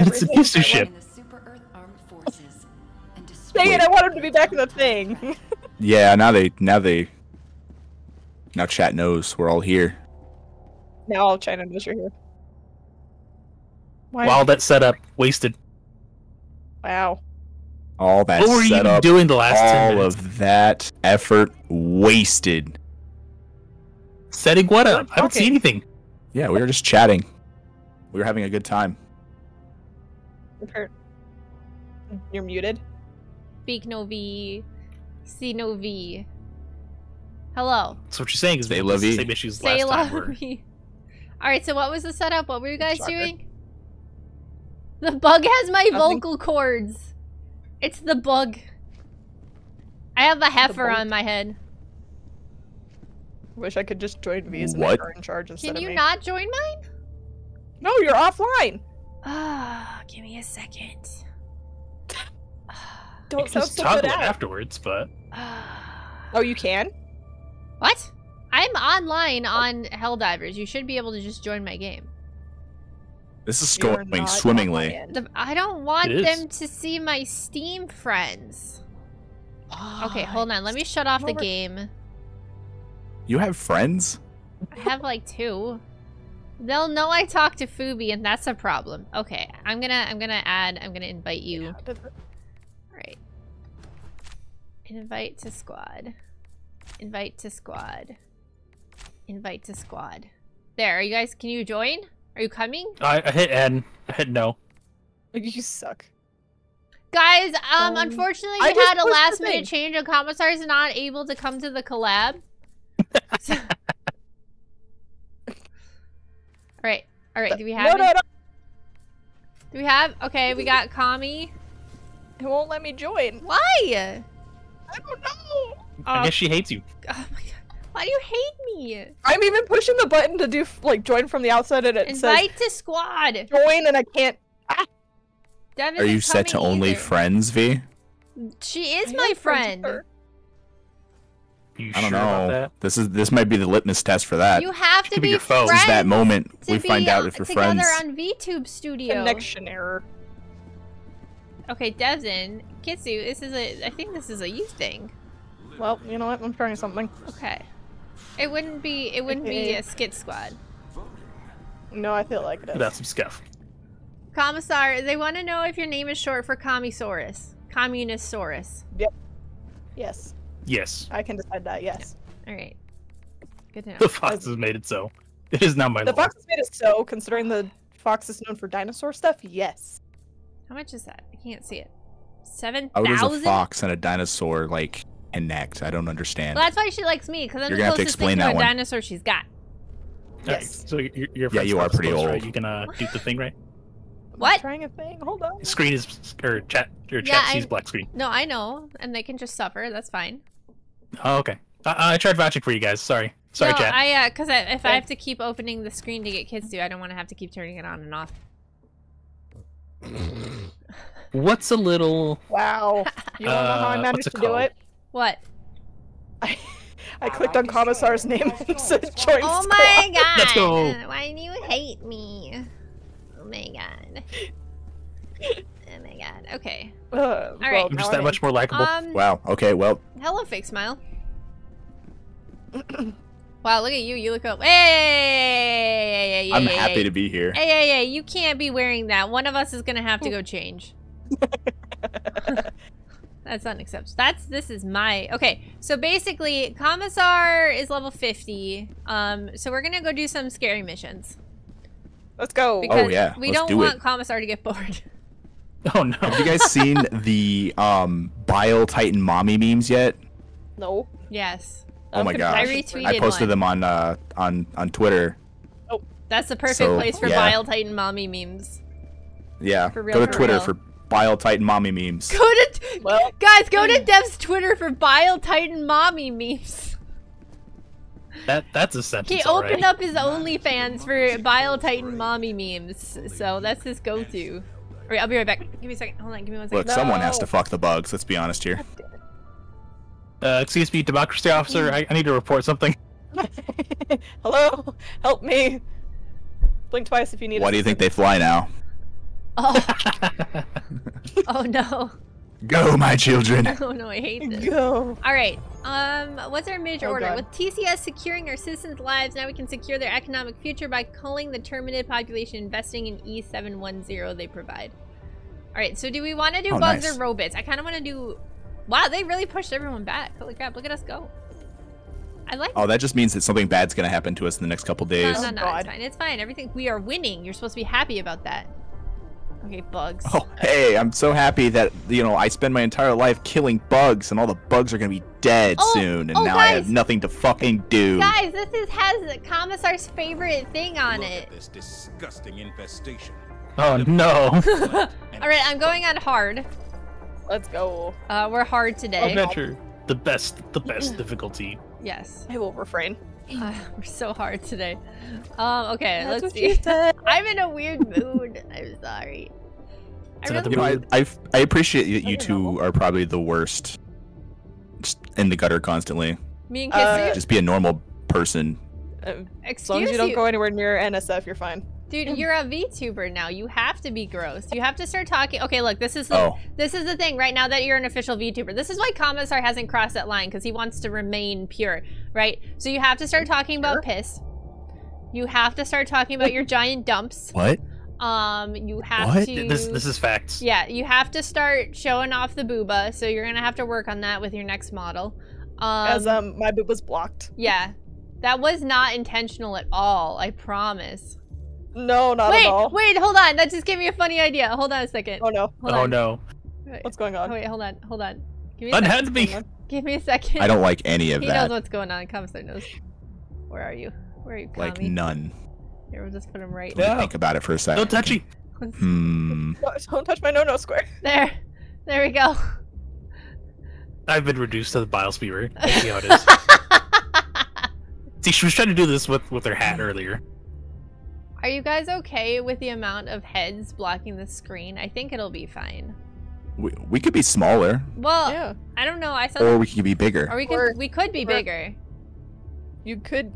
And it's a everything. piece of shit. In the Super Earth Armed Forces and Dang it! I want him to be back in the thing. Yeah, now they now they now chat knows we're all here. now all China knows you're here. Why? Wow, that setup wasted. Wow. All that What were you doing the last 10 all of that effort wasted. Setting what up? I don't see anything. Yeah, we were just chatting. We were having a good time. Appar- You're muted. Speak no V. See no V. Hello. So what you're saying is Say they love the vie. same issues Say last time. love Were... me. Alright, so what was the setup? What were you guys Shocker. doing? The bug has my Nothing. vocal cords. It's the bug. I have a heifer on my head. Wish I could just join V as What? an in charge instead Can you not join mine? No, you're offline. Ah, give me a second. Don't can sound just toggle it at. afterwards, but Ah. Oh, you can. what? I'm online on Helldivers. You should be able to just join my game. This is You're going swimmingly. The, I don't want them to see my Steam friends. Okay, Ah, hold on. Let me shut off the game. You have friends? I have like two. They'll know I talked to Fubi, and that's a problem. Okay, I'm gonna, I'm gonna add, I'm gonna invite you. Yeah, did- Right. Invite to squad. Invite to squad. Invite to squad. There, are you guys, can you join? Are you coming? I, I hit N. I hit no. You suck. Guys, um, Um, unfortunately we had a last minute thing. change and Commissar's not able to come to the collab. So- Alright, alright, do we have no, it? no, no. Do we have? Okay, we got Kami. It won't let me join. Why? I don't know. I Oh, guess she hates you. oh my god. Why do you hate me? I'm even pushing the button to do like join from the outside, and it says. Invite to squad. join, and I can't. Devin Are you set to coming only either. friends, V? She is I my am friends with friend. Her. You I don't sure about know. that? This is this might be the litmus test for that. You have to could be be your foe. friends This is that moment we find out uh, if you're together friends. on VTube Studio. Connection error. Okay, Devin, Kitsu, this is a. I think this is a you thing. Well, you know what? I'm trying something. Okay. It wouldn't be. It wouldn't be a Skitz Squad. No, I feel like it is. That's some scuff. Commissar, they want to know if your name is short for Commisaurus. Communisaurus. Yep. Yes, Yes. I can decide that. Yes. All right. Good to know. The fox has made it so. It is not my The lord. fox has made it so, considering the fox is known for dinosaur stuff. Yes. How much is that? I can't see it. Seven How does a fox and a dinosaur like connect? I don't understand. Well, that's why she likes me because I'm You're the gonna have to closest thing to a one. dinosaur she's got. Alright, Yes. So you're, you're Yeah, you are pretty Right? old. You can uh, do the thing, right? I'm What? trying a thing. Hold on. Screen is or chat or Yeah, chat I- sees black screen. No, I know, and they can just suffer. That's fine. Oh, okay. I, I tried vouching for you guys. Sorry. Sorry, no, chat. I uh, cause I, if I have to keep opening the screen to get kids to, I don't want to have to keep turning it on and off. What's a little? Wow. You don't know how I Uh, managed what's it to do it? What? I, I clicked on Commissar's name and said join Oh my god! Let's go. Why do you hate me? Oh my god. Oh my god. Okay. Uh, well, right. I'm just that much more likable. Um. Wow. Okay. Well, Hello, fake smile. wow, look at you. You look up. Hey! I'm happy to be here. Hey, hey, hey! You can't be wearing that. One of us is gonna have to go change. That's unacceptable. That's this is my okay. So basically, Commissar is level fifty. Um, so we're gonna go do some scary missions Let's go. because yeah, we let's don't do want it. Commissar to get bored. oh no. Have you guys seen the um Bile Titan mommy memes yet? No. yes, Oh I'm my confused. gosh. I retweeted I posted one. them on uh on on Twitter. Oh, that's the perfect So, place for yeah. Bile Titan mommy memes. Yeah. For real, Go to for Twitter real. for Bile Titan mommy memes. Go to Well, guys. Go to Dev's Twitter for Bile Titan mommy memes. That that's a sentence. He alright. opened up his OnlyFans for Bile Titan mommy memes, so that's his go-to. Alright, I'll be right back. Give me a second. Hold on, give me one second. Look, someone has to fuck the bugs. Let's be honest here. Uh, excuse me, democracy officer. I, I need to report something. Hello, help me. Blink twice if you need. Why do you think they fly now? Oh, oh no. Go, my children. Oh no, I hate this. Go. All right. Um, what's our major Oh, order? God. With TCS securing our citizens' lives, now we can secure their economic future by culling the terminated population, investing in E710 they provide. All right. So, do we want to do Oh, bugs nice. or robots? I kind of want to do. Wow, they really pushed everyone back. Holy crap! Look at us go. I like. Oh, that just means that something bad's gonna happen to us in the next couple days. no, no, no. God. It's fine. It's fine. Everything. We are winning. You're supposed to be happy about that. Okay, bugs. Oh, hey, I'm so happy that you know I spend my entire life killing bugs, and all the bugs are gonna be dead Oh, soon, and oh, now I have nothing to fucking do. Guys, this is has Commissar's favorite thing on Look it. at this disgusting infestation. oh no. All right, I'm going on hard. Let's go. Uh, we're hard today. Adventure. The best, the best difficulty. Yes. I will refrain. Uh, we're so hard today. Um, okay, That's let's what she see. said. I'm in a weird mood. I'm sorry. I really, You know, I, I, I appreciate that you two normal. are probably the worst. Just in the gutter constantly. me and Uh, Kissy. Just be a normal person. Uh, As long as you don't go anywhere near NSF, you're fine. Dude. You're a VTuber now. You have to be gross. You have to start talking. Okay, look. This is the Oh, this is the thing right now that you're an official VTuber. This is why Commissar hasn't crossed that line because he wants to remain pure, right? So you have to start talking about piss. You have to start talking about your giant dumps. what? Um, you have What? to. This, this is facts. Yeah, you have to start showing off the booba, so you're gonna have to work on that with your next model. Um, As um, my boob was blocked. yeah, that was not intentional at all. I promise. No, not wait, at all. wait, hold on. That just gave me a funny idea. Hold on a second. Oh no. Hold oh on. no. Wait, What's going oh, on? wait, hold on, hold on. Give me a second. Unhand me. Give me a second. I don't like any of he knows what's going on. Commissar knows. Where are you? Where are you, Like none. Here, we'll just put him right Let me Yeah. Think about it for a No second. touchy. Hmm. No, don't touch my no-no square. there. There we go. I've been reduced to the bile spewer. I see how it is. See, she was trying to do this with with her hat earlier. Are you guys okay with the amount of heads blocking the screen? I think it'll be fine. We, we could be smaller, Well, yeah. I don't know. I saw, or or, we could be bigger. we could Or- we could be or- bigger. You could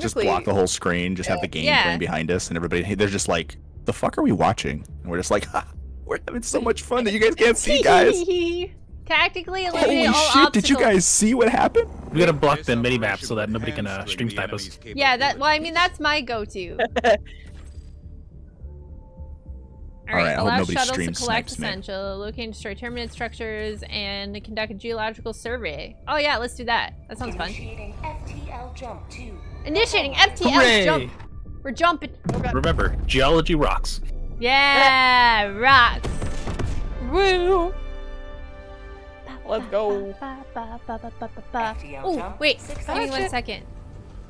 Just block the whole screen. Just have the game Yeah. playing behind us, and everybody they're just like, "The fuck are we watching?" And we're just like, ha, "We're having so much fun that you guys can't see, guys." Tactically eliminate Holy all shit! Did you guys see what happened? We gotta block the mini map so that nobody can uh, stream the snipe us. Yeah, that. Well, I mean, that's my go-to. All Alright, I hope allow nobody shuttles to collect snipes me. essential, locate and destroy terminate structures, and conduct a geological survey. Oh yeah, let's do that. That sounds fun. Initiating FTL jump two. Initiating FTL Hooray! jump. We're jumping. Remember, geology rocks. Yeah, rocks. Woo! Let's go. Oh, wait. six Give me one hundred. second.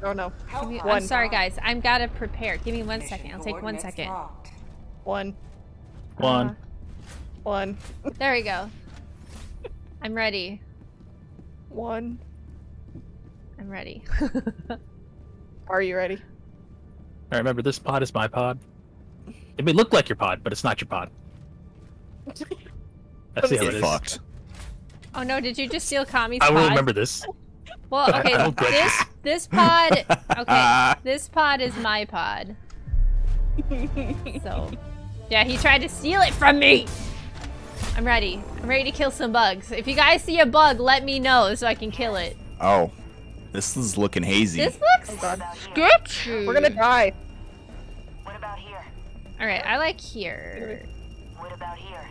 Oh no. Give me- I'm One. sorry, guys. I'm gotta prepare. Give me one second. I'll take one second. One. One. Uh-huh. One. There we go. I'm ready. One. I'm ready. Are you ready? All right, remember, this pod is my pod. It may look like your pod, but it's not your pod. That's how Get it is. Fucked. Oh no, did you just steal Kami's I will pod? remember this. Well, okay, I don't grudge this this pod. Okay, this pod is my pod. So, yeah, he tried to steal it from me. I'm ready. I'm ready to kill some bugs. If you guys see a bug, let me know so I can kill it. Oh, this is looking hazy. This looks Oh sketchy. We're gonna die. What about here? All right, I like here. What about here?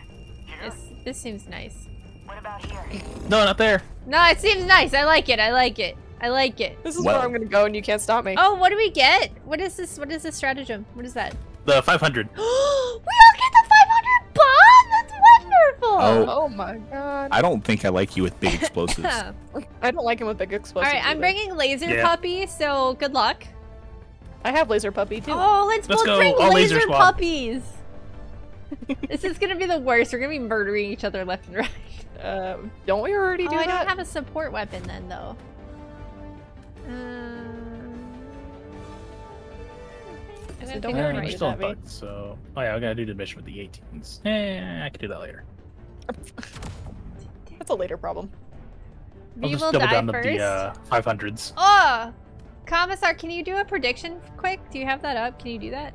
This this seems nice. What about here? No, not there. No, it seems nice. I like it. I like it. I like it. This is Well. where I'm gonna go and you can't stop me. Oh, what do we get? What is this? What is this stratagem? What is that? The 500. we all get the 500 bond. That's wonderful. Oh. Oh my god. I don't think I like you with big explosives. I don't like him with big explosives. All right, I'm either. bringing laser Yeah. puppy. So good luck. I have laser puppy too. Oh, let's, Let's both go, bring all laser, laser puppies. this is gonna be the worst. We're gonna be murdering each other left and right. Um, don't we already Oh, do I that? don't have a support weapon then, though. Um, I'm So don't pick worry, Eh, right we're you still in bugs, so. Oh, yeah, I gotta do the mission with the 18s. Eh, I can do that later. That's a later problem. I'll We just will double down first. with the uh, 500s. Oh, Commissar, can you do a prediction quick? Do you have that up? Can you do that?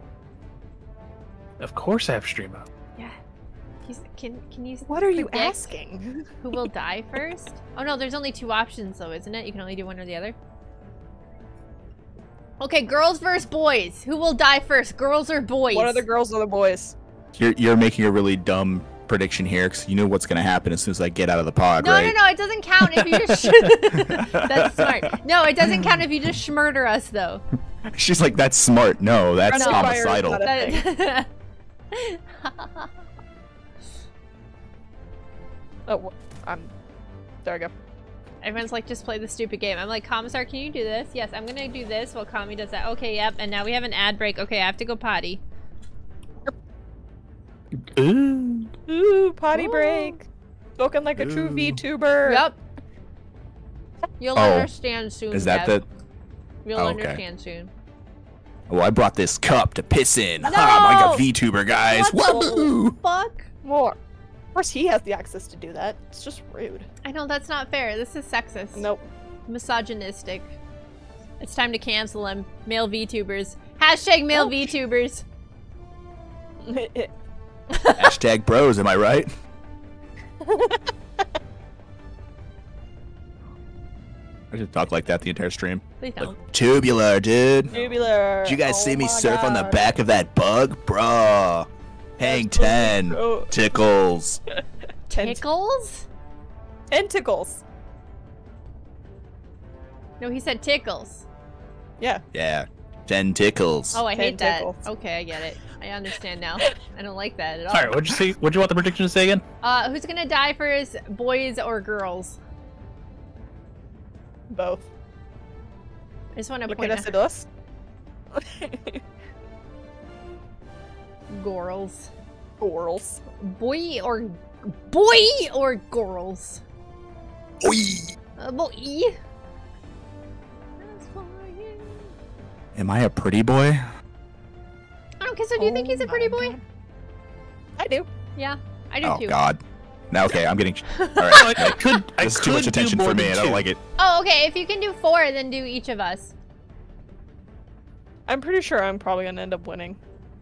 Of course I have stream up. Yeah. He's, can can you? What are you asking? Who will die first? Oh no, there's only two options though, isn't it? You can only do one or the other. Okay, girls versus boys. Who will die first? Girls or boys? What are the girls or the boys? You're you're making a really dumb prediction here because you know what's gonna happen as soon as I get out of the pod, No, right? no, no. It doesn't count if you just. that's smart. No, it doesn't count if you just schmurder us though. She's like, that's smart. No, that's Friendly fire is homicidal. Not a- That- Oh, wh- I'm. There I go. Everyone's like, just play the stupid game. I'm like, Commissar, can you do this? Yes, I'm gonna do this while Kami does that. Okay, yep. And now we have an ad break. Okay, I have to go potty. Ooh. Ooh, potty Ooh. break. Spoken like a true Ooh. VTuber. Yep. You'll Oh, understand soon. Is that Kev. the? You'll oh, okay. understand soon. Oh, I brought this cup to piss in. Ha! I'm like a No! VTuber, guys. What the Fuck. Well, of course he has the access to do that. It's just rude. I know that's not fair. This is sexist. Nope. Misogynistic. It's time to cancel him. Male VTubers. Hashtag male Oh. VTubers. Hashtag bros. Am I right? I should talk like that the entire stream. Please don't. tubular, dude. Tubular. Did you guys Oh see me my surf on the back of that bug, bruh? Hang ten true. tickles. Tent- Tickles? tentacles. No, he said tickles. Yeah. Yeah, ten tickles. Oh, I hate that. Tentacles. Okay, I get it. I understand now. I don't like that at all. All right, what'd you say? What'd you want the prediction to say again? Uh, who's gonna die first, boys or girls? Both. I just want to Look point at out us at us. girls. Girls. Boy or boy or girls? Oi. Uh, boy. That's. Am I a pretty boy? I don't. So do you think he's a pretty boy? I do. Yeah, I do Oh too. God. Now, okay, I'm getting. All right, I, I could. I This is could too much attention for me. I don't two. like it. Oh, okay. If you can do four, then do each of us. I'm pretty sure I'm probably gonna end up winning.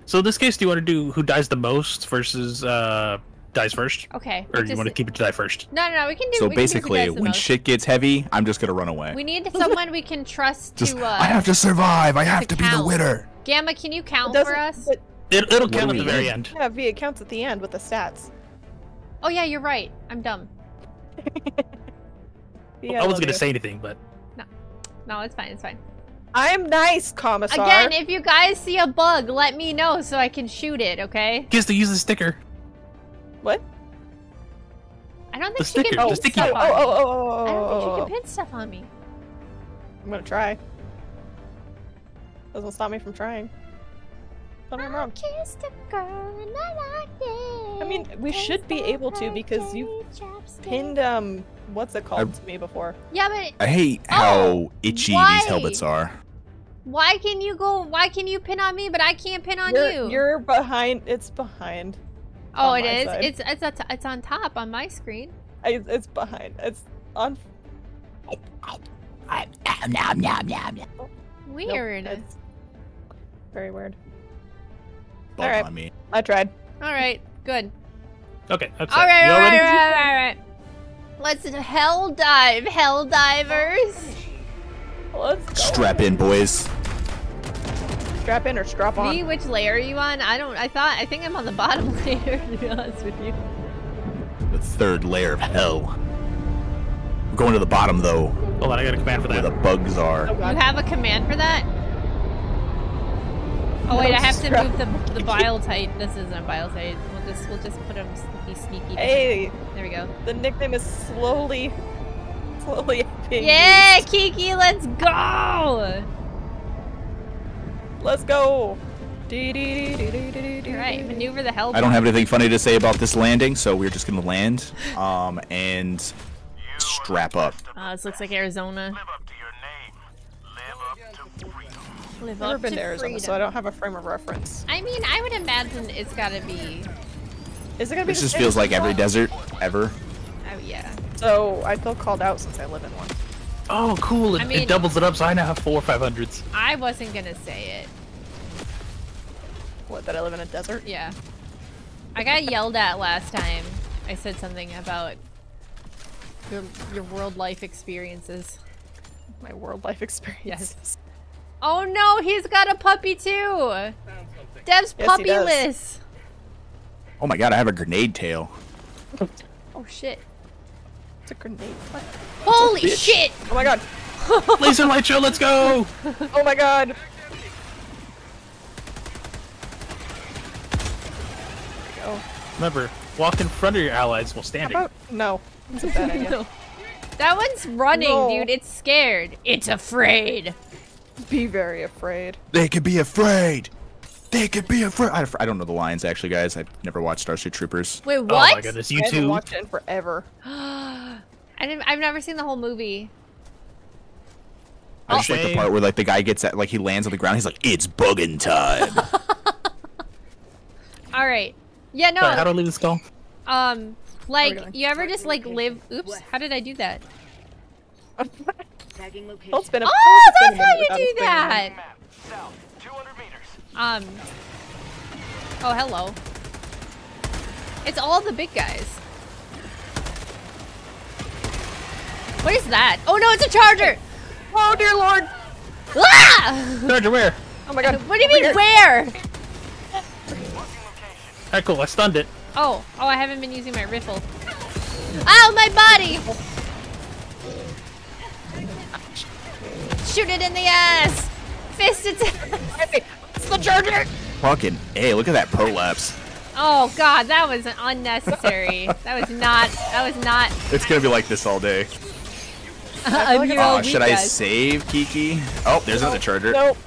So in this case, do you want to do who dies the most versus uh dies first, Okay. or we do you want to keep it to die first? No, no, no. We can do. So we can do who basically, dies the when most. shit gets heavy, I'm just gonna run away. we need someone we can trust just, to. Uh, I have to survive. I have to to be the winner. Gamma, can you count for us? But It, it'll count at the very end. yeah, V it counts at the end with the stats. Oh yeah, you're right. I'm dumb. yeah, I was love gonna you. say anything, but No, No, it's fine. It's fine. I'm nice, Commissar. Again, if you guys see a bug, let me know so I can shoot it. Okay? he has to use the sticker. what? I don't think The she sticker, can pin sticky stuff oh, on oh, me. oh, oh, oh, I don't think oh, she oh, can pin stuff on me. I'm gonna try. Doesn't stop me from trying. Tell I'm wrong. Kissed a girl and I liked it. I mean, we should be able to because you Pinned um, what's it called to me before? Yeah, but I hate Oh, how itchy why? these helmets are. why can you go? Why can you pin on me, but I can't pin on you're, you? you're behind. It's behind. oh, on it my is. side. It's it's at- it's on top on my screen. I, it's behind. It's on. Nope, Weird. it's very weird. Bug Alright. on me. I tried. All right, good. Okay, that's All it. right, You all all right, ready? all right, all right. Let's hell dive, Helldivers. Let's. Strap in, boys. Strap in or strap on. Me, which layer are you on? I don't. I thought. I think I'm on the bottom layer. To be honest with you. The third layer of hell. We're going to the bottom though, Hold on, I got a command for that. where the bugs are. Oh, You have a command for that? Oh wait, I have to move the the bile tight. This isn't a bile tight. We'll just we'll just put him sneaky sneaky. Hey, There we go. the nickname is slowly, slowly being Yeah, used. Kiki, let's go! Let's go. Dee, dee, dee, dee, dee, dee, dee, All right, dee. maneuver the hell. I don't have anything funny to say about this landing, so we're just gonna land, um, and strap up. Uh, this looks like Arizona. Live Never up been to to Arizona, so I freedom. don't have a frame of reference. I mean, I would imagine it's gotta be. Is it gonna be? This just feels like every desert ever. Oh yeah. So I feel called out since I live in one. Oh, cool! It, I mean- it doubles it up, so I now have four five hundreds. I wasn't gonna say it. What? That I live in a desert? Yeah. I got yelled at last time. I said something about your your world life experiences. My world life experiences. Yes. Oh no, he's got a puppy too. Dev's Yes, he puppyless. Oh my god, I have a grenade tail. Oh shit. It's a grenade. What? Holy bitch. shit! Oh my god. Laser light show, let's go! Oh my god. Oh, Remember, walk in front of your allies while standing. about no? That's a bad idea. No. That one's running, No. dude. It's scared. It's afraid. Be very afraid. They could be afraid. They could be afraid. I, I don't know the lines actually, guys. I've never watched Starship Troopers. Wait, what? Oh my goodness, you I haven't too. watched it in forever. I didn't, I've never seen the whole movie. I just like the part where like the guy gets at like he lands on the ground. He's like, "It's bugging time." All right. Yeah, no. Sorry, how do I leave this call? um, like you ever just like live? Oops. How did I do that? Tagging location. Don't spin a Oh, that's a how you without do spinning that. South, 200 meters. Um. Oh, hello. It's all the big guys. What is that? Oh no, it's a charger! Oh dear lord! Ah! Charger, where? Oh my god. What do you Over mean, here. where? Alright, cool, I stunned it. Oh, oh, I haven't been using my riffle. Ow, my body! Shoot it in the ass! Fist attack! It's the charger! Fucking hey, look at that prolapse. Oh god, that was unnecessary. that was not, that was not It's gonna be like this all day. a like new Oh, should I guys. save Kiki? Oh, there's another charger. Nope.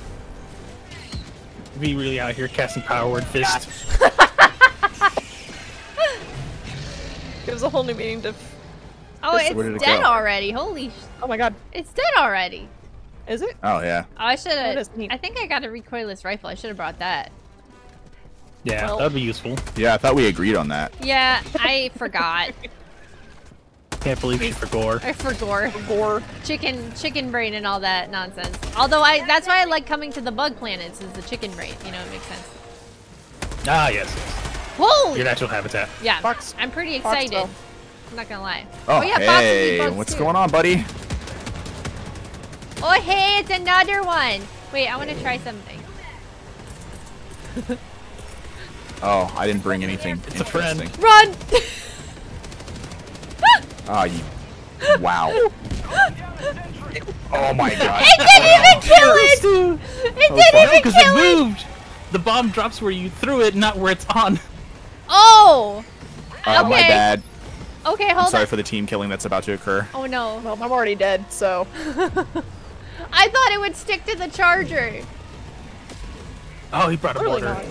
Be really out here casting power word fist. Gives a whole new meaning to. Oh, it's Where it dead go? already. Holy, Oh my god. it's dead already. Is it? Oh yeah. Oh, I should have. I think I got a recoilless rifle. I should have brought that. Yeah, Well- that'd be useful. Yeah, I thought we agreed on that. Yeah, I forgot. Can't believe she forgot. I forgot. Gore. Chicken, chicken brain, and all that nonsense. Although I, that's why I like coming to the bug planets. Is the chicken brain? You know, it makes sense. Ah, yes, yes. Holy. Your natural habitat. Yeah, Fox- I'm pretty excited. Foxville. I'm not gonna lie. Oh, yeah, foxes eat hey, bugs what's too. going on, buddy? Oh hey, it's another one. Wait, I want to try something. Oh, I didn't bring anything It's a friend. interesting. Run! Oh, you. Wow. oh my god. it didn't even kill it. It Oh, didn't even Because kill it it. moved! The bomb drops where you threw it, not where it's on. Oh. Uh, my bad. Okay, I'm sorry on. for the team killing that's about to occur. Oh no. Well, I'm already dead, so. I thought it would stick to the charger. Oh, he brought a Clearly mortar. not.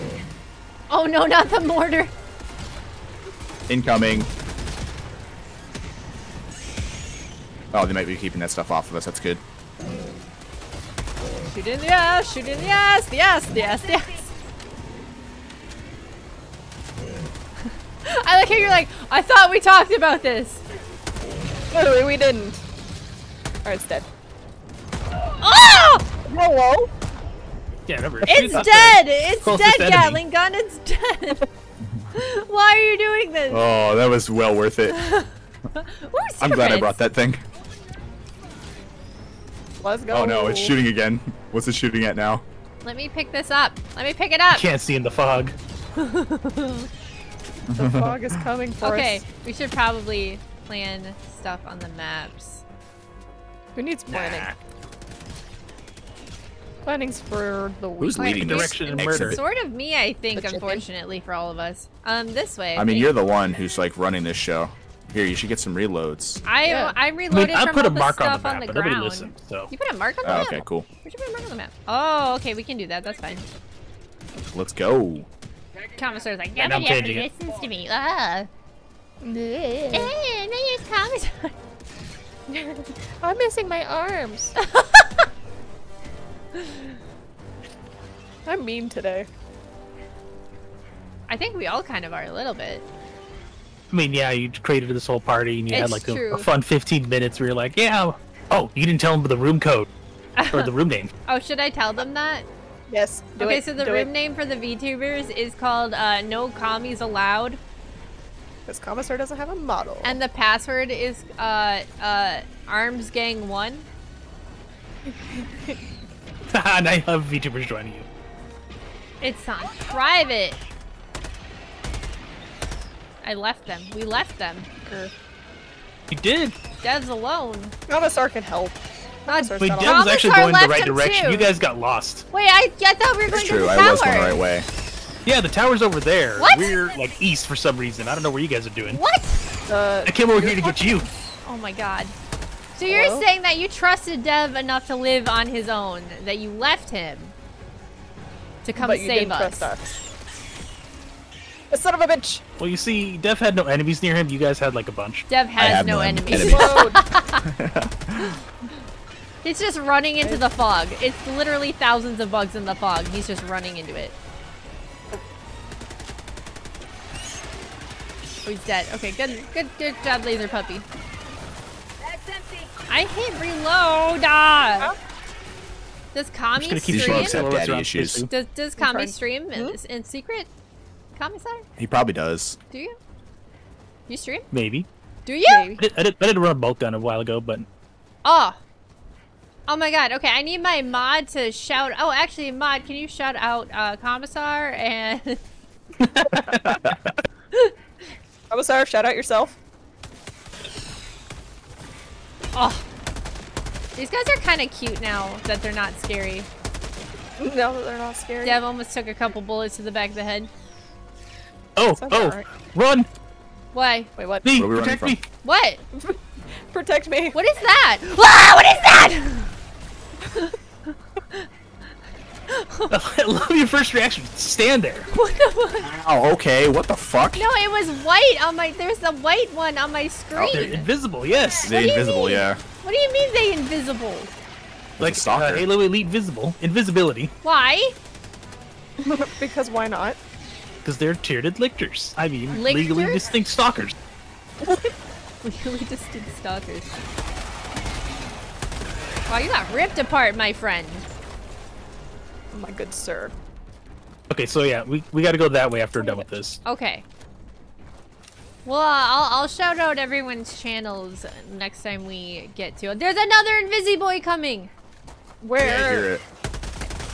Oh no, not the mortar. Incoming. Oh, they might be keeping that stuff off of us. That's good. Shoot in the ass, shoot in the ass, the ass, the ass, the ass. I like how you're like, I thought we talked about this. Literally, we didn't. Alright, it's dead. Oh! Hello? Yeah, remember. It's dead! It's dead, enemy. Gatling gun, it's dead! Why are you doing this? Oh, that was well worth it. I'm glad I brought that thing. Let's go. Oh no, it's shooting again. What's it shooting at now? Let me pick this up. Let me pick it up. Can't see in the fog. The fog is coming for Okay, us. we should probably plan stuff on the maps. Who needs planning? Nah. Planning's for the week. Who's leading this direction and murder. exhibit? Sort of me, I think, The unfortunately for all of us. Um, this way. I mean, you're the one who's like running this show. Here, you should get some reloads. I Yeah. I I mean, reloaded I from put all a the mark on the map, on the but nobody ground. listened, so. You put a mark on the Oh, map? okay, cool. Where'd you put a mark on the map? Oh, okay, we can do that. That's fine. Let's go. Commissar's like, And I'm nobody ever changing it. listens to me. Ah. Eh, no, use commissar. I'm missing my arms. I'm mean today. I think we all kind of are a little bit. I mean, yeah, you created this whole party and you had like a, a fun 15 minutes where you're like, yeah. Oh, you didn't tell them the room code or the room name. Oh, should I tell them that? Yes. Do okay, it, so the do room it. name for the VTubers is called uh, No Commies Allowed, Because Commissar doesn't have a model. and the password is uh, uh, Arms Gang One. and I have VTubers joining you. It's on private. I left them. We left them. Er, You did. Dev's alone. Commissar can help. Not Commissar's Wait, got Dev was actually going the right direction. too. You guys got lost. Wait, I, I thought we were going It's to true. the I was going the right way. Yeah, the tower's over there. What? We're like east for some reason. I don't know where you guys are doing. What? Uh, I came over here to get you. Oh my god. So you're Hello? saying that you trusted Dev enough to live on his own, that you left him to come but you save didn't us. trust us. The son of a bitch! Well, you see, Dev had no enemies near him. You guys had like a bunch. Dev has no no enemies. enemies. Load! He's just running into the fog. It's literally thousands of bugs in the fog. He's just running into it. Oh, he's dead. Okay, good, good, good job, laser puppy. I hit reload. Ah. Does Kami gonna keep These stream? folks have Silhouettes daddy around issues. Does Does Kami stream in, in secret? Commissar? He probably does. Do you? You stream? Maybe. Do you? I did, I did, I did run a bolt gun a while ago, but Oh. Oh my god. Okay, I need my mod to shout. Oh, actually, mod, can you shout out uh, Commissar and. Commissar, shout out yourself. Oh. These guys are kind of cute now that they're not scary. No, they're not scary. Dev almost took a couple bullets to the back of the head. oh, Sounds oh, alright. run, Why? Wait, what? me, Where are we protect running me. What? Protect me. What is that? Ah, what is that? I love your first reaction. Stand there. What the fuck? Oh, okay. What the fuck? No, it was white on my. There's a white one on my screen They're screen. invisible. Yes. They're invisible, mean? yeah. What do you mean they invisible? like a stalker. uh, Halo Elite Visible, invisibility, Why? because why not? because they're Tyranid lictors. I mean, legally distinct stalkers. Legally distinct stalkers. Wow, you got ripped apart, my friend. Oh my good sir. Okay, so yeah, we, we got to go that way after we're done with this. Okay. Well, uh, I'll, I'll shout out everyone's channels next time we get to it. There's another Invisiboy coming! Where? Yeah, I hear it.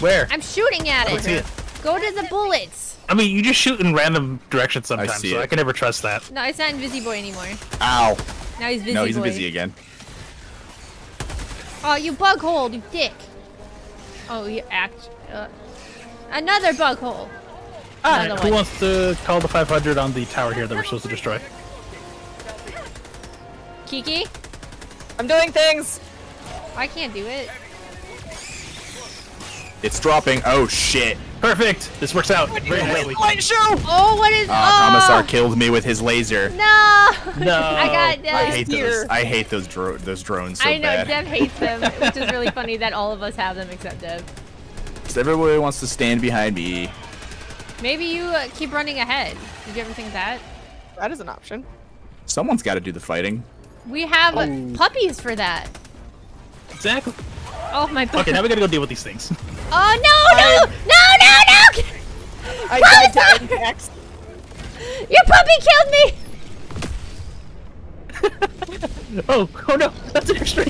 Where? I'm shooting at it. it. Go to the bullets. I mean, you just shoot in random directions sometimes, see so it. I can never trust that. No, it's not Invisiboy anymore. Ow. Now he's Visiboy. No, he's busy again. Oh, you bug hole, you dick. Oh, you act. Uh, another bug hole. Ah, Another Who one. wants to call the 500 on the tower here that we're supposed to destroy? Kiki? I'm doing things. I can't do it. It's dropping. Oh, shit. Perfect. This works out very nicely. Light show. Oh, what is? Ah, oh, Commissar killed me with his laser. No. No. I got. Uh, I hate here. those. I hate those dro- those drones so I know bad. Dev hates them, which is really funny that all of us have them except Dev. 'Cause everybody wants to stand behind me. Maybe you uh, keep running ahead. Did you ever think that? That is an option. Someone's got to do the fighting. We have Oh. puppies for that. Exactly. Oh my god. Okay, now we gotta go deal with these things. Oh no no no no no! I died to Commissar! Your puppy killed me. Oh, oh no, that's an extra.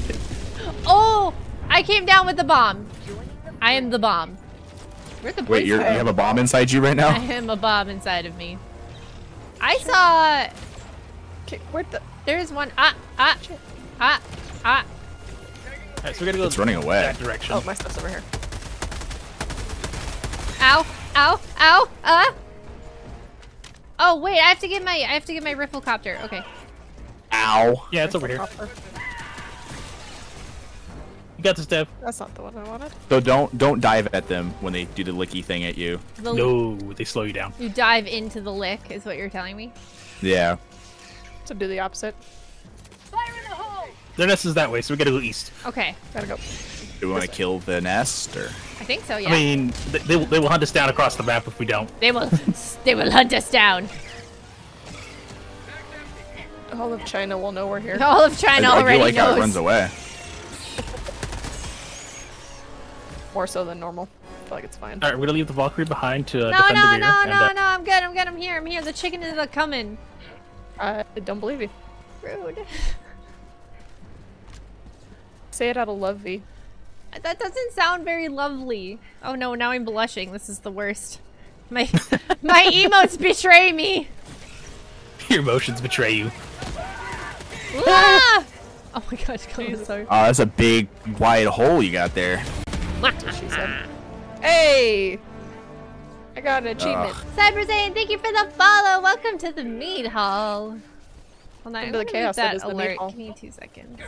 Oh, I came down with the bomb. I am the bomb. Where'd the Wait, you're, you have a bomb inside you right now? I now? am a bomb inside of me. I saw. Okay, where the? There's one. Ah ah ah ah. Alright, so we gotta go It's running away. that direction. Oh, my stuff's over here. Ow ow ow ah. Oh wait, I have to get my I have to get my riffle copter. Okay. Ow. Yeah, it's over here. Copper. You got this, Dev. That's not the one I wanted. So don't don't dive at them when they do the licky thing at you. The, No, they slow you down. You dive into the lick, is what you're telling me. Yeah. So do the opposite. Fire in the hole. Their nest is that way, so we gotta go east. Okay, Gotta go. Do we want to kill the nest or? I think so. Yeah. I mean, they, they, will- they will hunt us down across the map if we don't. they will they will hunt us down. All of China will know we're here. All of China I, I already like knows. it runs away. More so than normal. I feel like it's fine. All right, we're gonna leave the Valkyrie behind to uh, No, defend no, the rear. no, and, no, uh, no. I'm good. I'm good. I'm here. I'm here. The chicken is a coming. I don't believe you. Rude. Say it out of love, V. That doesn't sound very lovely. Oh no, now I'm blushing. This is the worst. My my emotes betray me. Your emotions betray you. Ah! Oh my gosh, God, sorry. Oh, that's a big wide hole you got there. She said. Hey! I got an achievement. Ugh. Cyber Zane, thank you for the follow. Welcome to the meat hall. Hold on, I'm Into the gonna chaos mute that that is alert. Give me two seconds.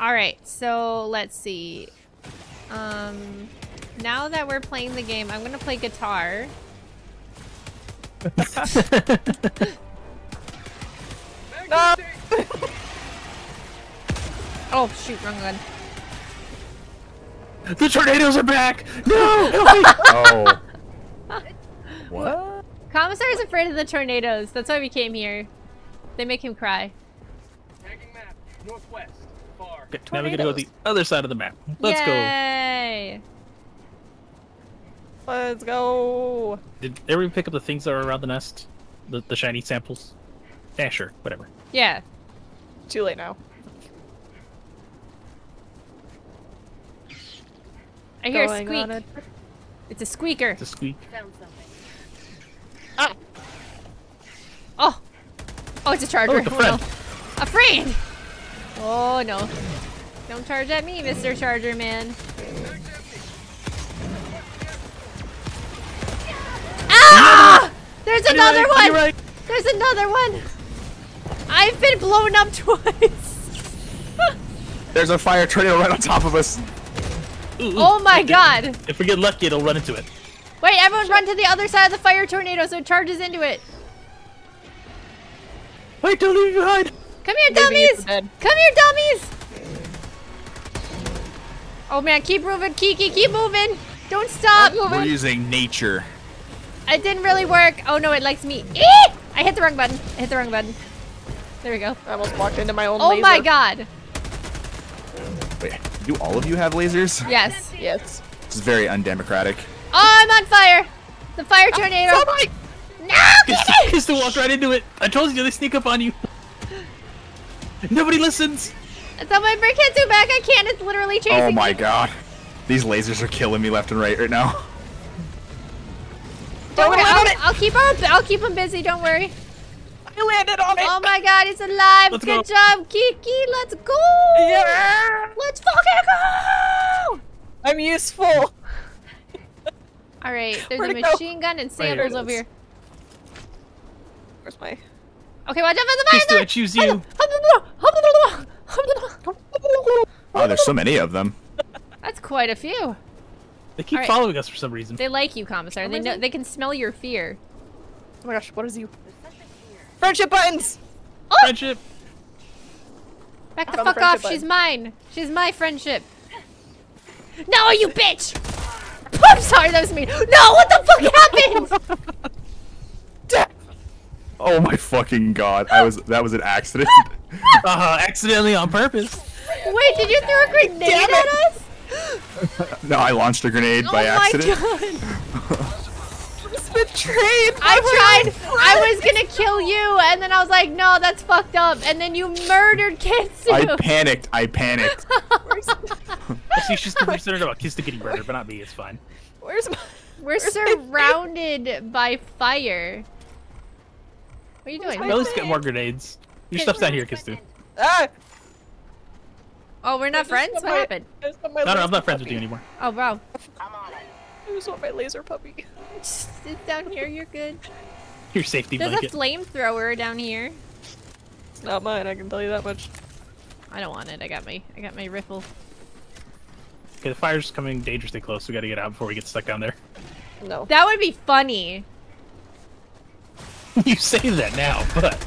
All right, so let's see. Um, now that we're playing the game, I'm gonna play guitar. No! Oh shoot, wrong one. The tornadoes are back! No! help me! Oh. what? Commissar is afraid of the tornadoes. That's why we came here. They make him cry. Okay, now we gotta go to the other side of the map. Let's go. Yay! Let's go! Did everyone pick up the things that are around the nest? The, the shiny samples? Yeah, sure, whatever. Yeah. Too late now. I hear a squeak. on a- It's a squeaker. It's a squeak. Ah! Oh! Oh, it's a charger. Oh, it's a friend. no. A friend! Oh no. Don't charge at me, Mr. Charger Man. Ah! There's another You're one! right. There's another one! I've been blown up twice! There's a fire tornado right on top of us. Ooh, ooh. oh my god! If we get lucky, it'll run into it. Wait, everyone run to the other side of the fire tornado so it charges into it. Wait, don't leave me behind! Come here, Maybe dummies! Come here, dummies! Oh man, keep moving, Kiki, keep moving! Don't stop! We're using nature. It didn't really work. Oh no, it likes me. Eee! I hit the wrong button. I hit the wrong button. There we go. I almost walked into my own Oh laser. my god. Wait, do all of you have lasers? Yes. Yes. This is very undemocratic. Oh, I'm on fire. The fire ah, tornado. No, Kiki! Kista walked right into it. I told you they sneak up on you. Nobody listens. It's on my Brickheadzu back. I can't. It's literally oh chasing Oh my me. god. These lasers are killing me left and right right now. Don't worry. I'll. I'll keep him. I'll keep him busy. Don't worry. I landed on it! Oh my god, it's alive. Let's Good go. job, Kiki. Let's go. Yeah! Let's fucking go. I'm useful! All right. There's Where'd a it go? machine gun and Right sandals over here. Where's my... Okay, watch out for the fire. Kista, I choose you. Oh, there's so many of them. That's quite a few. They keep Alright. following us for some reason. They like you, Commissar. They know they can smell your fear. Oh my gosh, what is you? Friendship buttons! Friendship. Back the Found the fuck off. friendship She's mine. She's my friendship. No, you bitch! I'm sorry, that was me. No, what the fuck happened? Oh my fucking god. I was that was an accident. uh-huh, accidentally on purpose. Wait, did you throw a grenade at us? no, I launched a grenade by oh accident. My god. It's betrayed! I tried. I was gonna kill you, and then I was like, no, that's fucked up. And then you murdered Kitsu. I panicked. I panicked. See, she's concerned about Kista getting murdered, but not me. It's fine. Where's my... We're surrounded by fire. What are you doing? my- Now let's get more grenades. Your stuff's not here, Kistu. Ah! Oh, we're not I just friends? want What my- happened? I just want my No, no, I'm not friends with you anymore. Oh, bro. I'm on it. I just want my laser puppy. Sit down here. You're good. Your safety There's a flamethrower down here. It's not mine, I can tell you that much. I don't want it. I got my I got my riffle. Okay, the fire's coming dangerously close. We gotta get out before we get stuck down there. No. That would be funny. you say that now, but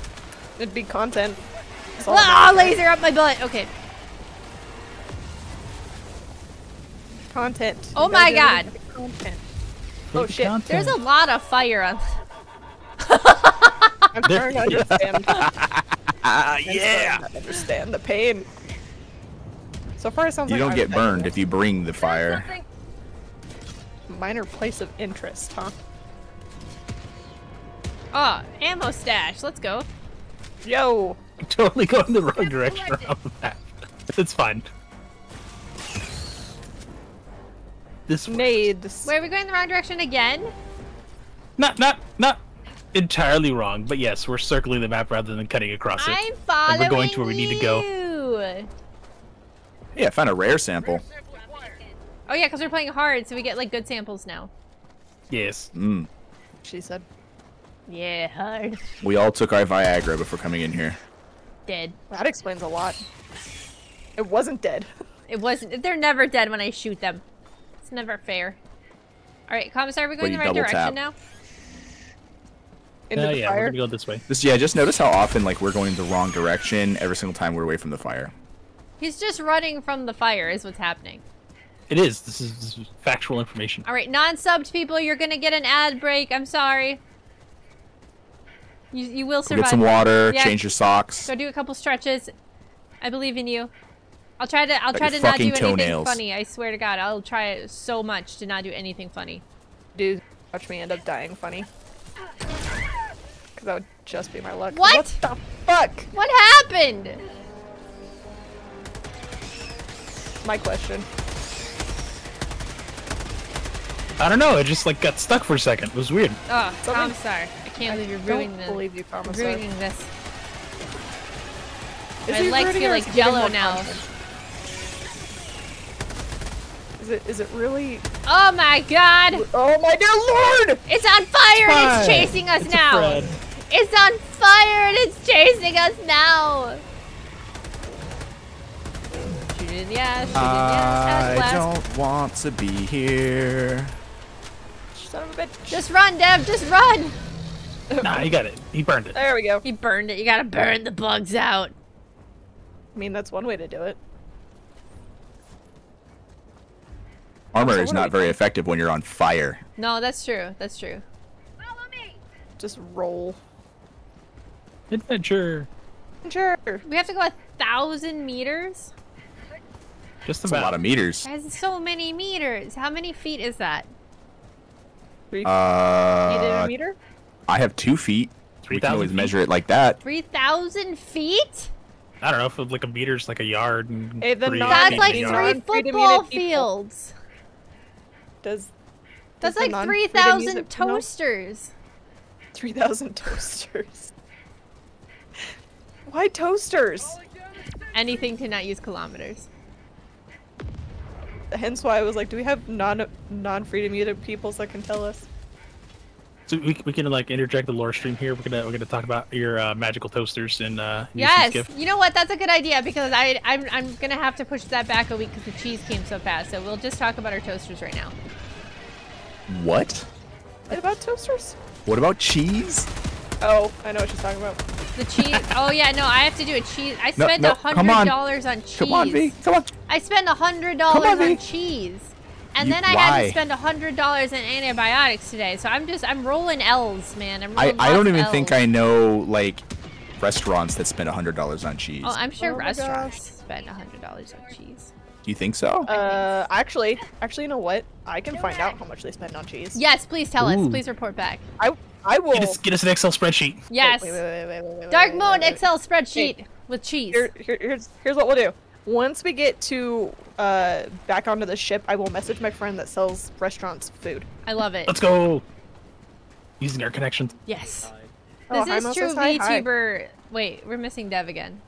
It'd be content. That's all it Ah, matters. laser up my butt. Okay. Content. Oh my god. it for Content. For Oh, the shit. content. There's a lot of fire on. I'm starting to understand. Ah, I'm yeah. starting to understand the pain. So far, it sounds You like don't get dying. burned if you bring the fire. minor place of interest, huh? Oh, ammo stash. Let's go. Yo! totally going the wrong direction around the map. It's fine. This way. Nades. Wait, are we going the wrong direction again? Not not not entirely wrong, but yes, we're circling the map rather than cutting across it. I'm following we're going to where we need to go. you. Hey, I found a rare sample. Oh yeah, because we're playing hard, so we get like good samples now. Yes. Mm. She said. Yeah, hard. We all took our Viagra before coming in here. Dead. That explains a lot. It wasn't dead. It wasn't. They're never dead when I shoot them. It's never fair. All right, commissar, are we going you the right direction tap. now? Into Uh, the yeah, we're fire. gonna go this way. Just yeah, just notice how often like we're going the wrong direction every single time we're away from the fire. He's just running from the fire, is what's happening. It is. This is, this is factual information. All right, non-subbed people, you're gonna get an ad break. I'm sorry. You you will Go survive. get some water, Yeah. change your socks. Go do a couple stretches. I believe in you. I'll try to I'll try to not do anything toenails. funny. I swear to God, I'll try so much to not do anything funny. Dude, watch me end up dying funny. Cause that would just be my luck. What? What the fuck? What happened? My question. I don't know. It just like got stuck for a second. It was weird. Oh, Something- commissar. I can't believe you're ruining Don't this. believe you, Commissar. ruining this. Is My he legs feel like is he giving jello now. content? Is it is it really? Oh my God! Oh my dear lord! It's on fire and it's chasing us It's now. It's on fire and it's chasing us now. Shoot it in the ass. Shoot it in the ass. I don't want to be here. Son of a bitch. Just run, Dev. Just run. Nah, he got it. He burned it. There we go. He burned it. You gotta burn the bugs out. I mean, that's one way to do it. Armor So is not very do? effective when you're on fire. No, that's true. That's true. Just roll. Adventure. Adventure. We have to go a thousand meters. Just That's a about. lot of meters. That's so many meters. How many feet is that? Three feet a Uh, meter? I have two feet. We can 3,000 always feet? measure it like that. Three thousand feet? I don't know if like a meter's like a yard. And Hey, three That's like a non- yard. three football Unit people. fields. Does That's does like three thousand toasters. three thousand toasters? Why toasters? Anything to not use kilometers. Hence why I was like, do we have non non freedom unit peoples that can tell us? So we, we can like interject the lore stream here. We're gonna we're gonna talk about your uh, magical toasters and uh, Yes. gift. You know what? That's a good idea because I I'm I'm gonna have to push that back a week because the cheese came so fast. So we'll just talk about our toasters right now. What? What about toasters? What about cheese? Oh, I know what she's talking about. The cheese. oh yeah, no, I have to do a cheese. I spent a come on. hundred dollars on cheese. Come on, V. Come on. I spent a hundred dollars on, on cheese. And You- then I had to spend a hundred dollars in antibiotics today. So I'm just I'm rolling L's, man. I'm I, rolling I don't even of think I know like restaurants that spend hundred dollars on cheese. Oh, I'm sure Oh restaurants gosh. spend a hundred dollars on cheese. Do you think so? Uh, actually, actually, you know what? I can find out how much they spend on cheese. Yes, please tell us. Please report back. I I will. Get us get us an Excel spreadsheet. Yes. Wait, wait, wait, wait, wait, wait, Dark wait, mode wait, wait. Excel spreadsheet with cheese. Here, here, here's here's what we'll do. Once we get to uh back onto the ship, I will message my friend that sells restaurants food. I love it. Let's go. Using our connections. Yes. Oh, This hi, is Mo true says hi, hi. Wait, we're missing Dev again.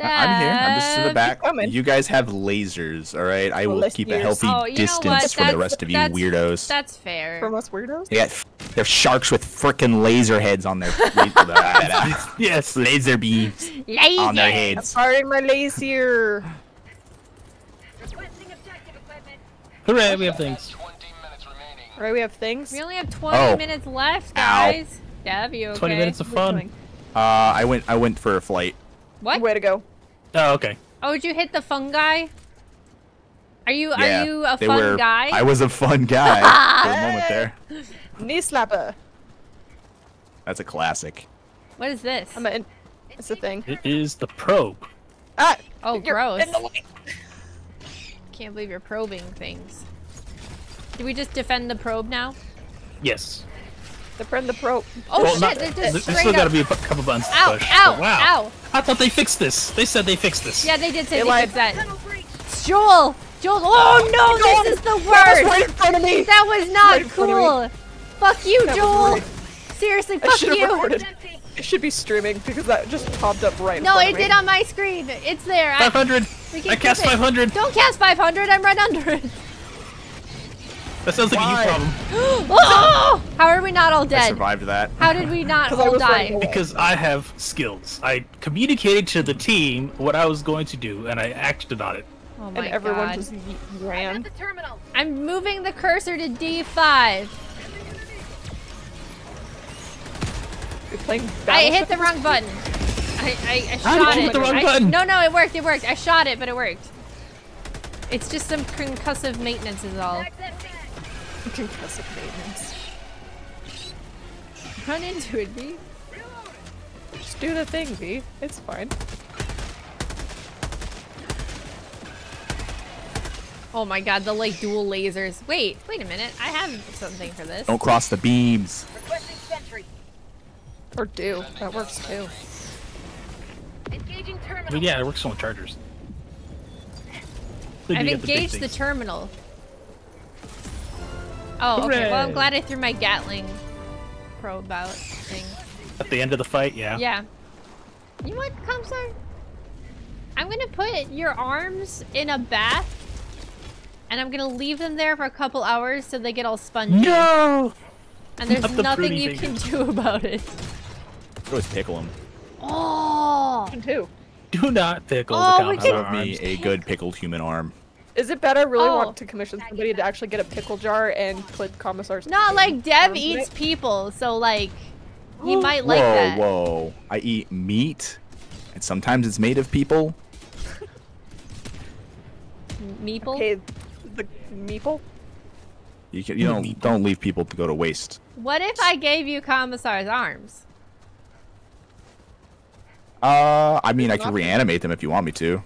I- I'm here. I'm just in the back. You guys have lasers, all right? I will keep a healthy Oh, distance from the rest of you that's- weirdos. That's fair. From us weirdos. They got they have sharks with frickin' laser heads on their Yes. laser beams laser. on their I'm heads. starting my laser. here. Hooray! We have things. All right, we have things. We only have 20 Oh. minutes left, Ow. guys. Dev, you okay? 20 minutes of What are we fun. Uh, I went I went for a flight. What? Way to go. Oh, okay. Oh, did you hit the fungi? Are you Yeah, are you a they fun were, guy? I was a fun guy for a moment there. Knee slapper. That's a classic. What is this? I'm a. It's a thing. It is the probe. Ah. Oh, you're gross. in the way. Can't believe you're probing things. Do we just defend the probe now? Yes. Defend the probe. Oh Well, shit! not- They're there's just still straight got to be a couple buttons to Ow! push. Ow! wow. Ow! I thought they fixed this. They said they fixed this. Yeah, they did say They they lied. fixed that. Joel! Joel! Oh no! This is the That was worst! right in front of me. That was not right in front of me. cool! Fuck you, That Joel! Seriously, fuck should you! recorded. It should be streaming because that just popped up right. in No, front it of me. did on my screen. It's there. 500. we can I cast keep it. 500. Don't cast 500. I'm right under it. That sounds like Why? a you problem. oh! How are we not all I dead? survived that. How did we not 'Cause I all die? running. Because I have skills. I communicated to the team what I was going to do, and I acted on it. Oh my and everyone god. just ran. I'm moving the cursor to D5. You're playing I hit the wrong button. I, I, I How did shot you it. hit the wrong I- button? No, no, it worked. It worked. I shot it, but it worked. It's just some concussive maintenance is all. point? Concussive maintenance. Run into it, B. Just do the thing, V. It's fine. Oh my god, the like dual lasers. Wait, wait a minute. I have something for this. Don't cross the beams. Requesting sentry. Or do. That works too. Engaging terminal. mean, yeah, it works on chargers. Then I've you get the engaged the terminal. Oh, okay. Well, I'm glad I threw my Gatling probe out thing. At the end of the fight, yeah. Yeah. You know what, Comstar? I'm gonna put your arms in a bath, and I'm gonna leave them there for a couple hours so they get all spongy. No! And there's Not nothing fruity you can do about it. I always pickle them. Oh! Too. Do not pickle Oh, the we commissar can- Love me arms. a good pickled human arm. Is it better? Really Oh. want to commission somebody to actually get a pickle jar and put commissar's. Not like Dev eats it? people, so like he might like whoa, that. whoa! I eat meat, and sometimes it's made of people. Meeple? Okay, the meeple. You can, you don't don't leave people to go to waste. What if I gave you Commissar's arms? Uh, I mean, I can reanimate them if you want me to.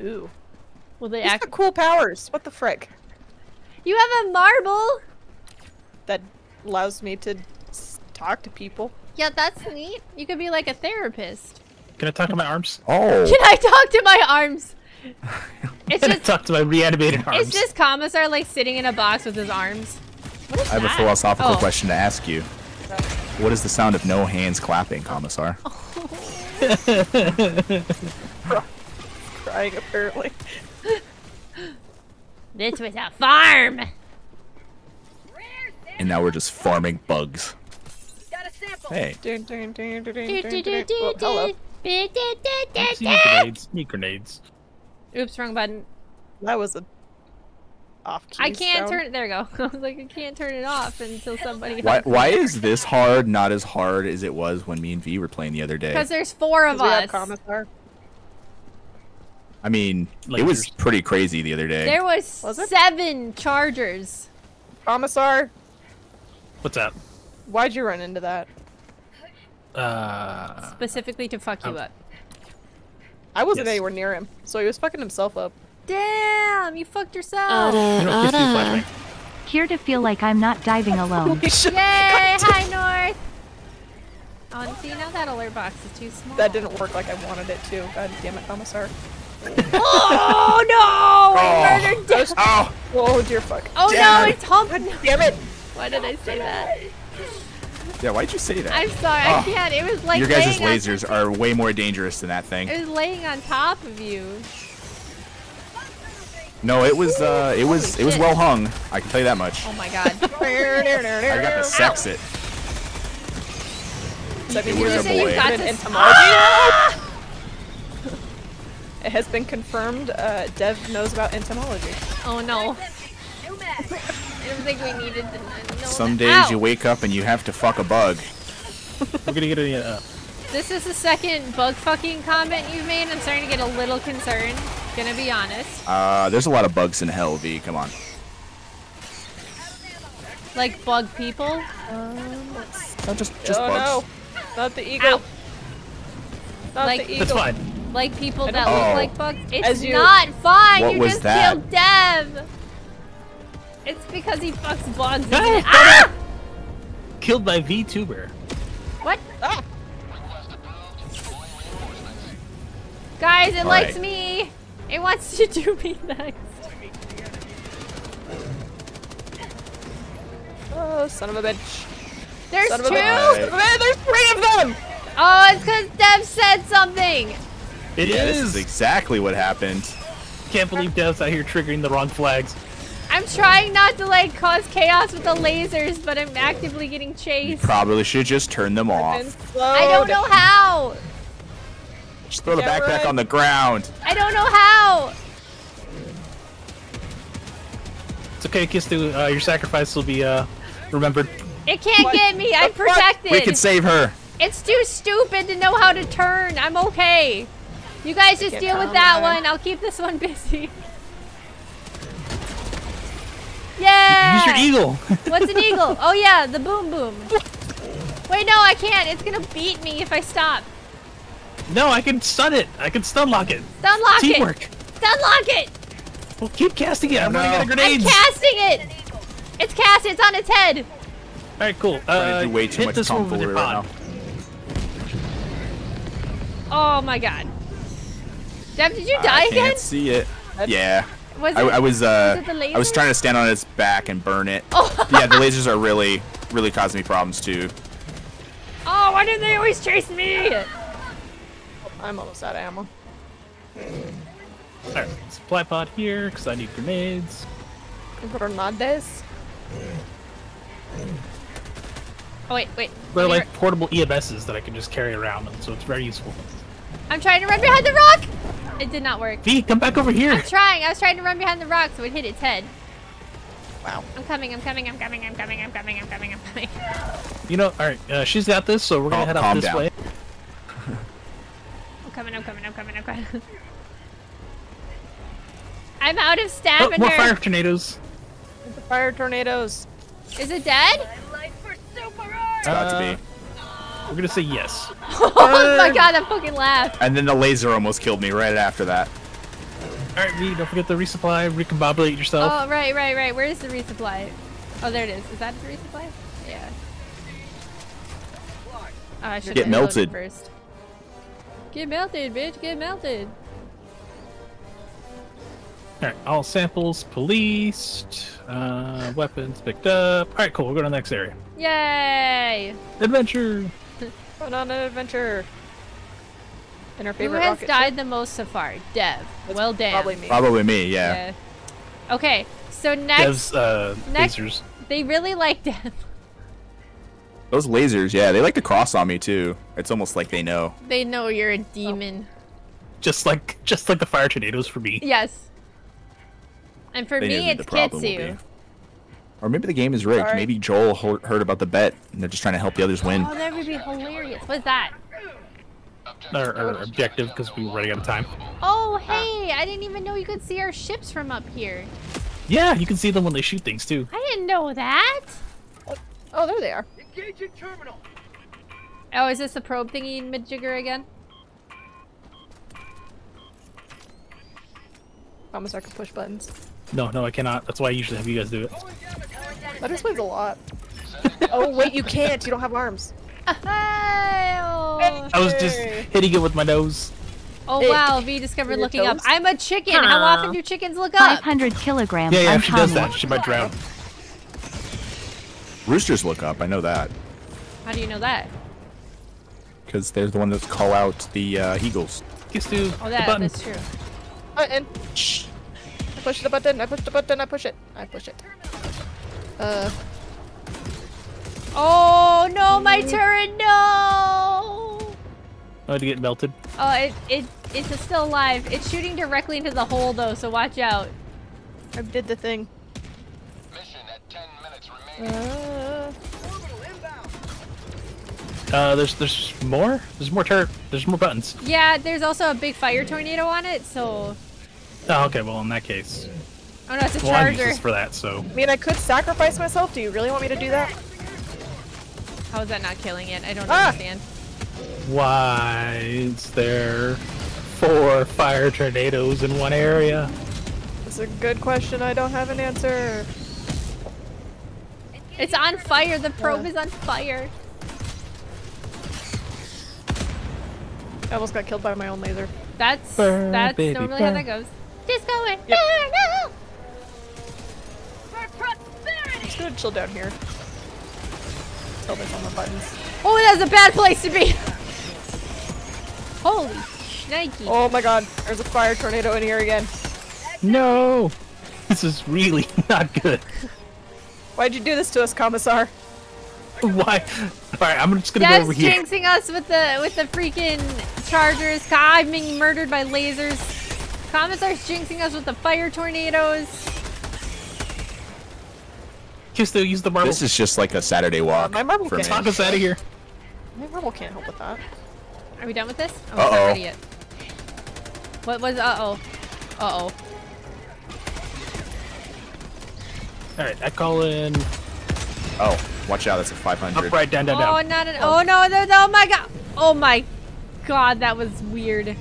Ooh. Will they He's act? got cool powers. What the frick? You have a marble. That allows me to talk to people. Yeah, that's neat. You could be like a therapist. Can I talk to my arms? Oh, Can I talk to my arms? It's Can I just talk to my reanimated arms? it's just Commissar like sitting in a box with his arms. What is I have a philosophical Oh. question to ask you. What is the sound of no hands clapping, Commissar? Crying apparently. This was a farm. And now we're just farming bugs. Got a sample. Hey, Dun, hello. grenades. Need grenades. Oops, wrong button. That was a off key. I can't sound. turn it. There we go. I was like, I can't turn it off until somebody. why why is this hard not as hard as it was when me and V were playing the other day? Because there's four of 'Cause we have us. I mean, it was pretty crazy the other day. There was, Was seven chargers. Commissar, What's that? why'd you run into that? Uh, specifically to fuck you Oh. up. I wasn't Yes. anywhere near him, so he was fucking himself up. Damn, you fucked yourself. you know, kiss me. Here to feel like I'm not diving alone. Yay! Hi, North. Oh, and see now that alert box is too small. That didn't work like I wanted it to. God damn it, Commissar. Oh no! I oh. murdered Dev. Oh, Oh dear fuck. Oh no, Dad. it's Hump. Damn it! Why did I say that? yeah. Why'd you say that? I'm sorry, I Oh. can't. It was like Your guys' laying lasers on, are way more dangerous than that thing. It was laying on top of you. No, it was uh, it was Holy it was shit. well hung. I can tell you that much. Oh my god. I got to sex it. Does that It you're was just a boy. you got got to- entomology? it has been confirmed. Uh, Dev knows about entomology. Oh no. I don't think we needed to know Some that. days Ow! you wake up and you have to fuck a bug. We're gonna get a. Uh, This is the second bug fucking comment you've made. I'm starting to get a little concerned. Gonna be honest. Uh, there's a lot of bugs in hell, V. Come on. Like bug people. No, just just oh bugs. no, not the eagle. Ow. Not Like- the eagle. that's fine. Like people that don't- look Oh. like bugs. It's As you- not fine. What you was just that? killed Dev. It's because he fucks bugs. isn't Ah. Ah! Killed by VTuber. What? Ah! Guys, it All likes right. me. It wants to do me next. Oh, son of a bitch. There's Son two. bitch. Son of a bitch. There's three of them! Oh, it's because Dev said something. It yeah, is. this is exactly what happened. Can't believe Dev's out here triggering the wrong flags. I'm trying not to like cause chaos with the lasers, but I'm actively getting chased. Probably should just turn them off. I don't know how. Just throw the Yeah, backpack right. on the ground. I don't know how. It's okay, Kistu. Uh, your sacrifice will be uh, remembered. It can't What get me. I'm the fuck? protected. We can save her. It's too stupid to know how to turn. I'm okay. You guys just deal with that there. one. I'll keep this one busy. Yeah. Use your eagle. What's an eagle? Oh yeah, the boom boom. Wait, no, I can't. It's gonna beat me if I stop. No, I can stun it. I can stun lock it. Stun lock Teamwork. it. Stun lock it. Well, keep casting it. I'm running no. out of I'm casting it. It's cast. It's on its head. All right, cool. Uh, to do way too hit much this one with tomfoolery your right pod. now. Oh my god. Dev, did you I die again? I can't again? see it. Yeah. Was I, it- I was uh, it the I was trying to stand on its back and burn it. Oh. yeah, the lasers are really, really causing me problems too. Oh, why do they always chase me? I'm almost out of ammo. All right, supply pod here because I need grenades. Grenades. Oh wait, wait. They're Let me like portable EMSs that I can just carry around, and so it's very useful. I'm trying to run behind the rock. It did not work. V, come back over here. I'm trying. I was trying to run behind the rock so it hit its head. Wow. I'm coming. I'm coming. I'm coming. I'm coming. I'm coming. I'm coming. I'm coming. You know, all right. Uh, she's got this, so we're gonna Calm- head out this down. way. I'm coming. I'm coming. I'm coming. I'm coming. I'm out of Oh, stamina. more fire tornadoes. The fire tornadoes. Is it dead? It's got Uh, to be. We're gonna say yes. oh my god, that fucking laugh. And then the laser almost killed me right after that. All right, V, don't forget to resupply, recombobulate yourself. Oh, right, right, right. Where is the resupply? Oh, there it is. Is that the resupply? Yeah. Oh, I should Get melted. first. Get melted, bitch. Get melted. All right, all samples policed, uh, weapons picked up. All right, cool. We'll go to the next area. Yay! Adventure. Going on an adventure. And our Who favorite has died ship. the most so far? Dev. That's well, damn. Probably me. Probably me, yeah. Yeah. Okay, so next, Dev's uh, next- lasers. they really like Dev. Those lasers, yeah, they like to cross on me too. It's almost like they know. They know you're a demon. Just like just like the fire tornadoes for me. Yes. And for They me, who it's the Kitsu. Or maybe the game is rigged. Sorry. Maybe Joel heard about the bet and they're just trying to help the others win. Oh, that would be hilarious. What's that? Our, our objective because we're running out of time. Oh, hey! I didn't even know you could see our ships from up here. Yeah, you can see them when they shoot things too. I didn't know that. Oh, there they are. Engaging terminal. Oh, is this the probe thingy in Midjigger again? Promise I can push buttons. No, no, I cannot. That's why I usually have you guys do it. That explains a lot. oh wait, you can't. You don't have arms. I was just hitting it with my nose. oh wow, V discovered your looking up. I'm a chicken. How Huh. often do chickens look up? 500 kilograms. Yeah, yeah. If she does that, she might drown. Roosters look up, I know that. How do you know that? Because they're the one that call out the uh, eagles. Kiss to Oh, the button. that's true. Button. I push the button. I push the button. I push it. I push it. Uh, Oh no, my turret, no! Oh, to get melted. Oh, it, it, it's still alive. It's shooting directly into the hole though, so watch out. I did the thing. Mission at 10 minutes remaining. Uh, Uh, there's there's more. There's more turret. There's more buttons. Yeah, there's also a big fire tornado on it, so... Oh, okay. Well, in that case, Oh no, it's a well, I'm charger. useless for that. So I mean, I could sacrifice myself. Do you really want me to do that? How is that not killing it? I don't Ah! understand. why is there four fire tornadoes in one area? It's a good question. I don't have an answer. It's on fire. The probe is on fire. I almost got killed by my own laser. That's Burn, that's baby, normally how that goes. Just going. Yep. burn, For prosperity! Just gonna chill down here. Tell there's on the buttons. Oh, that's a bad place to be. Holy shnikey. Oh my god, there's a fire tornado in here again. No! This is really not good. Why'd you do this to us, Commissar? Why? Alright, I'm just gonna go over here. jinxing us with the with the freaking chargers. Ka- I'm being murdered by lasers. Commissar's jinxing us with the fire tornadoes. Just to use the marble. This is just like a Saturday walk. my marble for me. can't Talk us out of here. My marble can't help with that. Are we done with this? Oh, it's Uh-oh. not ready yet. What was uh oh? Uh oh. Alright, I call in Oh, watch out! That's a 500. up, right, down, down, down. Oh, not an. Oh no! no, no, Oh my god! Oh my god! That was weird.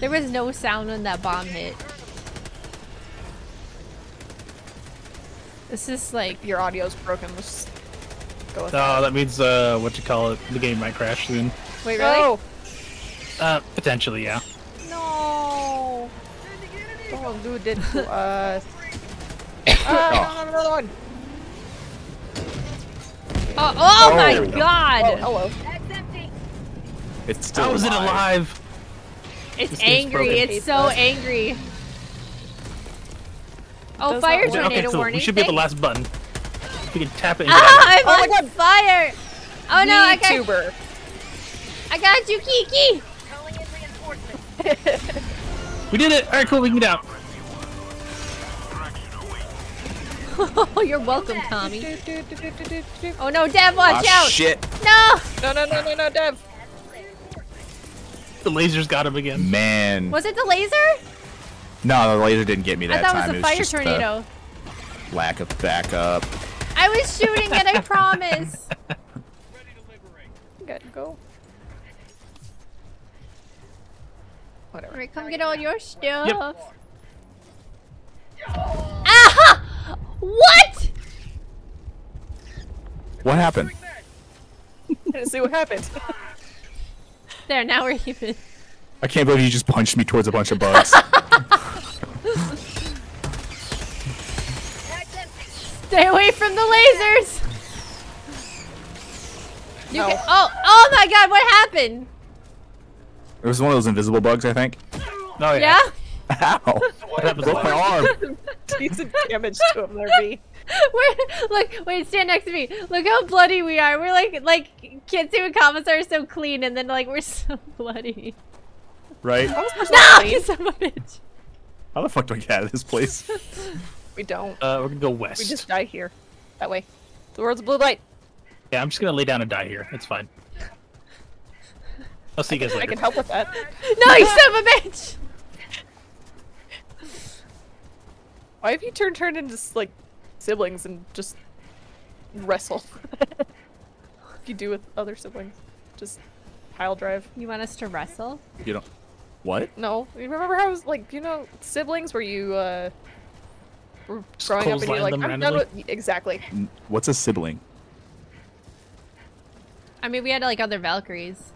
There was no sound when that bomb hit. This is like. Your audio's broken. Let's just go with Oh, that means, uh, what you call it, the game might crash soon. Wait, really? Oh, Uh, potentially, yeah. No. don't do it to us. Ah, no, no, another one. Oh, oh, my Oh. god! Oh, hello. That's empty. It's still How is it alive. alive? it's this angry. It's so angry. Oh, Does fire tornado okay, so warning. we should be at the last button. We can tap it and Ah, grab I'm Oh my on God. fire! Oh no, I got, YouTuber. I got you, Kiki! Calling in reinforcements. We did it! Alright, cool, we can get out. you're welcome, Tommy. Oh no, Dev, watch Ah, out! shit! No! No, no, no, no, no, Dev. The lasers got him again. Man. Was it the laser? No, the laser didn't get me that I thought time. it was a it fire just the tornado. lack of backup. I was shooting it, I promise. Good, go. Whatever. Alright, come get all your stuff. Yep. Ah! What? What happened? I didn't see what happened. There, now we're even. I can't believe you just punched me towards a bunch of bugs. Stay away from the lasers! You No. can- oh, oh my god, what happened? it was one of those invisible bugs, I think. Oh, yeah. Yeah? Ow! What happens Broke my arm. Decent damage to him there, B. We're, look, wait, stand next to me. Look how bloody we are. We're like, like, Kitsu and Commissar are so clean, and then, like, we're so bloody. Right? How was No, you son of a bitch. How the fuck do I get out of this place? We don't. Uh, we're gonna go west. We just die here. That way. The world's a blue light. Yeah, I'm just gonna lay down and die here. It's fine. I'll see you guys later. I can help with that. No, you son of a bitch! Why have you turned turned into like siblings and just wrestle? like you do with other siblings. Just pile drive. You want us to wrestle? You don't. What? No, you remember how it was like you know siblings where you uh were growing up and you're like I'm done randomly? with exactly. What's a sibling? I mean, we had, like, other Valkyries.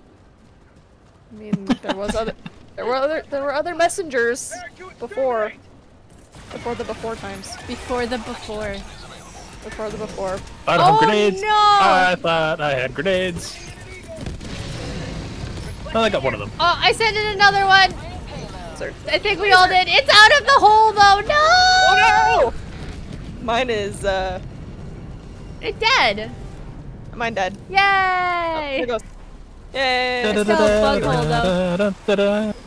I mean there was other there were other there were other messengers before before the before times Before the before. before the before. I don't have Oh, grenades. no! I thought I had grenades. Oh, I got one of them. Oh, I sent in another one! Sir. I think we all did. It's out of the hole, though! No! Oh no! Mine is uh It's dead! mine dead. Oh, Yay! here it goes. Yay! still a bug though.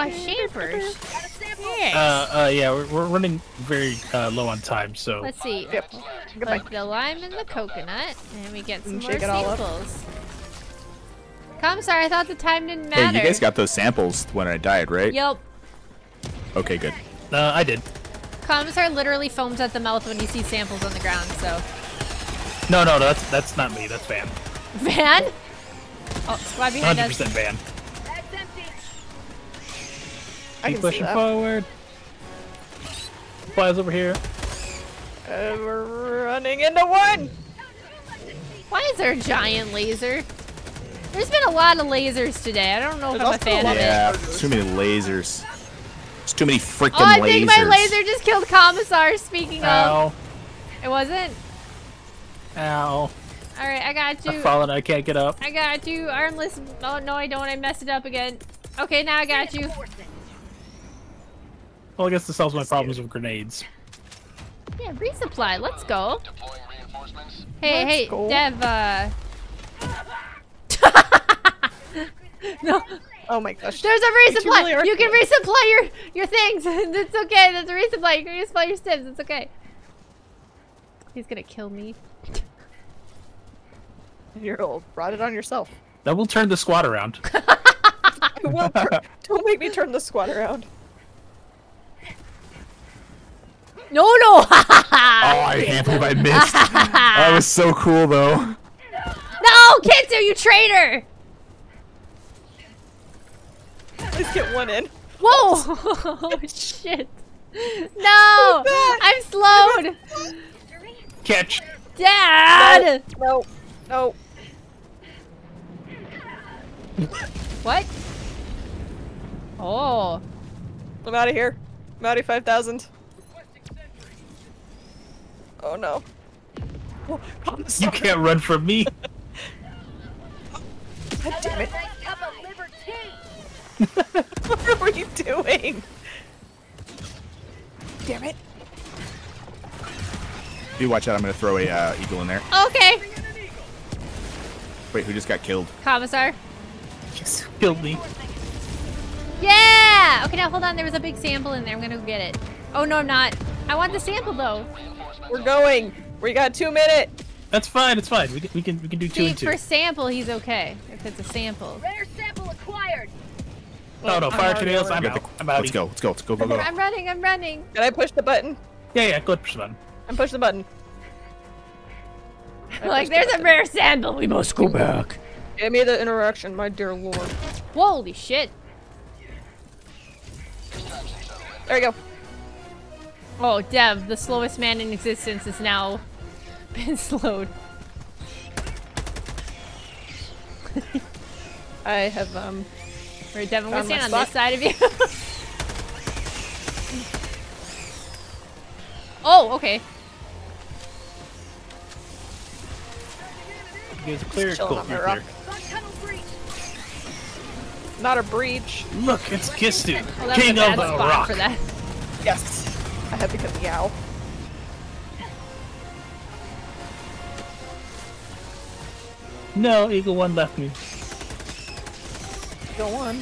Oh, shapers. A sample. Yes. Uh, uh, yeah, we're, we're running very uh, low on time, so Let's see. Yep. Goodbye. Put the lime and the coconut, and we get some And more shake it all up. samples. Commissar, I thought the time didn't matter. Hey, you guys got those samples when I died, right? Yep. Okay, good. uh, I did. Commissar literally foams at the mouth when he sees samples on the ground, so. No, no, no that's that's not me. That's Van. Van? Oh, squad behind 100% us. Van. That's. I Keep can see pushing that. forward. Flies over here. Uh, we're running into one. Why is there a giant laser? There's been a lot of lasers today. I don't know if There's I'm a also fan a of it. Yeah, too many lasers. It's too many freaking lasers. Oh, I lasers. think my laser just killed Commissar. Speaking of, Ow. it wasn't. Ow. All right, I got you. I've you. fallen. I can't get up. I got you. Armless. Oh no, I don't. I messed it up again. Okay, now I got you. Well, I guess this solves my problems with grenades. Yeah, resupply. Let's go. Deploying reinforcements. Hey, Let's hey, go. Dev. Uh... no, Oh my gosh. there's a resupply. really you can resupply your your things. it's okay. There's a resupply. You can resupply your stims. It's okay. He's gonna kill me. You're all brought it on yourself. That will turn the squad around. well, don't make me turn the squad around. No, no. Oh, I can't believe I missed. that was so cool, though. no, Kitsu, you traitor! Let's get one in. Whoa! oh shit! No, I'm slowed. Catch. Dad. No. No. What? Oh. I'm out of here. I'm out of 5,000. Oh no. Oh, You can't run from me. God damn it. Nice cup of liver. What were you doing? Damn it. You watch out. I'm gonna throw a uh, eagle in there. Okay. Wait, who just got killed? Commissar. Just killed me. Yeah. Okay, now hold on. There was a big sample in there. I'm gonna go get it. Oh no, I'm not. I want the sample though. We're going. We got two minutes. That's fine. It's fine. We can we can, we can do two See, and two. for sample, he's okay. If it's a sample. Rare sample acquired. Oh no, fire I'm tornadoes. I'm out. the- I'm out. Let's go. Let's go. Let's go. Go. Go. I'm running. I'm running. Can I push the button? Yeah, yeah. Go ahead, push the button. I'm pushing the button. Like, pushed the there's a rare sample. We must go back. Give me the interaction, my dear lord. Holy shit. There we go. Oh, Dev, the slowest man in existence, has now been slowed. I have um. Right, Dev, I'm gonna stand on this side of you. oh, okay. You guys clear. Chilling Cool. on my You're rock. clear. Front tunnel breach. Not a breach. Look, it's Gistu, Well, king of the rock. for that. Yes. I had to get meow. No, Eagle One left me. Go on.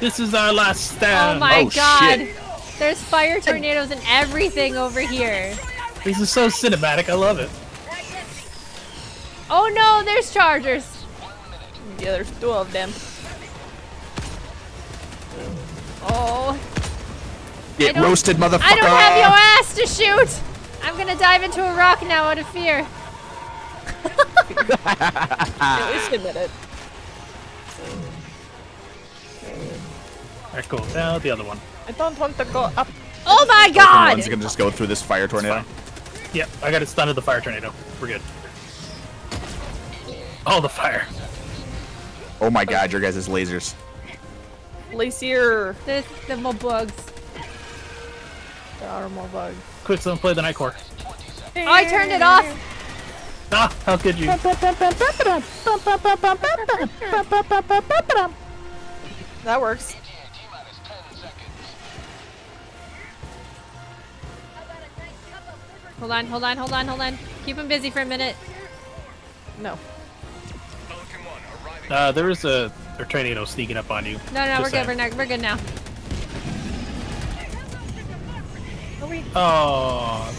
This is our last oh stand. Oh my oh, god. shit. There's fire tornadoes and everything over here. This is so cinematic. I love it. Oh no, there's chargers. Yeah, there's two of them. Oh, Get roasted, motherfucker. I don't have your ass to shoot. I'm gonna dive into a rock now out of fear. At least admit it. Alright, cool. Now the other one. I don't want to go up. Oh my god! One's gonna just go through this fire tornado. Yep, I got it stunned to the fire tornado. We're good. Oh, the fire. Oh my god, your guys' lasers. Lacier. There's the more bugs. There are more bugs. Quick, someone play the night core. Oh, I turned it off. Ah, how could you? That works. T-minus 10 seconds. Hold on, hold on, hold on, hold on. Keep him busy for a minute. No. Uh, there is a, a tornado sneaking up on you. No, no, Just we're good. We're, not, we're good now. Oh.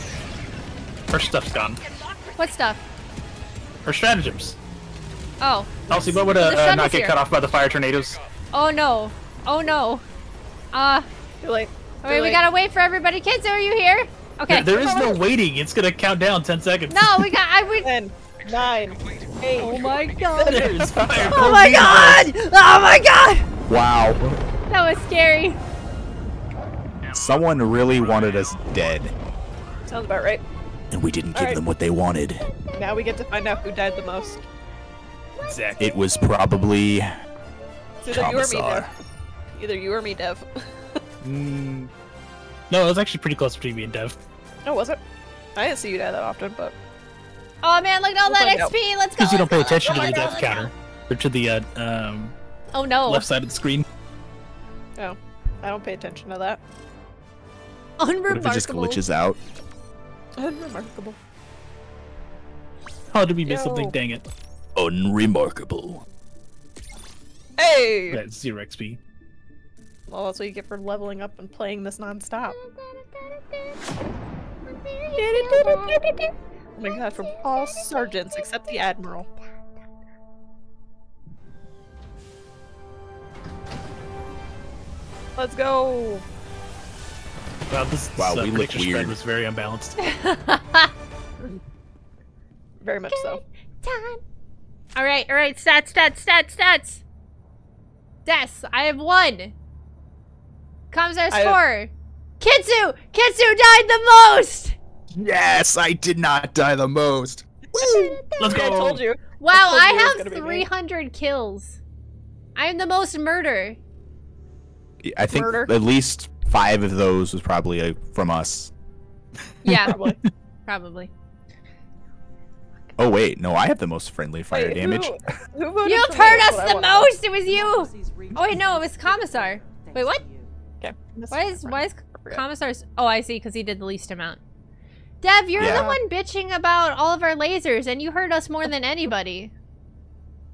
Her stuff's gone. What stuff? Her stratagems. Oh. Elsie, what would uh, uh, not get here. cut off by the fire tornadoes? Oh no. Oh no. Uh, Too late. wait, we gotta wait for everybody. Kids, are you here? Okay. There- there is no waiting. It's gonna count down 10 seconds. No, we got. I we. Ten, nine, eight. Oh my god. Oh my god! Oh my god! Wow. That was scary. Someone really wanted us dead, Sounds about right. and we didn't give Alright. them what they wanted. Now we get to find out who died the most. Exactly. It was probably It's either you or me, Dev. Either you or me, Dev. Mm, no, it was actually pretty close between me and Dev. no, was it? I didn't see you die that often, but Oh man, look at all We'll that find out. XP. Let's go. Because you don't pay let's go, attention to the death counter. Or to the uh, um, Oh no. left side of the screen. oh, I don't pay attention to that. what Unremarkable. if it just glitches out? Unremarkable. Oh, did we miss Yo. something? Dang it. Unremarkable. Hey! That's zero XP. Well, that's what you get for leveling up and playing this non-stop. Oh my god, from all sergeants except the admiral. Let's go! Wow, this, Wow, uh, we look predictor spread weird. was very unbalanced. Very much so. Time. All right, all right. Stats, stats, stats, stats. Des, I have one. Commissar's I have- Kitsu, Kitsu died the most. Yes, I did not die the most. Let's go. I told you. Wow, told I you it have gonna be me. 300 kills. I'm the most murder. I think Murder. at least five of those was probably uh, from us. Yeah, Probably. probably. Oh wait, no, I have the most friendly fire Wait, damage. Who, who You've hurt us the most. It was you. Oh wait, no, it was Commissar. Wait, what? Okay. Why is why is Commissar's? Oh, I see, because he did the least amount. Dev, you're the one bitching about all of our lasers, and you hurt us more than anybody.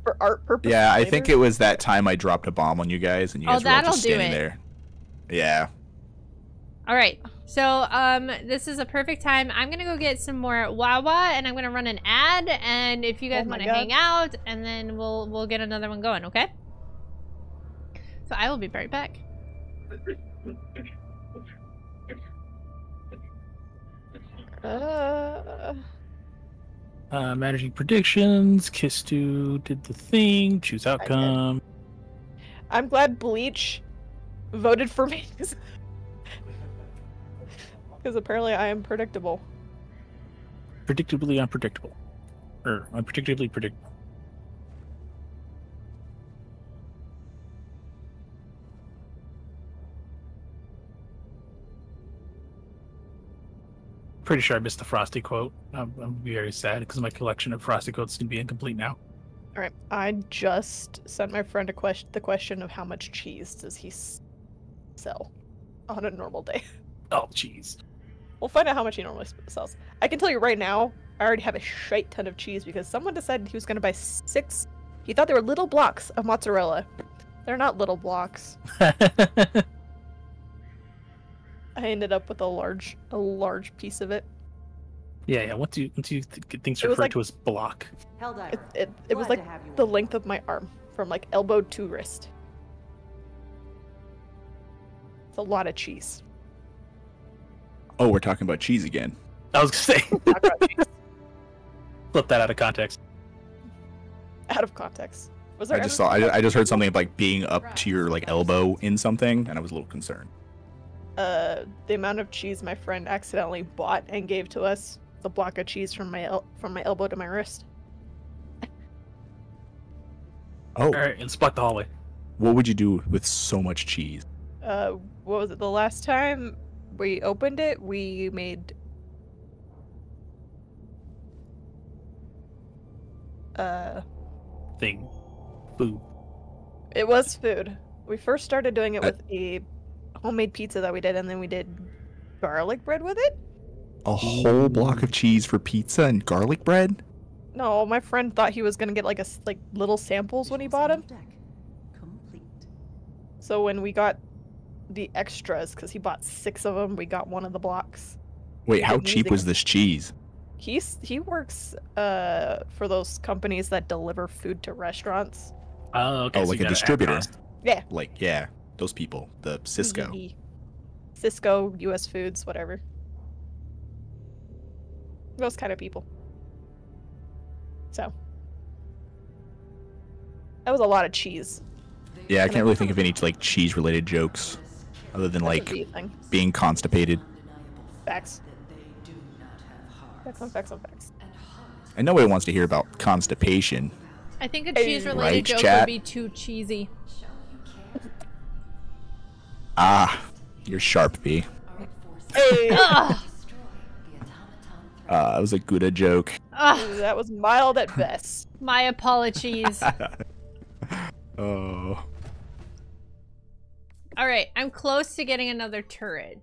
For art purposes? Yeah, I later? think it was that time I dropped a bomb on you guys, and you Oh, guys were all just standing there. Yeah. All right. So, um, this is a perfect time. I'm gonna go get some more Wawa, and I'm gonna run an ad. And if you guys Oh want to hang out, and then we'll we'll get another one going. Okay. So I will be right back. Uh, Uh, managing predictions. Kiss2 did the thing. Choose outcome. I'm glad Bleach voted for me. Because apparently I am predictable. Predictably unpredictable. Or unpredictably predictable. Pretty sure I missed the Frosty quote. I'm, I'm very sad because my collection of Frosty quotes can be incomplete now. All right, I just sent my friend a question. The question of how much cheese does he s- sell on a normal day? Oh, jeez. We'll find out how much he normally sells. I can tell you right now, I already have a shite ton of cheese because someone decided he was going to buy six. He thought they were little blocks of mozzarella. They're not little blocks. I ended up with a large, a large piece of it. yeah, yeah. Once you once you th- get things referred like- to as block. It, it, it was like the length of my arm, from like elbow to wrist. It's a lot of cheese. Oh, we're talking about cheese again. I was gonna say Talk about cheese. flip that out of context. Out of context. Was there I just saw. I, I just heard something like being up to your like elbow in something, and I was a little concerned. Uh, the amount of cheese my friend accidentally bought and gave to us. The block of cheese from my el- from my elbow to my wrist. Oh, All right, and spot the hallway. what would you do with so much cheese? Uh, what was it? The last time we opened it, we made. Uh, Thing. Food. it was food. We first started doing it I- with a homemade pizza that we did, and then we did garlic bread with it. A whole block of cheese for pizza and garlic bread? No, my friend thought he was gonna get like a like little samples when he bought them. So when we got the extras, because he bought six of them, we got one of the blocks. Wait, how Like cheap was this cheese? He's he works uh for those companies that deliver food to restaurants. Oh, okay. Oh, so like a distributor. Yeah. Like, yeah, those people, the Sysco. Sysco, U.S. Foods, whatever. Those kind of people. So that was a lot of cheese. Yeah, I can't really think of any like cheese related jokes other than like being constipated. Facts. Facts on facts on facts. And nobody wants to hear about constipation. I think a cheese-related Right, joke chat? would be too cheesy. Ah, you're sharp, B. Hey, Uh, that was a Gouda joke. Ugh. that was mild at best. My apologies. Oh. All right, I'm close to getting another turret.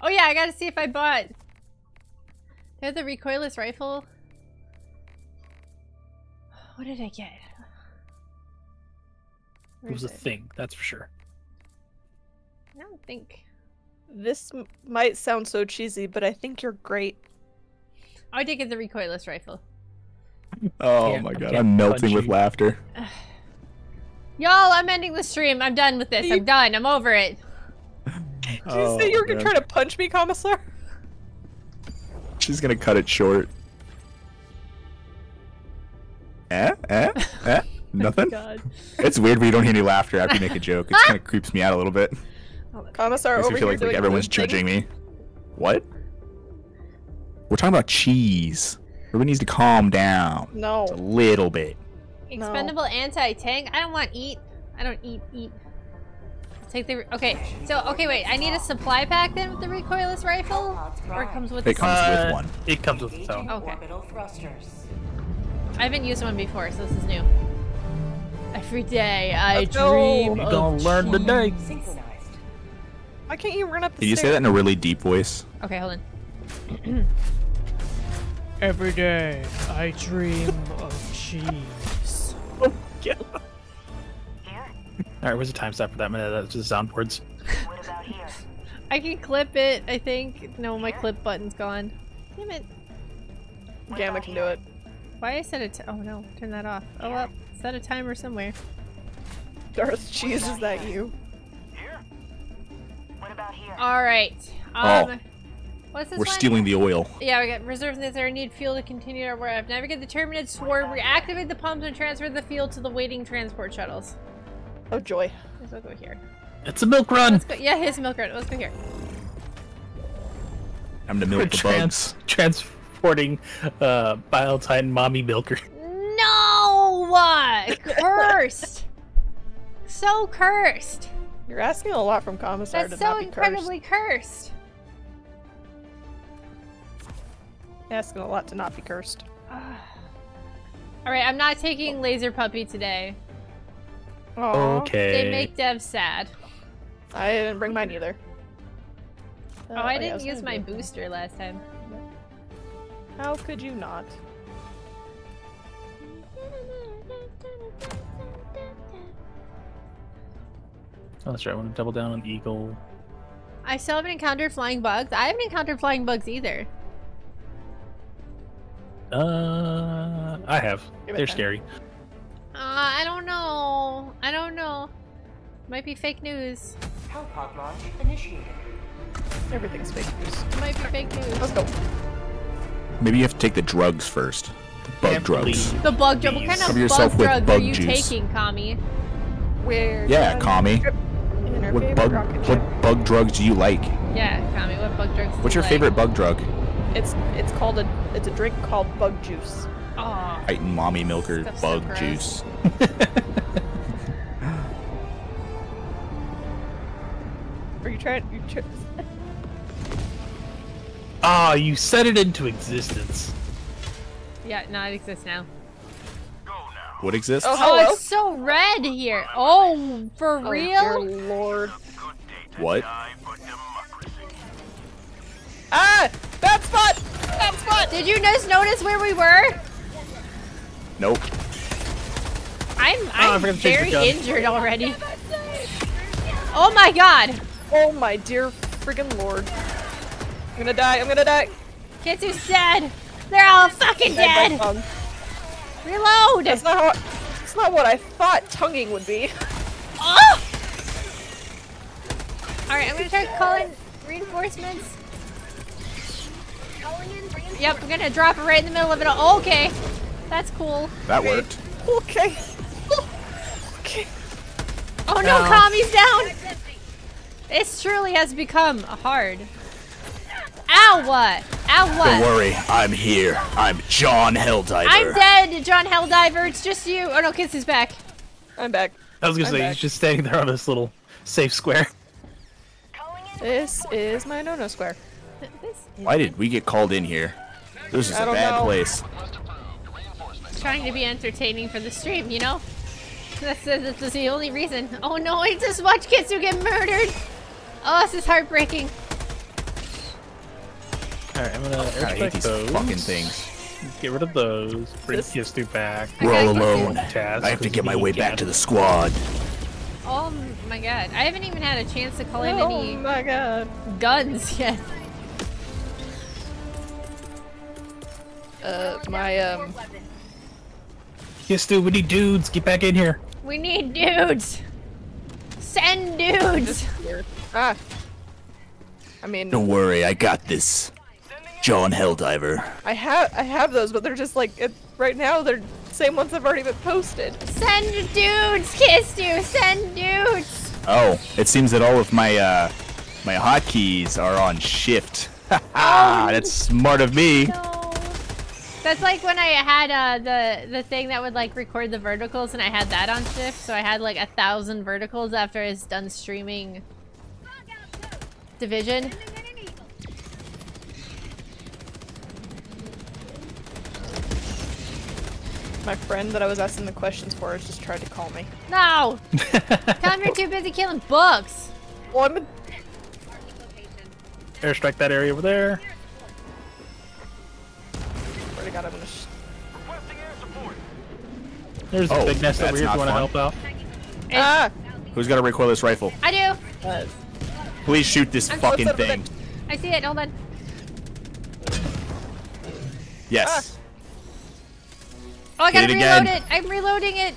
Oh yeah, I gotta see if I bought. They have the recoilless rifle. What did I get? Where It was a it? thing, that's for sure. I don't think. This m- might sound so cheesy, but I think you're great. Oh, I did get the recoilless rifle. Oh Can't- my god, can't I'm melting punch with laughter. Y'all, I'm ending the stream. I'm done with this. I'm done. I'm over it. Did you Oh, say you were gonna try to punch me, Commissar? She's gonna cut it short. Eh? Eh? Eh? Nothing? God. It's weird when you don't hear any laughter after you make a joke. It kind of creeps me out a little bit. Commissar Makes over me feel like, like everyone's thing. judging me. What? We're talking about cheese. Everyone needs to calm down. No. A little bit. Expendable anti-tank. I don't want eat. I don't eat eat. Take the okay. So okay, wait. I need a supply pack then with the recoilless rifle, or it comes with. It comes s- with one. Uh, It comes with its own. Okay. I haven't used one before, so this is new. Every day I Let's go. dream You're of gonna learn today. Why can't you run up the Can you say that in a really deep voice? Okay, hold on. Every day I dream of cheese. Oh, Here. Alright, where's the time timestamp for that minute? That's just soundboards. What about here? I can clip it. I think. No, my clip button's gone. Damn it. Gamma can do it. Why I set it? To oh no, turn that off. Oh well, set a timer somewhere. Darth Cheese, is that you? All right. Um, Oh. What's this We're one? stealing the oil. Yeah, we got reserve the there need fuel to continue our work. Navigate the Terminid Sword, reactivate the pumps, and transfer the fuel to the waiting transport shuttles. Oh joy. Let's go here. It's a milk run! Let's go. Yeah, his milk run. Let's go here. I'm to We're milk the trans- bugs. transporting uh, Bile Titan Mommy Milker. No! Cursed! so cursed! You're asking a lot from Commissar That's to not so be incredibly cursed. cursed. Asking a lot to not be cursed. Alright, I'm not taking Laser Puppy today. Aw, Okay. They make devs sad. I didn't bring mine either. Oh, Uh, I didn't was use my booster last time. How could you not? Oh, that's right. I want to double down on the Eagle. I still haven't encountered flying bugs. I haven't encountered flying bugs either. Uh, I have. They're time. scary. Uh, I don't know. I don't know. Might be fake news. Everything's fake news. Might be fake news. Let's go. Maybe you have to take the drugs first. The bug Can't drugs. believe- The bug drugs. What kind of yourself bug with drug are you juice. taking, Kami? We're Yeah, done Kami. In What bug what bug drugs do you like? Yeah, Kami. What bug drugs? do What's you your like? favorite bug drug? It's it's called a it's a drink called bug juice. Oh, Titan mommy milker Stuff's so bug gross. juice. Are you trying? You try, Ah, you set it into existence. yeah. No, it exists now. What exists? Oh, Oh, it's so red here. Oh, for Oh, real? dear lord. What? Ah! Bad spot! Bad spot! Did you just notice where we were? Nope. I I'm I'm forgot to change very injured already. Oh my god. Oh my dear friggin' lord. I'm gonna die, I'm gonna die! Kitsu's dead. They're all fucking Dead dead. tongue. Reload. That's not how it's not what I thought tonguing would be. Oh! Alright, I'm gonna try calling reinforcements. Yep, I'm gonna drop it right in the middle of it. all. okay. That's cool. That Okay. worked. Okay. Okay. Oh no, Ow. Kami's down! This truly has become a hard. Ow, what? Ow, what? Don't worry, I'm here. I'm John Helldiver. I'm dead, John Helldiver. It's just you. Oh no, Kiss is back. I'm back. I was gonna I'm say back. he's just standing there on this little safe square. This is my no-no square. Why did we get called in here? This is I a don't bad know. place. Trying to be entertaining for the stream, you know? That's, that's, that's the only reason. Oh no, I just watched Kitsu get murdered. Oh, this is heartbreaking. Alright, I'm gonna I hate airstrike these those. fucking things. Get rid of those. Bring This- Kistu back. We're all alone. Task, I have to get my we way back to the squad. Oh my god. I haven't even had a chance to call in Oh any my god. guns yet. Uh, my um. Kistu, we need dudes. Get back in here. We need dudes. Send dudes. Ah. I mean, Don't worry, I got this. John Helldiver. I have I have those, but they're just like it, right now they're same ones that have already been posted. Send dudes, Kistu. Send dudes. Oh, it seems that all of my uh my hotkeys are on shift. Oh. That's smart of me. No. That's like when I had uh, the the thing that would like record the verticals, and I had that on shift, so I had like a thousand verticals after I was done streaming Division. My friend that I was asking the questions for has just tried to call me. No, tell him you're too busy killing books. Well, I'm a, Airstrike that area over there. swear to God, I'm gonna. Sh- There's Oh, a big nest that's over here if you want to fun. help out. ah! Who's got a recoilless rifle? I do. Uh, Please shoot this I'm fucking so thing. I see it. Hold on. Yes. Oh, I gotta it reload again. it. I'm reloading it.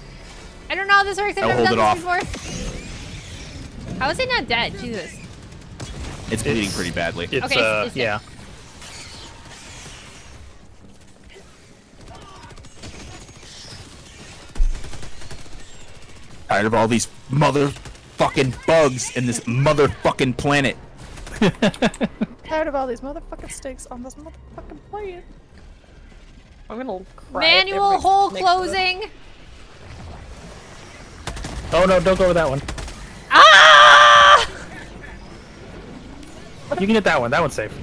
I don't know how this works. I've Now never done it this before. How is it not dead? Jesus. It's bleeding pretty badly. It's Okay, uh, it's- yeah. Tired of all these motherfucking bugs in this motherfucking planet. tired of all these motherfucking stakes on this motherfucking plane. I'm gonna cry. Manual hole makes this. closing. Oh no, don't go with that one. Ah! You can hit that one. That one's safe.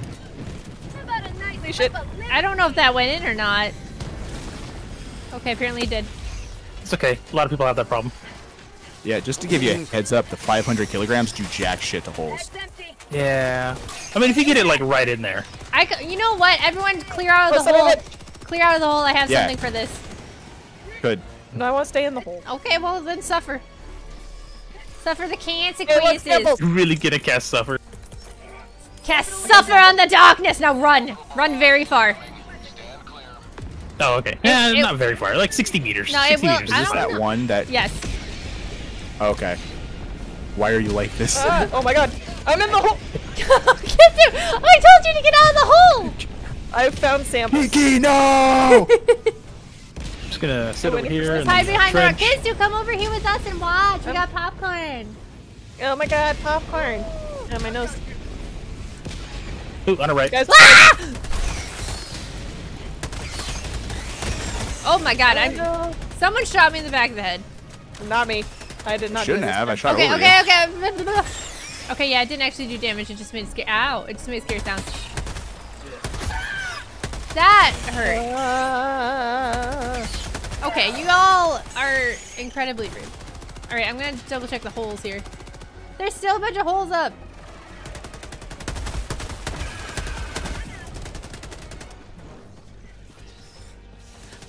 Holy shit. I don't know if that went in or not. Okay, apparently it did. It's okay. A lot of people have that problem. Yeah, just to give you a heads up, the 500 kilograms do jack shit to holes. Yeah. I mean, if you get it like right in there. I, c- you know what? Everyone, clear out of the hole. A- Clear out of the hole. I have Yeah. something for this. Good. No, I want to stay in the hole. Okay, well then suffer. Suffer the Hey, let's consequences. gamble. You're really gonna cast suffer. Cast suffer on the darkness. Now run. Run very far. Oh, okay. Yeah, it- not very far. Like 60 meters. No, it 60 will- meters. Is don't. That know. one that. Yes. Okay. Why are you like this? Ah, oh my god. I'm in the hole. I told you to get out of the hole. I found samples. Kiki, no! just gonna sit Go over here here. and Hide behind the rock. trench. Kiss you. Come over here with us and watch. We got popcorn. Oh my god, popcorn. On my nose. Ooh, on the right. Guys, Ah! Oh my god, I'm. no. Someone shot me in the back of the head. Not me. I did not Shouldn't do this. have. I shot Okay, over okay, you. okay. Okay, yeah, it didn't actually do damage. It just made scare. Ow! It just made scary sounds. That hurt. Ah. Okay, you all are incredibly rude. All right, I'm gonna double check the holes here. There's still a bunch of holes up.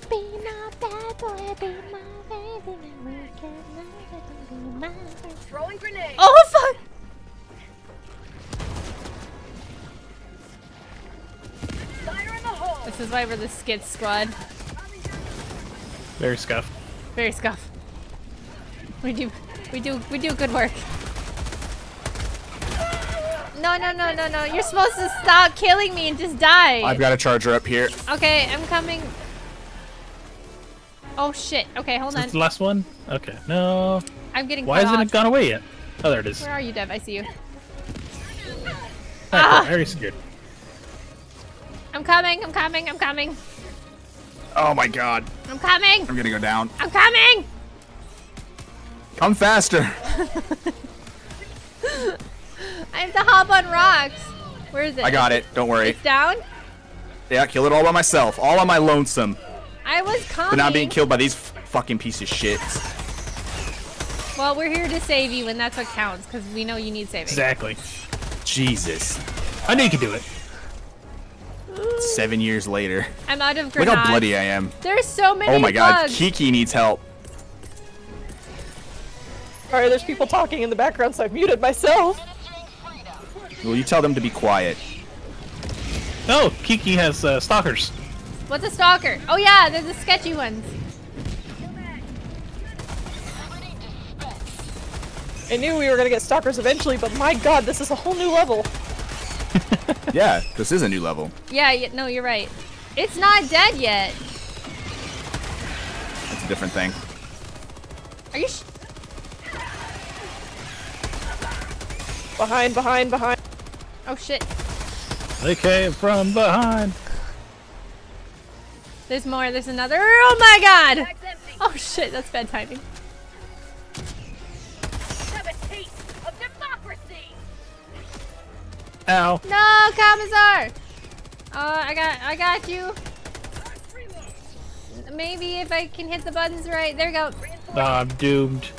Be my bad boy, be my baby, we can never be my friend. Throwing grenade. Oh fuck! Fire in the hole. This is why we're the Skitz Squad. Very scuffed. Very scuff. We do, we do, we do good work. No, no, no, no, no. You're supposed to stop killing me and just die. I've got a charger up here. Okay, I'm coming. Oh shit. Okay, hold Is on. this the last one? Okay. No. I'm getting Why hasn't off. it gone away yet? Oh, there it is. Where are you, Dev? I see you. Ah! Very scared. I'm coming. I'm coming. I'm coming. Oh my god. I'm coming. I'm gonna go down. I'm coming. Come faster. I have to hop on rocks. Where is it? I got it. Don't worry. It's down. Yeah, kill it all by myself. All on my lonesome. I was coming. But not being killed by these f- fucking piece of shit. Well, we're here to save you, and that's what counts, because we know you need saving. Exactly. Jesus. I knew you could do it. Seven years later. I'm out of Look how bloody I am. There's so many Oh my god. Kiki needs help. Sorry, there's people talking in the background, so I've muted myself. Will you tell them to be quiet? Oh, Kiki has uh, stalkers. What's a stalker? Oh yeah, there's the sketchy ones. I knew we were gonna get stalkers eventually, but my god, this is a whole new level. Yeah, this is a new level. Yeah, yeah, no, you're right. It's not dead yet. It's a different thing. Are you? Sh- Behind, behind, behind. oh shit. They came from behind. There's more. There's another. Oh my god. Oh shit, that's bad timing. Ow. No, Commissar. Uh, I got, I got you. Maybe if I can hit the buttons right. There we go. No, I'm doomed.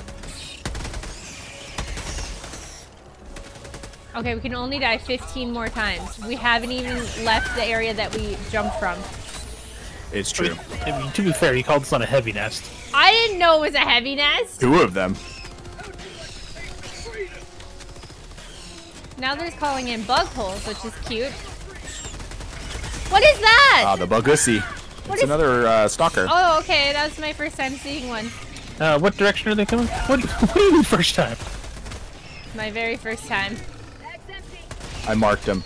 Okay, we can only die 15 more times. We haven't even left the area that we jumped from. It's I mean, true. I mean, to be fair, you called this on a heavy nest. I didn't know it was a heavy nest. Two of them. Now there's calling in bug holes, which is cute. What is that? Ah, the Bugussy. What It's is- another uh, stalker. oh, okay. That was my first time seeing one. Uh, what direction are they coming? What, what do you mean first time? My very first time. I marked him.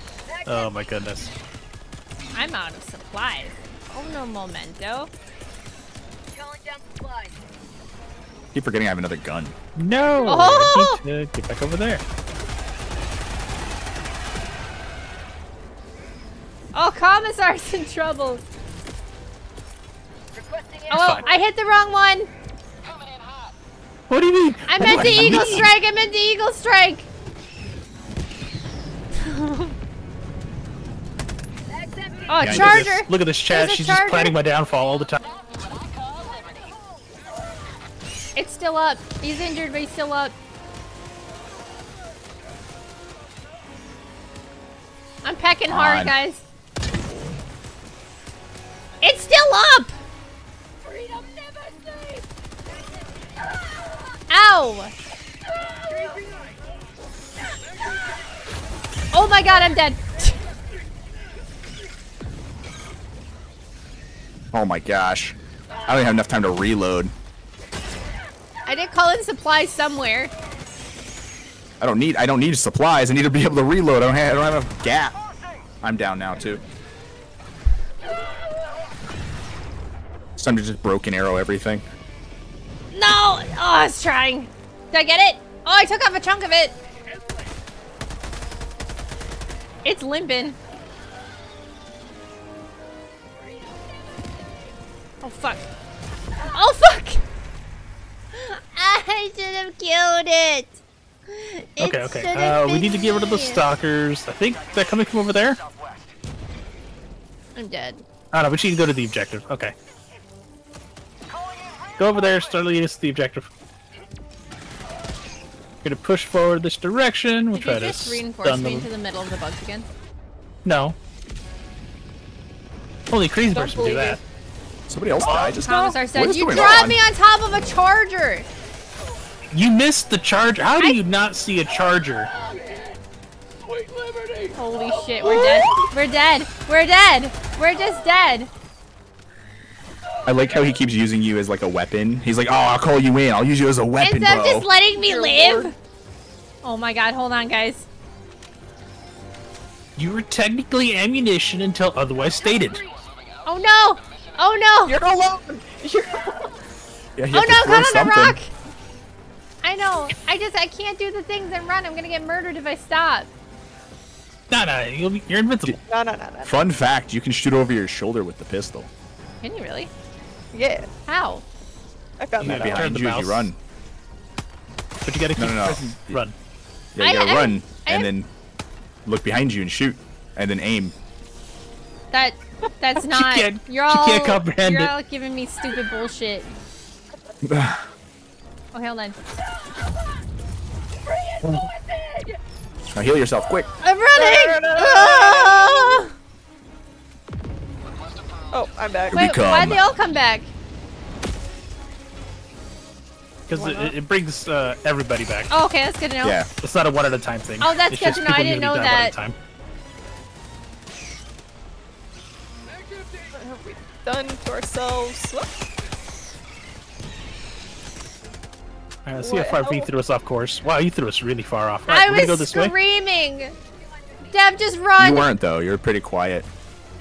Oh my goodness. I'm out of supplies. Oh no, momento. Calling down supplies. Keep forgetting I have another gun. No! Oh! I need to get back over there. Oh, Commissar's in trouble. Requesting Oh. I hit the wrong one. What do you mean? I meant the What? Eagle Strike. I meant the Eagle Strike. Oh, Yeah, look at Charger. this- Look at this chat. She's just planning my downfall all the time. It's still up. He's injured, but he's still up. I'm pecking hard, guys. It's still up! Freedom never sleeps! Ow! Oh my god, I'm dead. Oh my gosh. I don't even have enough time to reload. I did call in supplies somewhere. I don't need I don't need supplies. I need to be able to reload. I don't have, I don't have a gap. I'm down now too. It's time to just broken arrow everything. No! Oh, I was trying. Did I get it? Oh, I took off a chunk of it. It's limping. Oh, fuck. Oh, fuck! I should have killed it. It Okay, okay. Uh, we need to get rid of the stalkers. I think they're coming from over there. I'm dead. Oh no, we should go to the objective. Okay. Go over there, start leading us to the objective. We're Gonna push forward this direction. We'll Did try you to just reinforce me them. into the middle of the bugs again? No. Holy crazy Don't person do believe that. Somebody else died just now? Commissar What said, is you going dropped on? me on top of a charger! You missed the charger. How do I- you not see a charger? Holy shit, we're dead. We're dead. We're dead. We're just dead. I like how he keeps using you as like a weapon. He's like, oh, I'll call you in. I'll use you as a weapon, Instead of just letting me live. Oh my god, hold on, guys. You were technically ammunition until otherwise stated. Oh no! Oh no! You're alone! You're Yeah, you Oh no, to throw cut on the rock! I know. I just I can't do the things and run. I'm gonna get murdered if I stop. Nah, nah, you'll be, you're invincible. No, no, no, no. Fun fact: you can shoot over your shoulder with the pistol. Can you really? Yeah, How? I found Yeah, that behind out. Behind the you as mouse. you run. But you gotta keep No, no, no. pressing run. Yeah, you gotta I- run I and have- then look behind you and shoot, and then aim. That that's not. can't- you're she all. can't comprehend you're it. all giving me stupid bullshit. Now Oh, hold on. heal yourself quick. I'm running. No, no, no, no, no, Ah! Oh, I'm back. Here we Wait, why'd they all come back? Because it, it brings uh, everybody back. Oh, okay, that's good to know. Yeah. It's not a one at a time thing. Oh, that's It's good just to know. I didn't usually know die one at a that. time. What have we done to ourselves? Whoop. Alright, let's see how far V how- threw us off course. Wow, you threw us really far off. I Alright, we're gonna go was this way. screaming. Dev, just run. You weren't though. You're pretty quiet.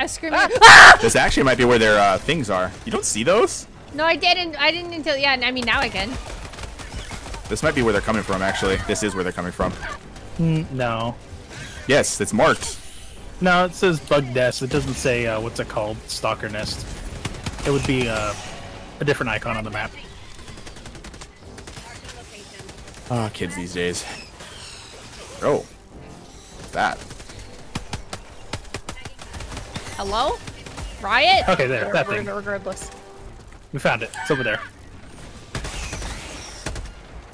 I was. Ah! This actually might be where their uh, things are. You don't see those? No, I didn't. I didn't until. Yeah, I mean now I can. This might be where they're coming from. Actually, this is where they're coming from. Mm, no. Yes, it's marked. No, it says bug nest. It doesn't say, uh, what's it called? Stalker nest. It would be uh, a different icon on the map. Ah, kids these days. Oh, that? Hello, Riot. Okay, there, that We're thing. regardless. We found it. It's over there.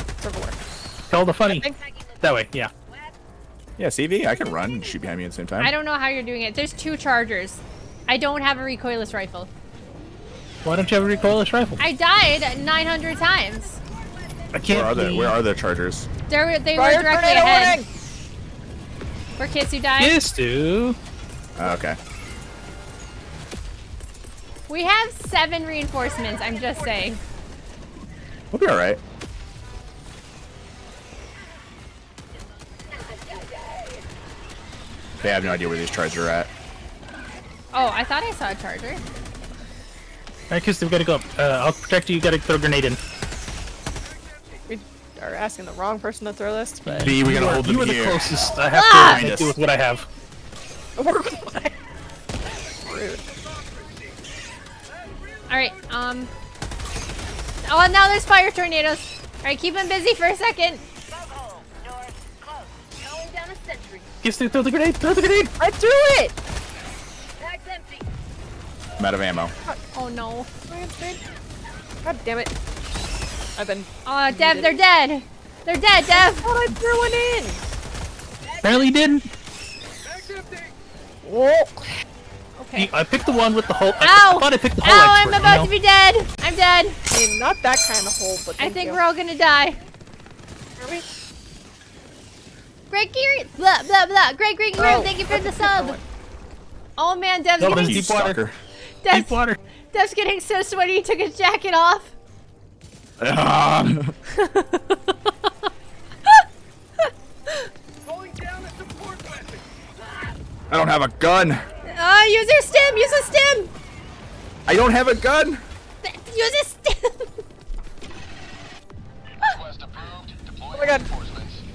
It's over where? Call the funny. Thank- That way, yeah. Yeah, CV. I can run and shoot behind me at the same time. I don't know how you're doing it. There's two chargers. I don't have a recoilless rifle. Why don't you have a recoilless rifle? I died 900 times. I can't. Where are the Where are the chargers? They were, they were directly ahead. warning! For kids who died. Yes, dude. Oh, okay. We have seven reinforcements. I'm just saying. We'll be all right. They have no idea where these chargers are at. Oh, I thought I saw a charger. Alright, Kiss, we gotta go up. Uh, I'll protect you. You gotta throw a grenade in. We are asking the wrong person to throw this, but B, we You gotta are, hold you them are the closest. I have Ah! to make do with what I have. work with my rude. All right. Um. Oh, now there's fire tornadoes. All right, keep them busy for a second. North, close. Calling down a sentry. Kiss, throw the grenade. Throw the grenade. I threw it. I'm out of ammo. Oh no. God damn it! I've been. Oh, Dev, they're dead. They're dead, Dev. thought I threw one in. Apparently you didn't. Whoa! Okay. I picked the one with the hole. I, Ow! I thought I picked the hole Ow, I'm about you know? to be dead. I'm dead. I mean, not that kind of hole, but I think you. we're all gonna die. Are we? Greg Geary, blah blah blah. Greg Greg Geary, Oh, thank you for the that's a different sub. Oh man, Dev's No, getting, Deep water. Dev's, Deep water. Dev's getting so sweaty. He took his jacket off. Ah. I don't have a gun. Uh, use your stim. Use a stim. I don't have a gun. Use a stim. Request approved. Deploy Oh my God.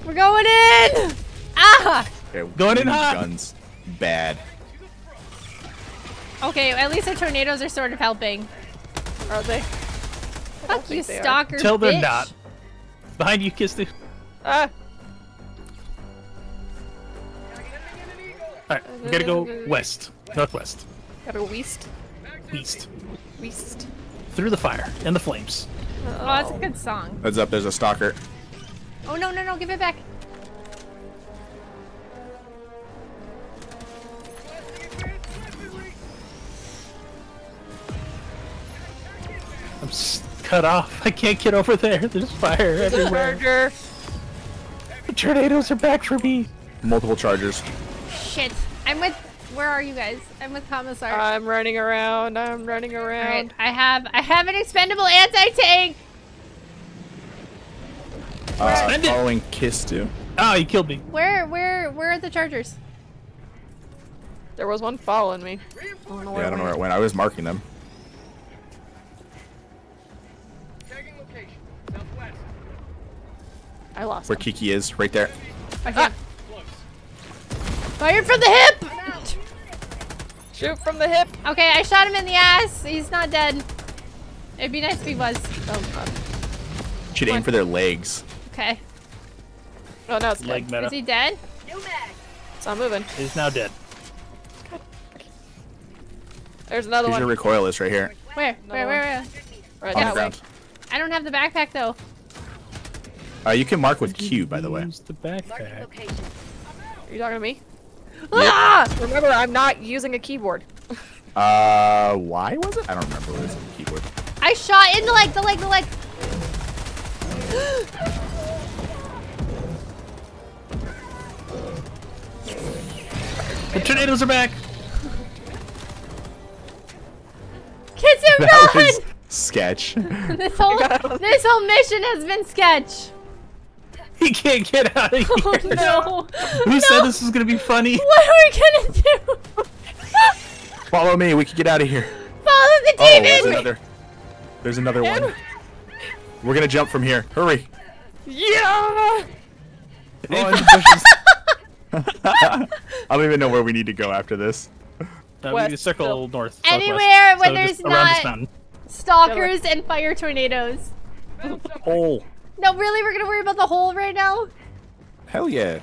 We're going in. Ah. Okay, Going in hot. Guns. Bad. Okay, at least the tornadoes are sort of helping. Are they? Fuck you, think they are. stalker Till they're bitch. not. Behind you, Kiss. the- Ah! Alright, we gotta go west. Northwest. Gotta go west. East. West. Through the fire and the flames. Oh, that's a good song. Heads up, there's a stalker. Oh no no no! Give it back. I'm cut off. I can't get over there. There's fire everywhere. Charger. The tornadoes are back for me. Multiple chargers. Shit. I'm with... Where are you guys? I'm with Commissar. I'm running around. I'm running around. All right. I have... I have an expendable anti-tank! Uh, I'm following Kiss too. Oh, you ah, killed me. Where, where, where are the chargers? There was one following me. I don't know where, yeah, I don't know where it went. I was marking them. I lost. Where him. Kiki is, right there. I ah! Fire from the hip! Shoot from the hip. Okay, I shot him in the ass. He's not dead. It'd be nice if he was. Oh god. Should aim for their legs. Okay. Oh no, it's Leg dead. Is he dead? New mag. It's not moving. He's now dead. There's another Here's one. your recoil is right here. Where? No. Where, where, where? Right On that the way. ground. I don't have the backpack though. Uh, you can mark with Q, by the way. Use the backpack. location. Are you talking to me? Ah! Remember, I'm not using a keyboard. Uh, why was it? I don't remember what it is on the keyboard. I shot in the leg, the leg, the leg. The tornadoes are back. Kids him That run! was sketch. This whole this whole mission has been sketch. He can't get out of here. Oh no! Who said this was gonna be funny? What are we gonna do? Follow me. We can get out of here. Follow the demon. Oh, there's demon! another. There's another one. We're gonna jump from here. Hurry. Yeah! Aim for the bushes. I don't even know where we need to go after this. Uh, we need to circle still. north. Anywhere when So just there's not- mountain. Stalkers and fire tornadoes. Hole. No, really, we're gonna worry about the hole right now? Hell yeah.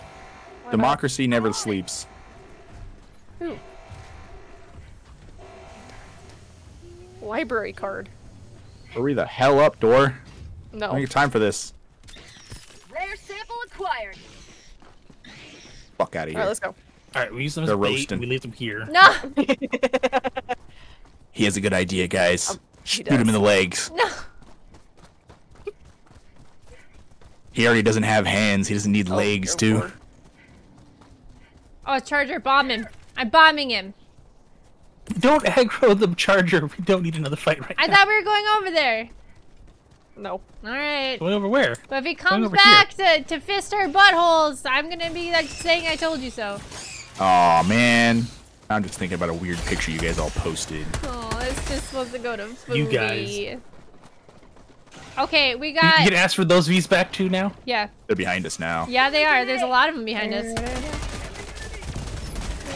Democracy never sleeps. Ooh. Library card. Hurry the hell up, door. I No. don't have time for this. Rare sample acquired. Fuck out of here. Alright, here. let's go. All right, we use them as They're bait. We leave them here. No, He has a good idea, guys. Um, he Shoot him in the legs. no. He already doesn't have hands. He doesn't need Oh, legs, too. for it. Oh, Charger, bomb him. I'm bombing him. Don't aggro the charger. We don't need another fight right I now. I thought we were going over there. No. Alright. Going over where? But if he comes over back to, to fist our buttholes, I'm gonna be like saying I told you so. Aw, man. I'm just thinking about a weird picture you guys all posted. Oh, it's just supposed to go to foodie. You guys. Okay, we got. you can ask for those V's back too now. Yeah, They're behind us now. yeah, they are. There's a lot of them behind us.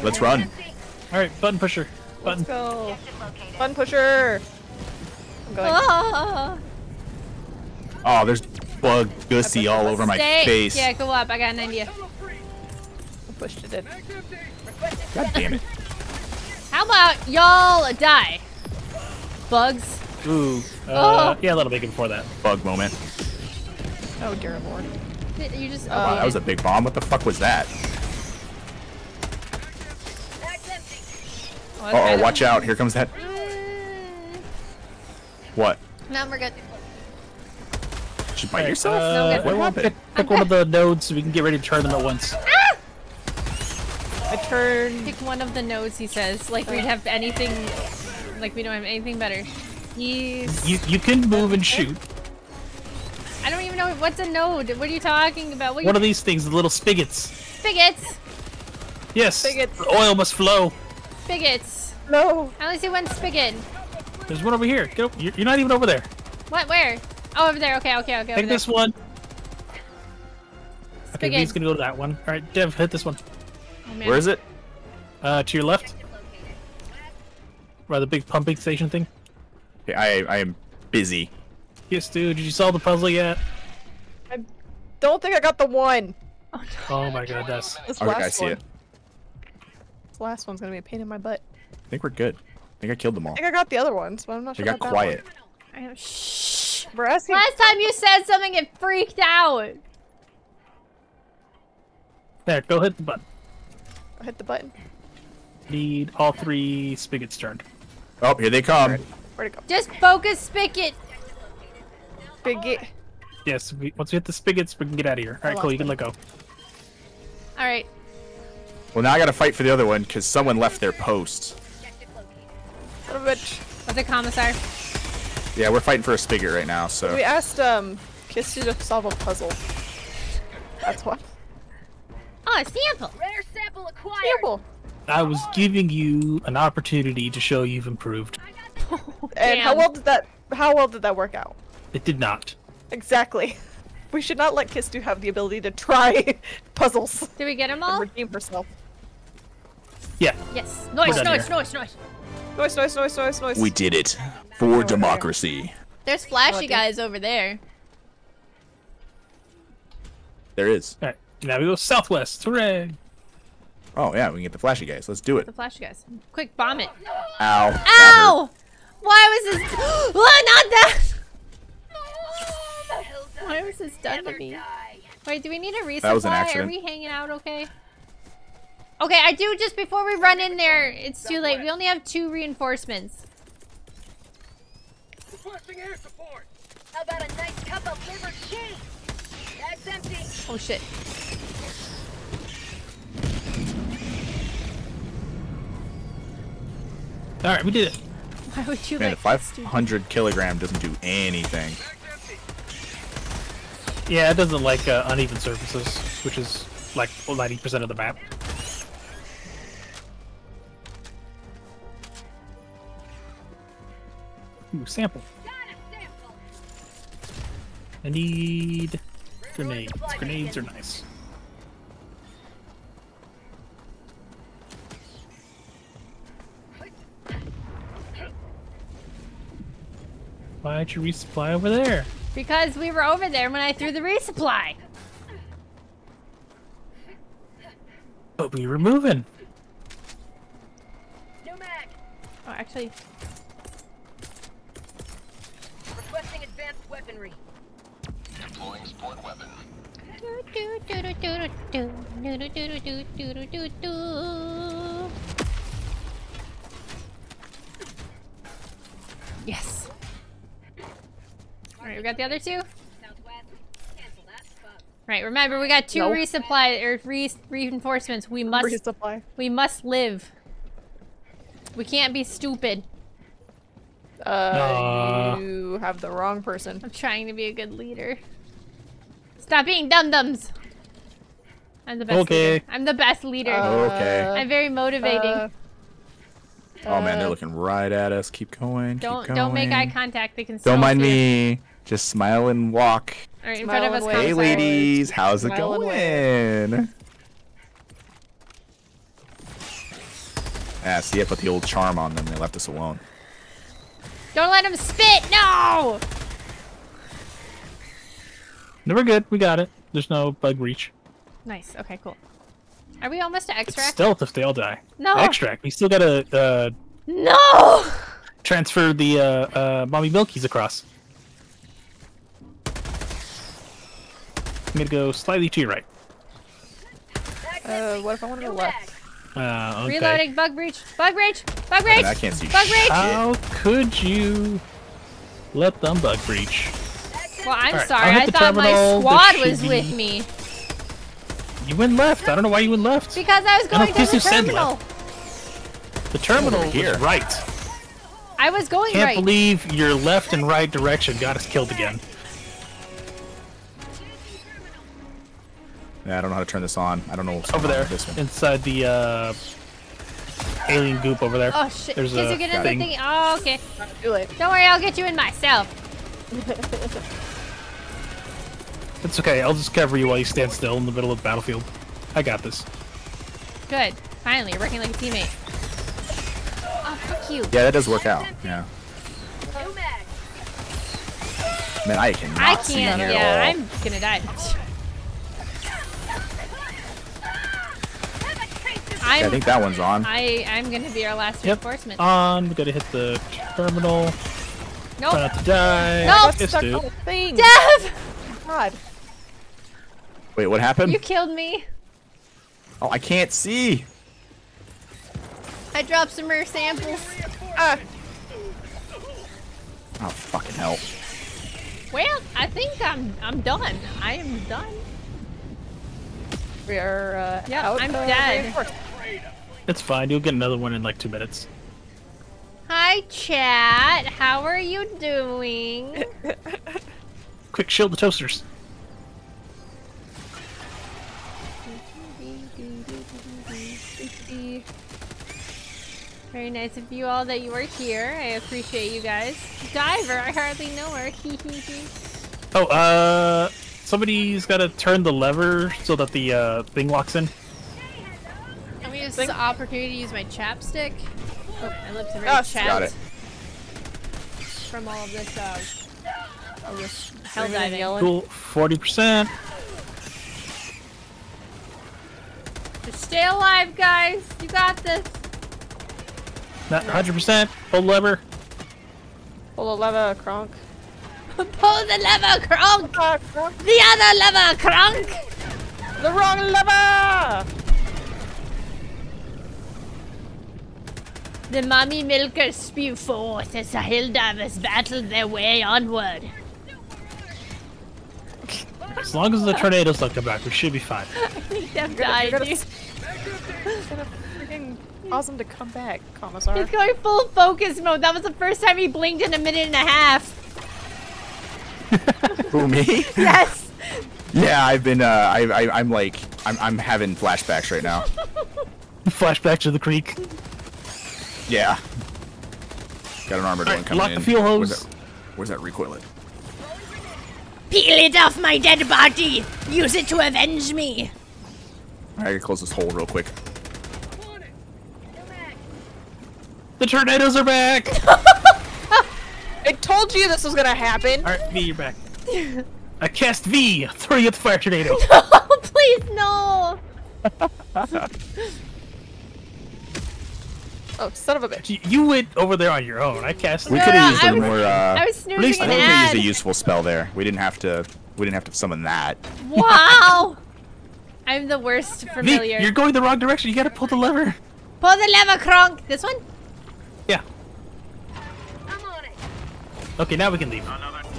Let's run. All right, button pusher. Button. Let's go. Fun pusher. I'm going. Oh, Oh, there's bug gussy all over my stay. face. Yeah, go up. I got an idea. I pushed it in. God damn it. How about y'all die? Bugs. Ooh. Uh, Oh. Yeah, a little bit before that. Bug moment. Oh dear lord. You just. Uh, Wow, that was a big bomb. What the fuck was that? Oh, Uh oh, watch out. Here comes that. What? No, we're good. Did you bite Alright, yourself? Uh, good. What pick, happened? pick one of the nodes so we can get ready to turn them at once. I turn. Pick one of the nodes, he says. Like we'd have anything. Like we don't have anything better. He's. You you can move and shoot. I don't even know what's a node. What are you talking about? What are you One of these things, the little spigots. spigots? Spigots. Yes. The oil must flow. Spigots. No. I only see one spigot. There's one over here. Go. You're, you're not even over there. What? Where? Oh, over there. Okay, okay, okay. Take this one. Spigot. Okay, he's gonna go to that one. All right, Dev, hit this one. Oh. Where is it? Uh, to your left. By the big pumping station thing. Okay, I I am busy. Yes, dude. Did you solve the puzzle yet? I don't think I got the one. Oh my god, that's. This Okay, last I see one. it. This last one's gonna be a pain in my butt. I think we're good. I think I killed them all. I think I got the other ones, but I'm not They sure. got about quiet. I know. Shh. That. We're asking. Last time you said something, it freaked out. There, go hit the button. I hit the button. Need all three spigots turned. Oh, here they come. Where'd it go? Just focus spigot. Spigot. Yes, we, once we hit the spigots, we can get out of here. All right, I cool. You can let go. All right. Well, now I gotta fight for the other one because someone left their post. Son of a bitch. What's it, commissar? Yeah, we're fighting for a spigot right now, so. We asked um Kissy to solve a puzzle. That's what. Oh, a sample. Rare sample acquired. Sample. I was giving you an opportunity to show you've improved. And how well did that? How well did that work out? It did not. Exactly. we should not let Kitsu have the ability to try puzzles Did we get them and all? redeem herself. Yeah. Yes. Noise, done noise, here. noise, noise. Noise, noise, noise, noise, noise. We did it for democracy. There's flashy dude. guys over there. There is. All right. Now we go southwest. Hooray! Oh yeah, we can get the flashy guys. Let's do it. The flashy guys. Quick, bomb it. Ow. that hurt. Ow! Why was this? what? Not that! Why was this done to me? Wait, do we need a resupply? That was an accident. Are we hanging out okay? Okay, I do just before we run in there. It's too late. We only have two reinforcements. Requesting air support. How about a nice cup of liver cheese? That's empty. Oh shit. All right, we did it. Why would you Man, like the this to- 500 kilogram doesn't do anything. Yeah, it doesn't like uh, uneven surfaces, which is like 90% of the map. Ooh, sample. I need grenades. Grenades are nice. Why'd you resupply over there? Because we were over there when I threw the resupply. But we were moving. New mag. Oh, actually, Requesting advanced weaponry. Deploying support weapon. Yes. All right, we got the other two. Southwest. Cancel that. Fuck. Right, remember we got two No. resupply or re reinforcements. We must Resupply. we must live. We can't be stupid. Uh, Aw. you have the wrong person. I'm trying to be a good leader. Stop being dum dums. I'm the best Okay. leader. I'm the best leader. Okay. I'm very motivating. Uh, Oh man, they're uh, looking right at us. Keep going. don't keep going. don't make eye contact. They can still Don't mind see me. Just smile and walk. All right, in Smile front of us. Hey ladies, how's it Smile going? Yeah, see, I put the old charm on them. They left us alone. Don't let him spit. No. No, we're good. We got it. There's no bug reach. Nice. Okay, cool. Are we almost to It's extract? stealth if they all die. No. Extract. We still gotta uh, No. transfer the uh, uh, mommy milkies across. I'm gonna go slightly to your right. uh, what if I want to go left? Uh, okay. Reloading. Bug breach. Bug breach. Bug breach. I can't see Bug breach. How could you let them bug breach? Well, I'm Alright, sorry. I'll I hit the thought my terminal, the squad was shibby. with me You went left. I don't know why you went left. because I was going I don't going to think the you said terminal. The terminal Over here. was right. I was going Can't right. believe your left and right direction got us killed again. Yeah, I don't know how to turn this on. I don't know what's Over there, this one. inside the uh, alien goop over there. Oh shit! There's Kids a are getting thing. the thing. Oh, okay. Too late. Don't worry, I'll get you in myself. It's okay. I'll just cover you while you stand still in the middle of the battlefield. I got this. Good. Finally, you're working like a teammate. Oh, fuck you. Yeah, that does work out. Yeah. Man, I cannot I can't. here Yeah, at all. I'm gonna die. I'm. Yeah, I think that one's on. I I'm gonna be our last Yep. reinforcement. On. We gotta hit the terminal. Try nope. not to die. Nope. Just Stuck do. on a thing. Dev, God. Wait, what happened? you killed me. Oh, I can't see. I dropped some rare samples. Ah, Oh, fucking hell. Well, I think I'm I'm done. I am done. we are uh, Yeah, out. I'm uh, dead. It's fine. You'll get another one in like two minutes. Hi, chat. How are you doing? Quick, shield the toasters. Very nice of you all that you are here. I appreciate you guys. Diver, I hardly know her. Oh, uh, somebody's got to turn the lever so that the uh, thing locks in. I'm gonna use Think- this opportunity to use my chapstick. Oh, my lips are very Oh, chapped got it. from all of this, uh, all this hell Screaming diving. Cool, forty percent. Just stay alive, guys. You got this. Not hundred percent. Pull the lever. Pull the lever, Kronk. Pull the lever, Kronk. Ah, Kronk. The other lever, Kronk. The wrong lever! The mummy milkers spew forth as the Helldivers battle their way onward. As long as the tornadoes don't come back, we should be fine. Them You're died, gonna, dude. it's gonna freaking cause him to come back, Commissar. He's going full focus mode. That was the first time he blinked in a minute and a half. Who me? Yes. Yeah, I've been. Uh, I, I I'm like I'm I'm having flashbacks right now. Flashback to the creek. Yeah. Got an armored Alright, one coming lock the in. fuel Where's hose. that, where's that recoil at? Peel it off my dead body. Use it to avenge me. Alright, I gotta close this hole real quick. The tornadoes are back. I told you this was gonna happen! All right, V, you're back. I cast V, throwing at the fire tornado. Oh, please no. Oh, son of a bitch. You- you went over there on your own. I cast. We No, could no, have used I a was- more. Uh, I was At least snoozing I an think we used a useful spell there. We didn't have to. We didn't have to summon that. Wow. I'm the worst V, familiar. you're going the wrong direction. You gotta pull the lever. Pull the lever, Kronk. This one? Yeah. I'm on it. Okay, now we can leave.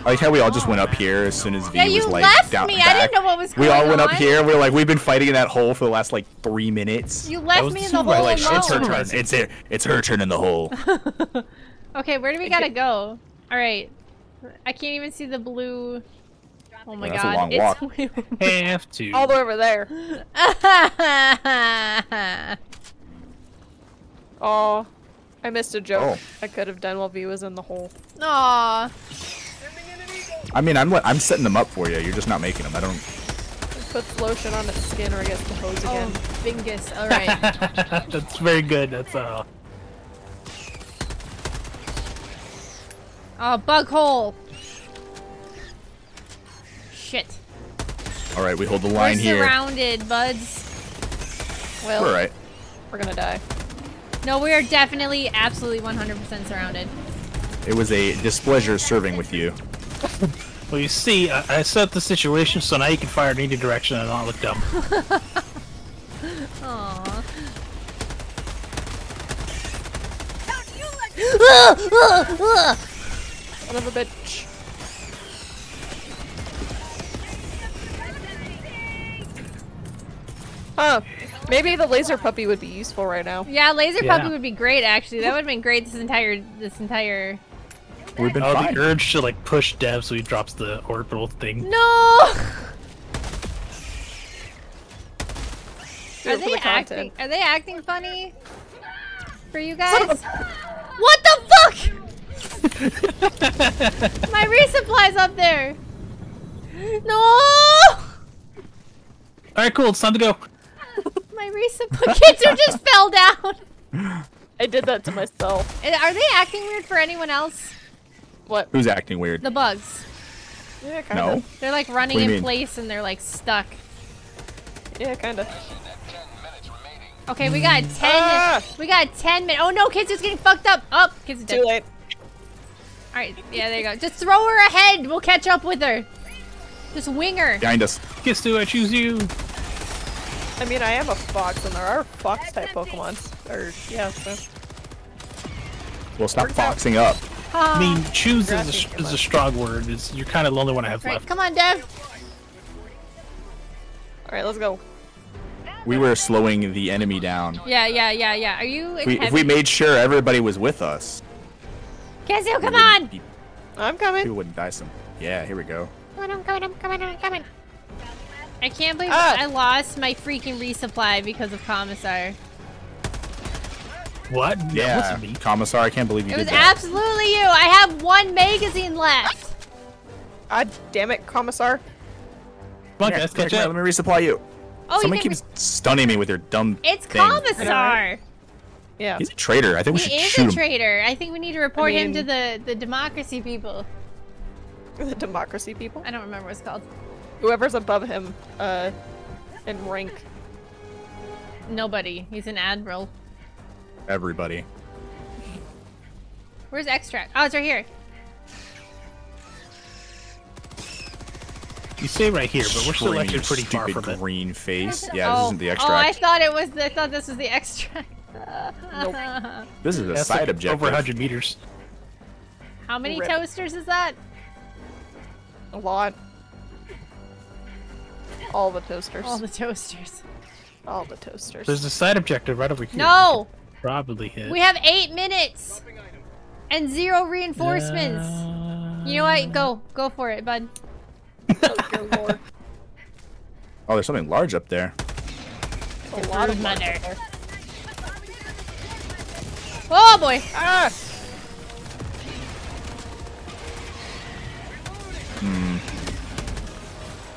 I like how we all just went up here as soon as V Yeah, was like left down me. back. I didn't know what was going We all went up on. here. We are like, we've been fighting in that hole for the last like three minutes. You left me in the hole like, Alone. it's her turn. It's her. It's her turn in the hole. Okay, where do we gotta go? All right. I can't even see the blue. Oh my That's a god. long it's walk. Have to. All the way over there. Oh, I missed a joke Oh. I could have done while V was in the hole. Aw. I mean, I'm I'm setting them up for you. You're just not making them. I don't. It puts lotion on its skin or I guess the hose Oh, again. Bingus. All right. That's very good. That's uh. Oh, bug hole. Shit. All right, we hold the line here. We're line here. surrounded, buds. Well, We're all right. we're gonna die. No, we are definitely, absolutely 100% surrounded. It was a displeasure serving with you. Well, you see, I, I set the situation so now you can fire in any direction and not look dumb. Aww. Son of a bitch. Huh. Maybe the laser puppy would be useful right now. yeah, laser Yeah. puppy would be great. Actually, that would have been great. This entire, this entire. We've been Oh, fine. the urge to like push Dev so he drops the orbital thing. No. Are they the acting? content. Are they acting funny? For you guys? What the fuck? My resupply's up there. No. All right, cool. It's time to go. My resupply kids who just fell down. I did that to myself. Are they acting weird for anyone else? What? Who's acting weird? The bugs. Yeah, kinda. No. They're like running What do you in mean? place and they're like stuck. Yeah, kinda. Okay, we got 10. Ah! We got 10 minutes. Oh no, kids is getting fucked up. Up. Oh, kids is dead. Too late. Alright, yeah, there you go. Just throw her ahead. We'll catch up with her. Just wing her. Behind us. Kitsu I choose you? I mean, I am a fox, and there are fox type Pokemon. Or, yeah, so. Well, stop Works out. foxing up. I mean, choose is a, is a strong word. It's, you're kind of the only one I have Alright, left. come on, Dev. Alright, let's go. We were slowing the enemy down. Yeah, yeah, yeah, yeah. Are you in We, if we made sure everybody was with us, Kazoo, come on! be- I'm coming. people wouldn't die some. Yeah, here we go. Come on, I'm coming, I'm coming, I'm coming. I can't believe Ah. I lost my freaking resupply because of Commissar. What? That Yeah, wasn't. Commissar, I can't believe you It did was absolutely you. I have one magazine left. Ah, damn it, Commissar. Come on, guys, catch up. Let me resupply you. Oh, Someone you keeps stunning me with your dumb. It's thing. Commissar. Yeah. He's a traitor. I think we should shoot him. He is a traitor. I think we need to report him to the the democracy people. The democracy people. I don't remember what it's called. Whoever's above him, uh, in rank. Nobody. He's an admiral. Everybody. Where's extract? Oh, it's right here. You say right here, but we're still Green, actually pretty far stupid from it. green face. Yeah, this oh, isn't the extract. oh, I thought it was. The, I thought this was the extract. this is a That's side like objective. over 100 meters. How many Rip. toasters is that? A lot. All the toasters. All the toasters. All the toasters. There's a side objective right over here. No, Probably hit. we have eight minutes and zero reinforcements. You know what? Go, go for it, bud. Oh, dear lord. Oh, there's something large up there. A lot of Brood mother. mother. Oh boy! Ah!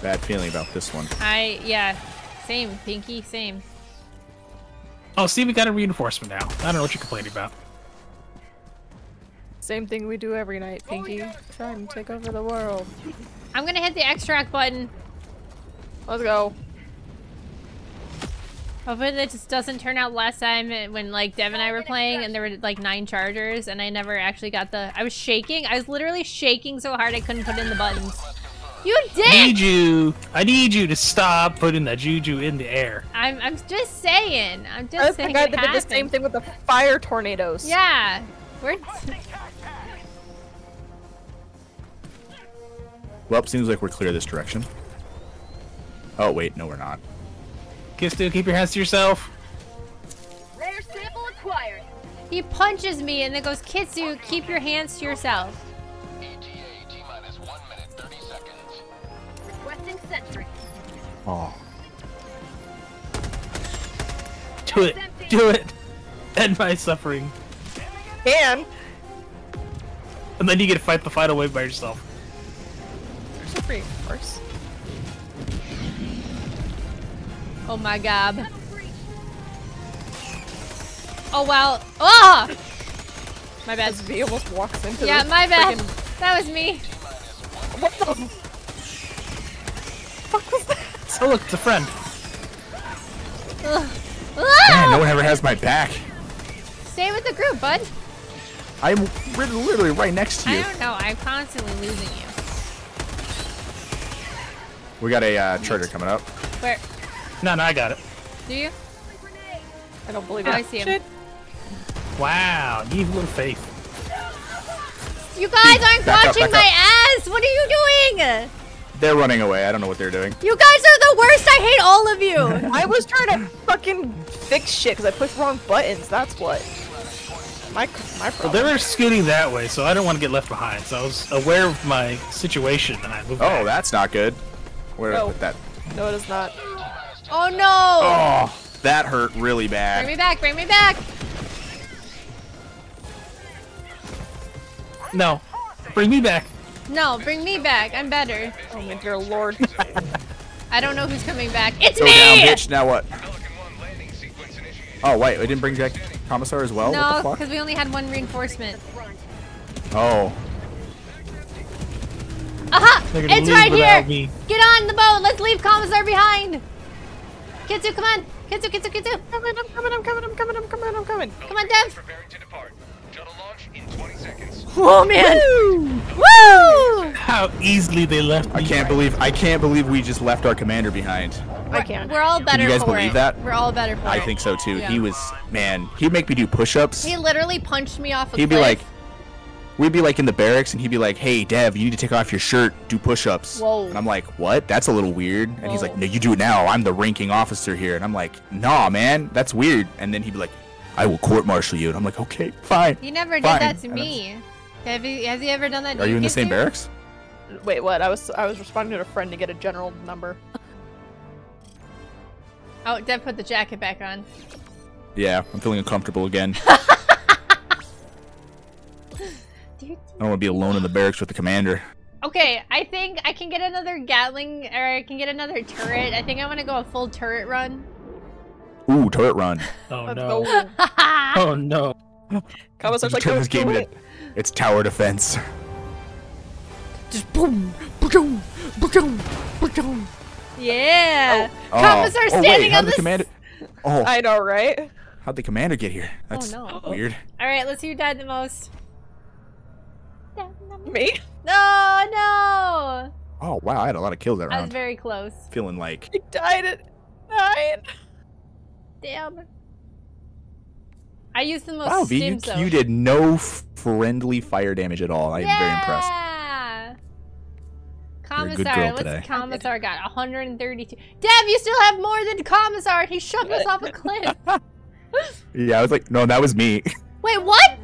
Bad feeling about this one. I yeah, same. Pinky, same. Oh, see, we got a reinforcement now. I don't know what you're complaining about. Same thing we do every night, Pinky. Trying to take over the world. I'm gonna hit the extract button. Let's go. Hopefully this just doesn't turn out last time when like Dev and I were playing and there were like nine chargers and I never actually got the. I was shaking. I was literally shaking so hard I couldn't put in the buttons. You Need did. you. I need you to stop putting that juju in the air. I'm. I'm just saying. I'm just That's the saying. guy it that did the same thing with the fire tornadoes. Yeah. We're. Well, seems like we're clear this direction. Oh wait, no, we're not. Kitsu, keep your hands to yourself. Rare sample acquired. He punches me and then goes, Kitsu, keep your hands to yourself. Do it. Do it. End my suffering. Can. And then you get to fight the final wave by yourself. There's a free force. Oh my god. Oh wow. Oh! Ah! My bad. As V almost walks into Yeah, my bad. friggin- That was me. What the fuck was that? Oh, look, it's a friend. Ugh. Man, Ah! no one ever has my back. Stay with the group, bud. I'm literally right next to you. I you. don't know. I'm constantly losing you. We got a uh, charger coming up. Where? No, no, I got it. Do you? I don't believe Oh, it. I see him. Shit. Wow, you have little faith. You guys aren't Back watching back my ass. What are you doing? They're running away. I don't know what they're doing. You guys are the worst. I hate all of you. I was trying to fucking fix shit because I pushed wrong buttons. That's what. My my Well, problem. they were scooting that way, so I didn't want to get left behind. So I was aware of my situation, and I moved Oh, back. that's not good. Where did I No. put that? No, it is not. Oh no. Oh, that hurt really bad. Bring me back. Bring me back. No. Bring me back. No, bring me back. I'm better. Oh my dear lord. I don't know who's coming back. It's Go me. down, bitch. Now what? Pelican 1 landing sequence initiated. Oh, wait. We didn't bring Jack Commissar as well? No, because we only had one reinforcement. Oh. Aha! It's right here. me. Get on the boat. Let's leave Commissar behind. Kitsu, come on. Kitsu, Kitsu, Kitsu. I'm coming, I'm coming, I'm coming, I'm coming, I'm coming, I'm coming. Come on, Dev. In 20 seconds. Oh man. Woo! How easily they left I can't believe I can't believe we just left our commander behind. I can. We're all better Can you guys for believe it. that? We're all better for I it. think so too. Yeah. He was man. He'd make me do push-ups. He literally punched me off a He'd be like, we'd be like in the barracks, and he'd be like, "Hey, Dev, you need to take off your shirt, do push-ups." Whoa. And I'm like, "What? That's a little weird." And he's like, "No, you do it now. I'm the ranking officer here." And I'm like, "Nah, man, that's weird." And then he'd be like, "I will court-martial you." And I'm like, "Okay, fine." he never did Fine. that to And me. Have he, has he ever done that to Are you in the Kitsu? same barracks? Wait, what? I was I was responding to a friend to get a general number. Oh, Dev put the jacket back on. Yeah, I'm feeling uncomfortable again. I don't want to be alone in the barracks with the commander. Okay, I think I can get another Gatling, or I can get another turret. I think I'm gonna go a full turret run. Ooh, turret run. Oh no. Oh no. Commissar's like, Turn this game do into it." it's tower defense. Just boom, boom, boom, boom. Yeah. Oh. Commissar oh, oh standing wait, on the the commander? Oh, I know, right? how'd the commander get here? Oh, That's no. weird. All right, let's see who died the most. Me? No, no. Oh wow, I had a lot of kills that I was very close. Feeling like I died at nine. Damn. I used the most wow, V, you, stims you did no friendly fire damage at all. I am very impressed. Yeah. You're a good Commissar, girl what's today. Commissar got? 132. Dev, you still have more than Commissar. He shoved us off a cliff. Yeah, I was like, no, that was me. Wait, what?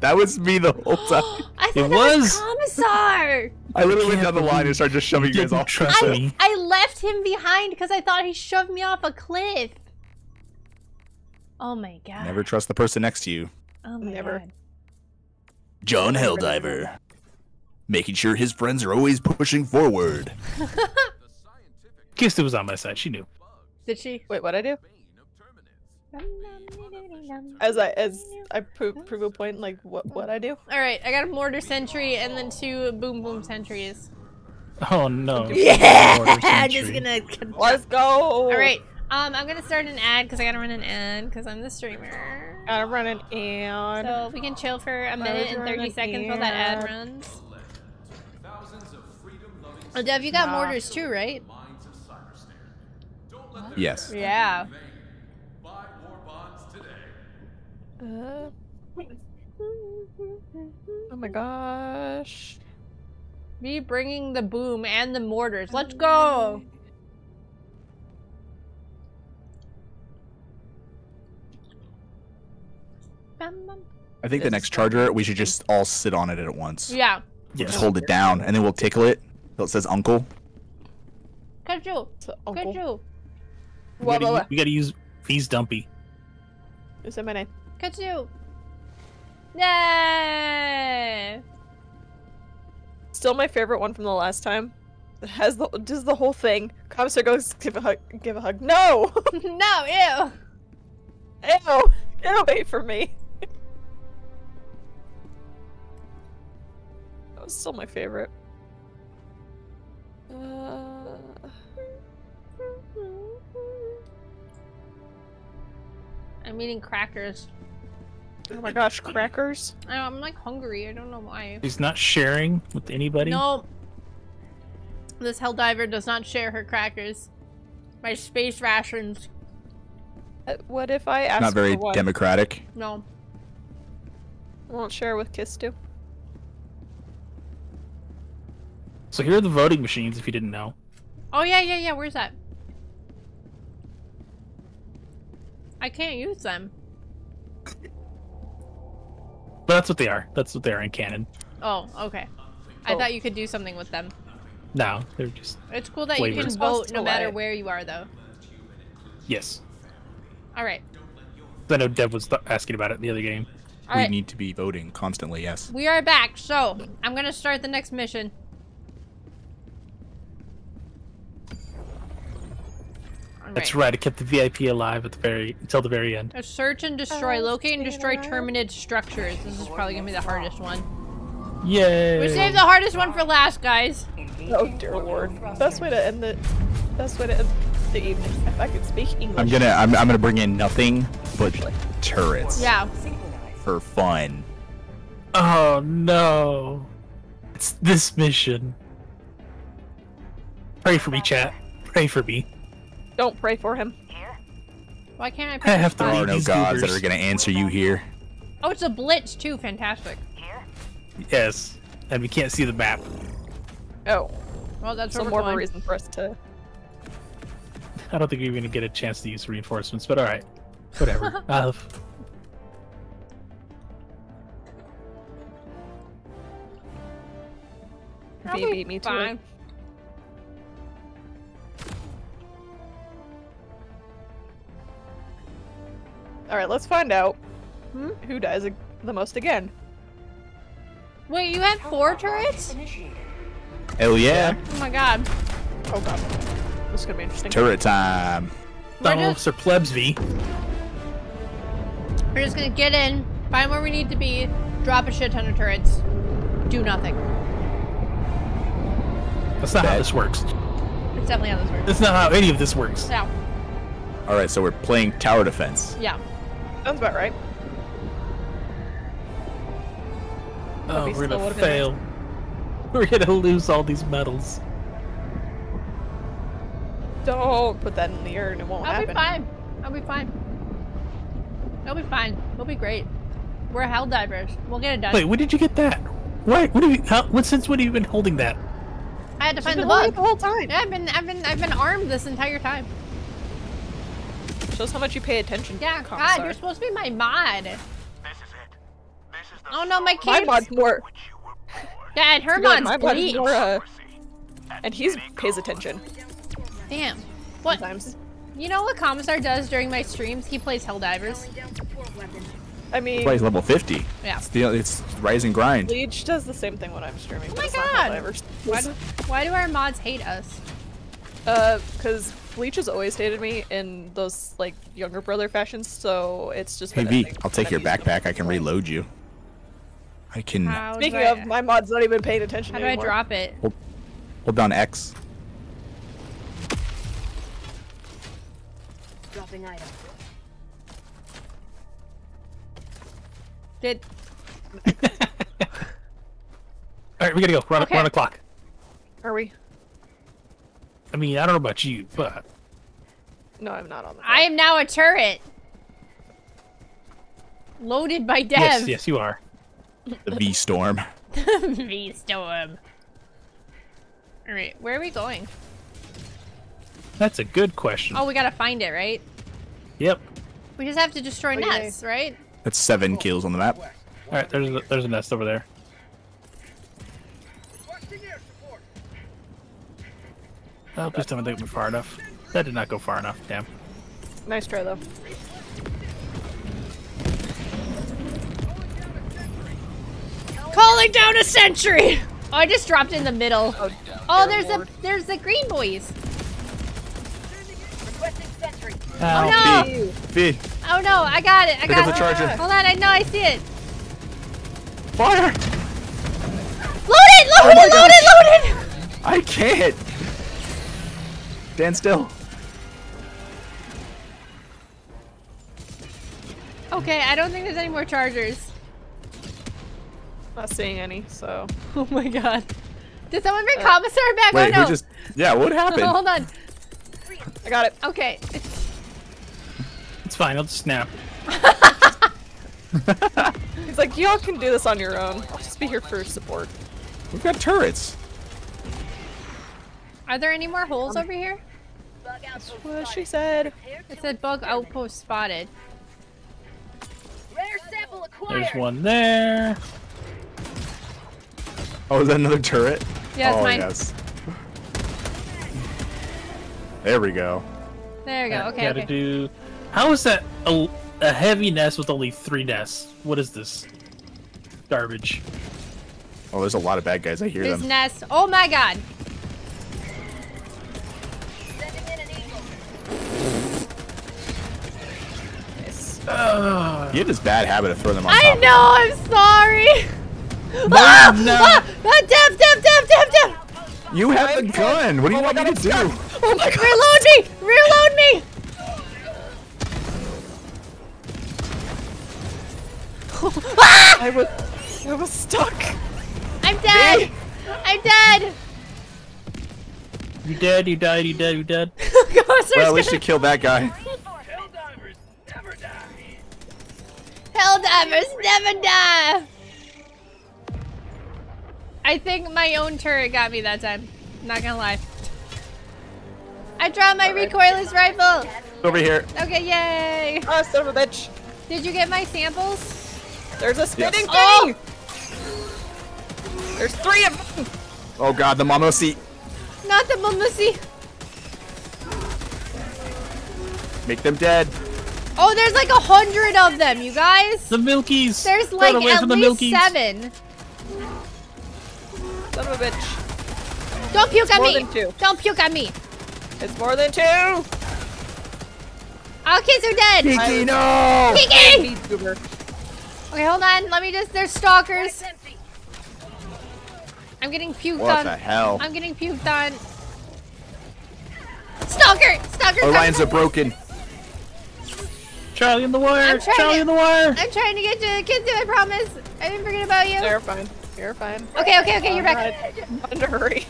that was me the whole time. I thought It that was, was. Commissar. I literally went down the line and started just shoving you guys didn't off. trust I, me. I left him behind because I thought he shoved me off a cliff. Oh my god. Never trust the person next to you. Oh my Never. god. John Helldiver. Making sure his friends are always pushing forward. Kista was on my side. She knew. Did she? Wait, what'd I do? As I as I prove, prove a point, like what what I do? All right, I got a mortar sentry and then two boom boom sentries. Oh no. Yeah, I'm just gonna. Let's go. All right, um, I'm gonna start an ad because I gotta run an ad because I'm the streamer. Gotta run an and. So we can chill for a minute and 30 an seconds while that ad ad. runs. Oh, Dev, you got Nah. mortars too, right? Yes. Yeah. Uh, oh my gosh. Me bringing the boom and the mortars. Let's go. Bum, bum. I think the next charger, we should just all sit on it at once. Yeah. Just Yes. hold it down, and then we'll tickle it till it says uncle. Kaiju. So, uncle. Kaiju. We Wah, gotta, wah, u- we gotta use V's dumpy. Is that my name? Kaiju. Yay! Still my favorite one from the last time. It has the does the whole thing. Commissar goes give a hug. Give a hug. No. no, ew. Ew. Get away from me. Was still my favorite. Uh, I'm eating crackers. oh my gosh, crackers. I know, I'm like hungry. I don't know why. He's not sharing with anybody. No. This Helldiver does not share her crackers. My space rations. Uh, What if I ask Not very for democratic. No. Won't share with Kitsu. So here are the voting machines. If you didn't know. Oh yeah, yeah, yeah. Where's that? I can't use them. But that's what they are. That's what they are in canon. Oh, okay. I Oh. thought you could do something with them. No, they're just It's cool that you can vote no matter where you are, though. yes. All right. I know Dev was th- asking about it in the other game. All we right. need to be voting constantly, yes. We are back. So I'm gonna start the next mission. That's right. right. It kept the VIP alive at the very until the very end. A search and destroy. Oh, locate and destroy terminated structures. This is probably gonna be the hardest one. Yay! We saved the hardest one for last, guys. Oh dear lord. Best way to end the best way to end the evening. If I could speak English. I'm gonna I'm, I'm gonna bring in nothing but turrets Yeah. for fun. Oh no! It's this mission. Pray for me, chat. Pray for me. Don't pray for him. Why can't I? I Press have to There are no these gods that are gonna answer you here. Oh, it's a blitz too. Fantastic. Yes, and we can't see the map. Oh. Well, that's So where more of a reason for us to I don't think we're gonna get a chance to use reinforcements, but all right, whatever. uh, I'll V be beat me to fine. Alright, let's find out Hmm? who dies the most again. Wait, you had four turrets? Hell yeah. Oh my god. Oh god. This is gonna be interesting. Turret time. We're Oh, just, Sir Plebs V. we're just gonna get in, find where we need to be, drop a shit ton of turrets, do nothing. That's not how this works. It's definitely how this works. That's not how any of this works. Yeah, All right, so we're playing tower defense. yeah. Sounds about right. Oh, we we're gonna would've fail. We're gonna lose all these medals. Don't put that in the air and it won't I'll happen. be fine. I'll be fine. I'll be fine. We'll be great. We're Helldivers. We'll get it done. Wait, when did you get that? Why? What have you? How? What since when have you been holding that? I had to She's find the been holding bug. the whole time. Yeah, I've been, I've been, I've been armed this entire time. Shows how much you pay attention. Yeah, God, Commissar. you're supposed to be my mod. This is it. This is the Oh no, my kid. My mod's more. which you were born. Yeah, and her I feel like mod's my mod's bleach. more. Uh, and he's pretty pays attention Damn. What? sometimes. You know what Commissar does during my streams? He plays Helldivers. I mean, Plays level 50. Yeah. It's, the, it's rise and grind. Leech does the same thing when I'm streaming. Oh my God. Why do, why do our mods hate us? Uh, because Bleach has always hated me in those like younger brother fashions, so it's just. Hey been a V, thing I'll take your I'm used to. backpack. I can reload you. I can How do Speaking I, of, my mod's not even paying attention how do I drop it? hold down X. Dropping item. Did All right, we gotta go. We're on, Okay. we're on the clock. Are we? I mean, I don't know about you, but No, I'm not on the. I am now a turret. Loaded by Dev. yes, yes, you are. The V Storm. V Storm. Alright, where are we going? That's a good question. Oh, we gotta find it, right? Yep. We just have to destroy oh, What nests, right? That's seven kills on the map. All right, there's a, there's a nest over there. Oh, please don't take me far enough. That did not go far enough. Damn. Nice try though. Calling down a sentry! Oh, I just dropped in the middle. Oh, Oh, dear there's a there's the green boys. Requesting sentry. Oh, no! V, V, Oh no, I got it. I pick got up the charger. Hold on, I know I see it. Fire! Load it! Load it! Oh Load it! Load it! I can't. Stand still. Okay, I don't think there's any more chargers. Not seeing any, so. Oh my god. Did someone bring Uh, commissar back? Wait, oh no. who just? Yeah, what happened? Hold on. I got it. Okay. It's fine. I'll just snap. He's like, y'all can do this on your own. I'll just be here for support. We've got turrets. Are there any more holes over here? Bug outpost What she said. It said bug outpost spotted. Rare sample acquired. There's one there. Oh, is that another turret? Yeah, it's oh, mine. yes. There we go. There we go. Okay, gotta okay. do. How is that a, a heavy nest with only three nests? What is this? Garbage. Oh, there's a lot of bad guys. I hear This them. nest. Oh my god. Eagle. You have this bad habit of throwing them on I top. know. I'm sorry. ah, no. ah, ah, Dev, Dev, Dev, Dev, Dev. You have the gun. What do you Oh my want me God, to do? I'm Oh my god. Reload me. Reload me. ah! I was, I was stuck. I'm dead. I'm dead. You dead? You died? You dead? You dead? Commissar's Well, at least gonna- you killed that guy. Helldivers never die. Helldivers never die! I think my own turret got me that time. Not gonna lie. I dropped my recoilless rifle. Over here. Okay, yay. Ah, son of a bitch. Did you get my samples? There's a spinning Oh! thing. There's three of them. Oh god, the mama seat. Not the mamusi. Make them dead. Oh, there's like a hundred of them, you guys. The Milkies! There's like at the least Milkies. seven. Son of a bitch. Don't puke on more me. than two. Don't puke at me. It's more than two. Our kids are dead. Kiki, no! Kiki! Meat goober. Okay, hold on. Let me just. There's stalkers. Bag's empty. I'm getting puked What on. the hell? I'm getting puked on. Stalker! Stalker! Our lines are broken. Charlie in the wire. Charlie to- in the wire. I'm trying to get to the kids, I promise. I didn't forget about you. You're fine. You're fine. Okay, okay, okay, you're I'm back. Not, I'm in a hurry.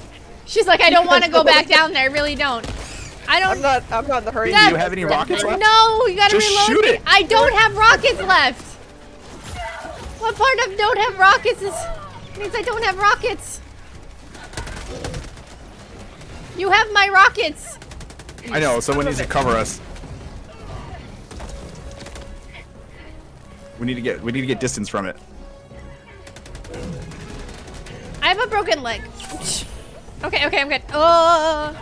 She's like, I don't want to go back down there. I really don't. I don't. I'm not. I'm not in the hurry. Do you have any rockets left? No, you gotta Just reload. shoot it. I don't have rockets left. What part of don't have rockets is means I don't have rockets? You have my rockets. I know, someone needs to cover us. We need to get we need to get distance from it. I have a broken leg. Okay, okay, I'm good. Oh,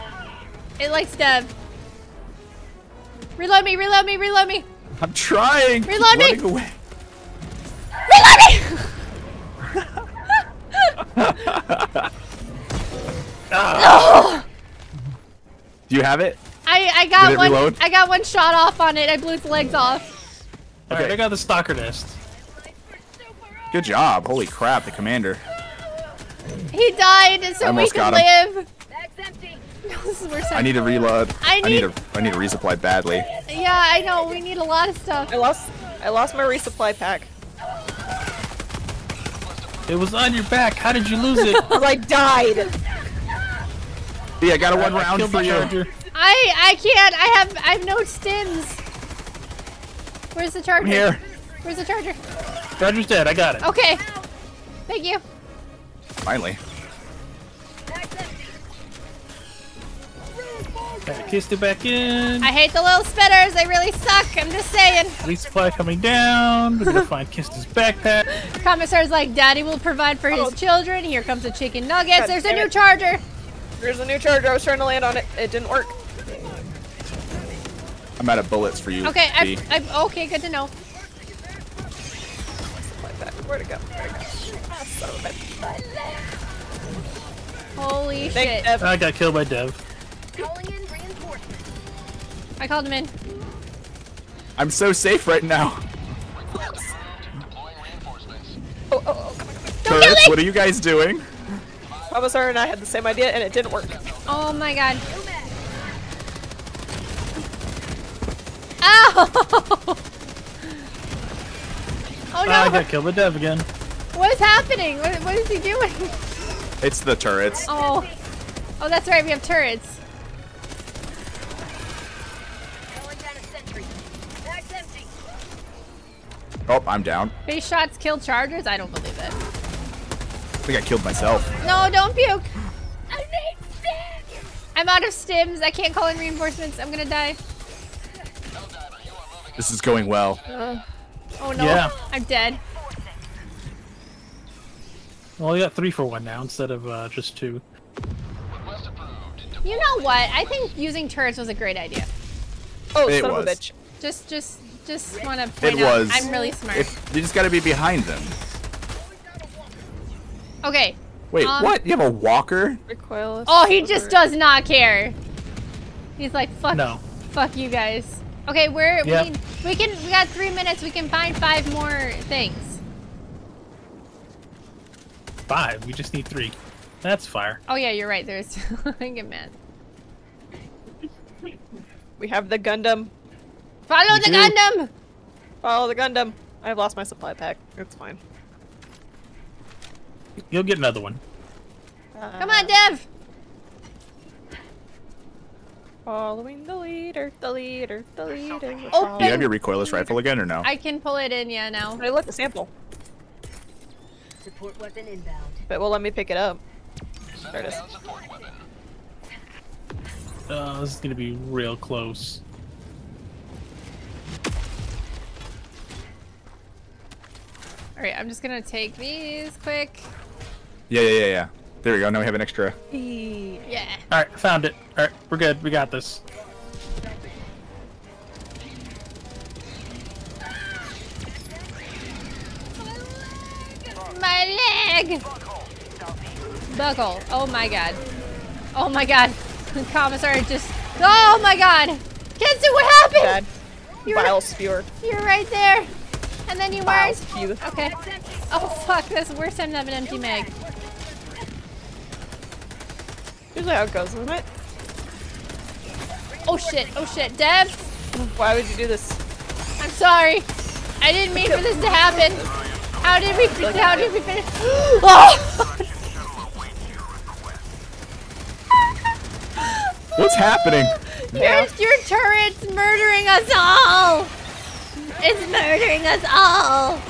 it likes Dev. Reload me, reload me, reload me, I'm trying. Reload me. away. reload me! Do you have it? I I got Did it one. reload? I got one shot off on it. I blew its legs off. All right, Okay. I got the stalker nest. Good job. Holy crap, the commander. He died so we Almost could got live. This is worse. I need to reload. I I need need- a I need a resupply badly. Yeah, I know. We need a lot of stuff. I lost. I lost my resupply pack. It was on your back. How did you lose it? Cause I died. Yeah, I got a one I round for you. charger. I I can't. I have I have no stims. Where's the charger? I'm here. Where's the charger? Charger's dead. I got it. Okay. Thank you. Finally. Okay, kissed it back in. I hate the little spitters. They really suck. I'm just saying. Resupply coming down. We're gonna find Kista's backpack. Commissar's like, Daddy will provide for his Oh. children. Here comes the chicken nuggets. God There's a new it. charger. There's a new charger. I was trying to land on it. It didn't work. I'm out of bullets for you. Okay, B. I, I, okay, good to know. Where'd it go? Where'd it go? Son of a bitch. Holy Thank shit. Dev. I got killed by Dev. Calling in reinforcements. I called him in. I'm so safe right now. Oh, oh, oh, come on, come Don't Turrets, what are you guys doing? on. Commissar and I had the same idea, and it didn't work. Oh my god. Ow! Oh no! I got killed by Dev again. What is happening? What, what is he doing? It's the turrets. Oh. Oh, that's right. We have turrets. Calling down a sentry. Bag's empty. Oh, I'm down. Base shots kill chargers? I don't believe it. I think I killed myself. No, don't puke. I need stim. I'm out of stims. I can't call in reinforcements. I'm gonna die. This is going well. Oh no. Yeah. I'm dead. Well, I got three for one now instead of uh, just two. You know what? I think using turrets was a great idea. Oh, It son of a was. bitch. Just, just, just want to point It out was. I'm really smart. If, you just gotta be behind them. Okay. Wait, Um, what? You have a walker? Recoilless. Oh, he just does not care. He's like, fuck, No. fuck you guys. Okay, we're Yep. we, we can we got three minutes. We can find five more things. Five. We just need three. That's fire. Oh yeah, you're right. There's I get mad. We have the Gundam. Follow You the do. Gundam. Follow the Gundam. I've lost my supply pack. It's fine. You'll get another one. Come on, Dev. Following the leader, the leader, the leader. we're Open. Do you have your recoilless rifle again or no? I can pull it in, yeah. Now. I look, a sample. Support weapon inbound. But will let me pick it up. There it is. Support weapon. Uh, this is gonna be real close. All right, I'm just gonna take these quick. Yeah, yeah, yeah, yeah. There we go. Now we have an extra. Yeah. All right, found it. All right, we're good. We got this. My leg. Buckle. Oh my god. Oh my god. Commissar just. Oh my god! Kensu, what happened? Bad. You're- Bile spewer. You're right there. And then you Bile weren't. Okay. Oh fuck, that's the worst time to have an empty mag. Usually how it goes, isn't it? Oh shit, oh shit. Dev, Why would you do this? I'm sorry. I didn't mean for this to happen. How did we how did we finish? oh! What's happening? Your, your turret's murdering us all! It's murdering us all!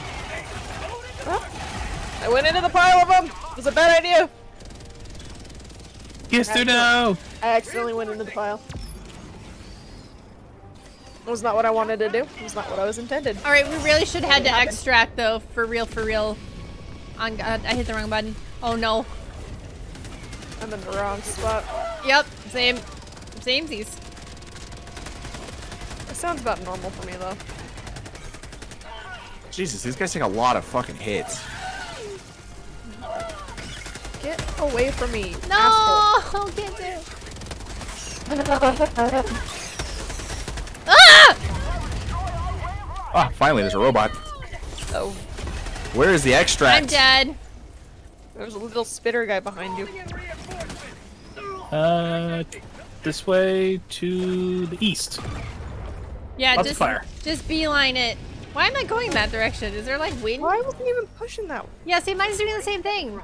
I went into the pile of them. It was a bad idea. Yes, to no. I accidentally went into the pile. It was not what I wanted to do. It was not what I was intended. Alright, we really should have had to happened. extract though, for real, for real. On God, I hit the wrong button. Oh no. I'm in the wrong spot. Yep, same. Samesies. It sounds about normal for me though. Jesus, these guys take a lot of fucking hits. Get away from me. No! asshole. Can't do. Ah! Ah, finally, there's a robot. Oh, Where is the extract? I'm dead. there's a little spitter guy behind you. Uh, this way to the east. Yeah, Lots just fire. just beeline it. Why am I going that direction? Is there like wind? Why wasn't even pushing that. Yeah, see, mine's doing the same thing.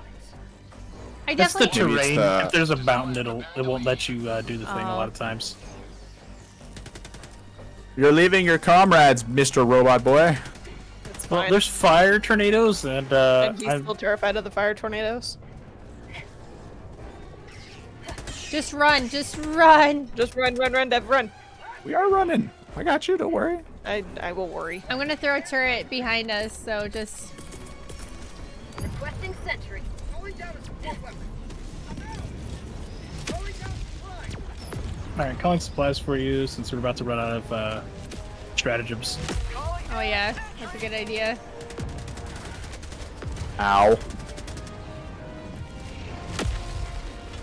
I That's the definitely. Maybe it's terrain. the- If there's a mountain, it'll it won't let you uh, do the thing a Oh. lot of times. You're leaving your comrades, Mr. Robot Boy. It's Well, fine. there's fire tornadoes, and uh, and he's I'm- still terrified of the fire tornadoes. Just run, just run. Just run, run, run, Dev, run. We are running. I got you, don't worry. I, I will worry. I'm gonna throw a turret behind us, so just. Requesting sentry. all right, calling supplies for you since we're about to run out of uh, stratagems. Oh yeah, that's a good idea. Ow.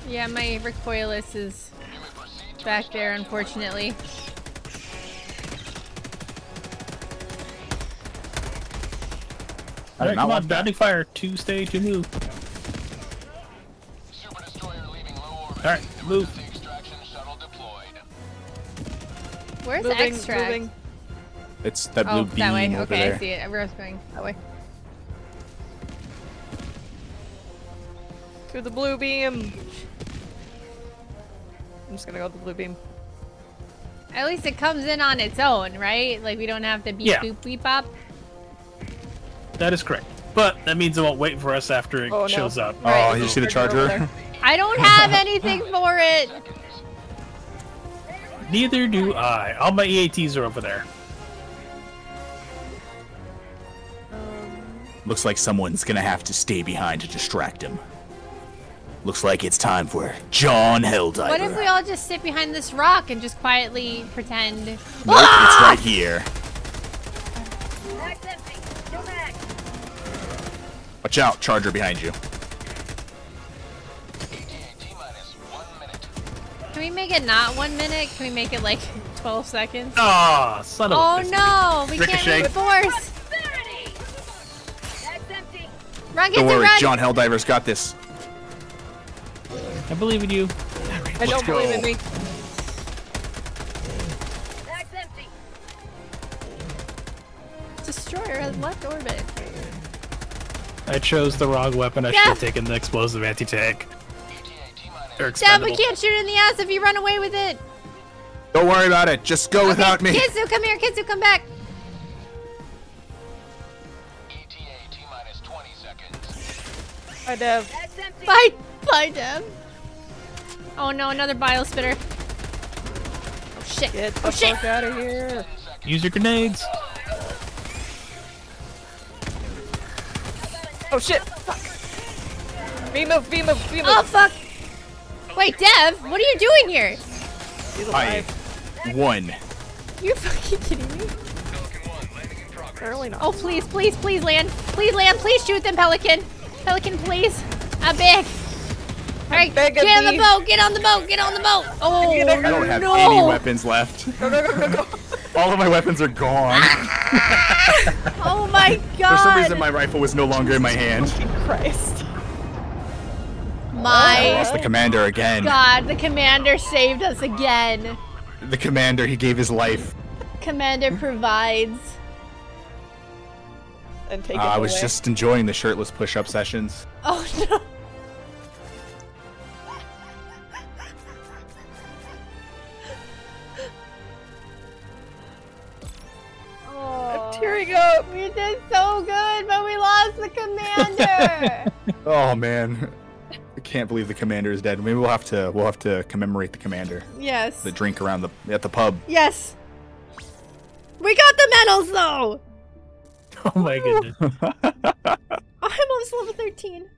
Yeah, my recoilless is back there, unfortunately. I All did right, not come on, want that. bounding fire, two stay, two move. Super destroyer leaving low orbit. All right, move. The extraction shuttle deployed. Where's moving, the extract? moving. It's that blue Oh, beam that way. over Okay, there. I see it. Everyone's going that way. To the blue beam. I'm just gonna go with the blue beam. At least it comes in on its own, right? Like we don't have to beep Yeah. boop beep bop. That is correct. But that means it won't wait for us after it Oh, no. shows up. Oh, Right. you see the Charger over charger? there. I don't have anything for it. Neither do I. All my EATs are over there. Um, Looks like someone's gonna have to stay behind to distract him. Looks like it's time for John Helldiver. What if we all just sit behind this rock and just quietly pretend? Nope, it's right here. Mag's empty. No mag. Watch out, charger behind you. ETA T minus one minute. Can we make it not one minute? Can we make it like 12 seconds? Ah, son of a Oh biscuit. no, we Ricochet. can't enforce. Prosperity. Run, get Don't worry, run. John Helldiver's got this. I believe in you. I don't go. believe in me. Mag's empty. Destroyer has left orbit. I chose the wrong weapon. I Yeah. should have taken the explosive anti-tank. ETA T minus Or Dad, we can't shoot it in the ass if you run away with it. Don't worry about it. Just go without me. Kitsu, come here. Kitsu, come back. ETA T minus 20 seconds. Hi, Dev. Bye. Bye, Deb. Oh no, another bio spitter. Oh shit. Get oh, the oh shit. fuck out of here. Use your grenades. Oh shit! Fuck. V move, V move, V move. Oh fuck. Wait, Dev, what are you doing here? He's I alive. won. You're fucking kidding me. Apparently not. Oh please, please, please land. Please land. Please shoot them, Pelican. Pelican, please. I beg. right, get on the boat. Get on the boat. Get on the boat. Oh I don't have no! any weapons left. Go, go, go, go, go. All of my weapons are gone. Oh my god! For some reason, my rifle was no longer in my hand. Christ. My Lost the commander again. god, the commander saved us again. The commander, he gave his life. Commander provides. And take Uh, I was just enjoying the shirtless push-up sessions. Oh no. Oh, tearing up. we did so good, but we lost the commander. Oh man, I can't believe the commander is dead. Maybe we'll have to we'll have to commemorate the commander. yes. The drink around the at the pub. Yes. We got the medals though. Oh my goodness. I'm almost level 13.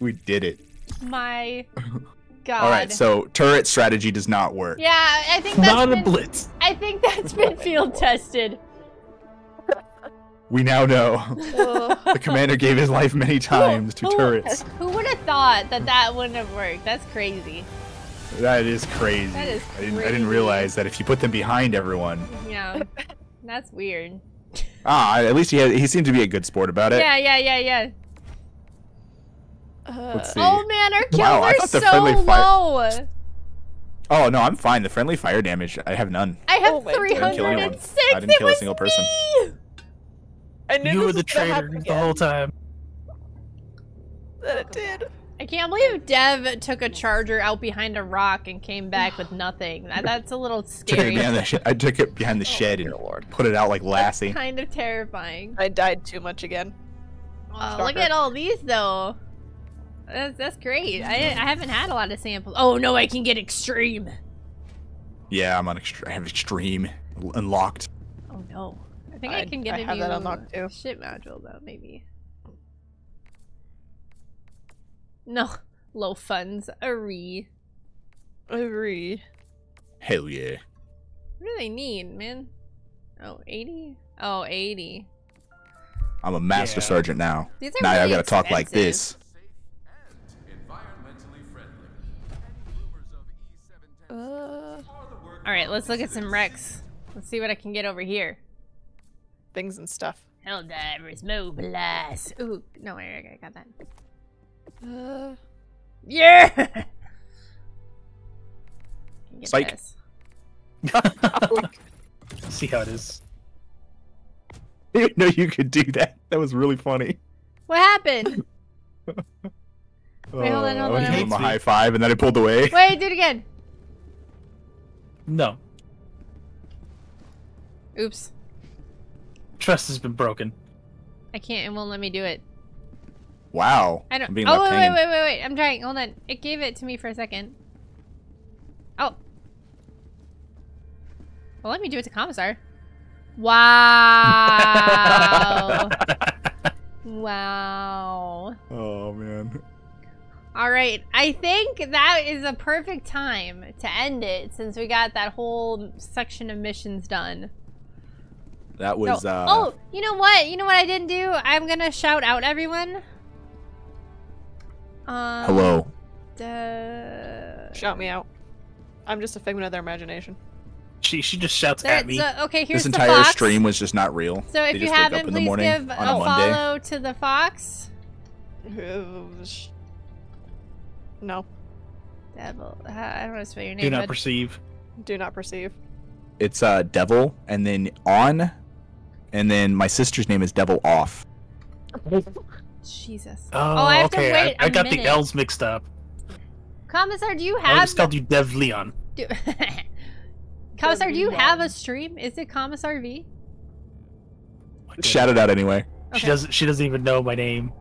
we did it. My god. All right, so turret strategy does not work. yeah, I think that's Not a been, blitz. I think that's been field tested. We now know the commander gave his life many times to Who- turrets. Who would have thought that that wouldn't have worked? That's crazy. That is crazy. That is I didn't I didn't realize that if you put them behind everyone. Yeah. That's weird. Ah, at least he had, he seemed to be a good sport about it. Yeah, yeah, yeah, yeah. Let's see. Oh man, our kills Wow, are so friendly fire- low. Oh no, I'm fine. The friendly fire damage, I have none. I have Oh my I didn't kill anyone. 306. I didn't kill a single person. me! I knew You were the traitor the whole time. That it did. I can't believe Dev took a charger out behind a rock and came back with nothing. That, that's a little scary. behind the sh- I took it behind the shed and dear Lord. put it out like Lassie. Kind of terrifying. I died too much again. Oh, look at all these though. That's, that's great. I, I haven't had a lot of samples. Oh no, I can get extreme. Yeah, I'm on extre- I have extreme unlocked. Oh no. I think I, I- can get I a have new that unlocked, too. ship module though, maybe. No. Low funds. Ari. Agree. Hell yeah. What do they need, man? Oh, 80? Oh, 80. I'm a master Yeah. sergeant now. These are Now I gotta talk like this. Uh, Alright, let's look at some wrecks. Let's see what I can get over here. Things and stuff. Hell Helldivers mobilize. Ooh, no, wait, I got that. Uh, Yeah! Get Psych. this. See how it is. I didn't know you could do that. That was really funny. What happened? Wait, hold on, Oh, hold I on, gave hold him a high five and then I pulled away. Wait, do it again. No. Oops. Trust has been broken. I can't, it won't let me do it. Wow. I don't. I'm being oh, wait, wait, wait, wait, wait. I'm trying. Hold on. It gave it to me for a second. Oh. Well, let me do it to Commissar. Wow. wow. Oh man. All right. I think that is a perfect time to end it since we got that whole section of missions done. That was So- uh oh, you know what? You know what I didn't do? I'm gonna shout out everyone. Um, hello. duh. shout me out. I'm just a figment of their imagination. She she just shouts There- at me. so- okay, here's This the entire fox. stream was just not real. So They if you haven't, up in the please morning give a a follow to the fox. No, Devil. uh, I don't want to spell your name. Do not but perceive. do not perceive. It's uh Devil and then on and then my sister's name is Devil Off. Jesus. Oh, oh I have okay. to wait I, I a got minute. the L's mixed up. Commissar, do you have? I have? just called you Dev Leon. do... Commissar, do you have a stream? Is it Commissar V? Shout it out anyway. She doesn't. She doesn't even know my name.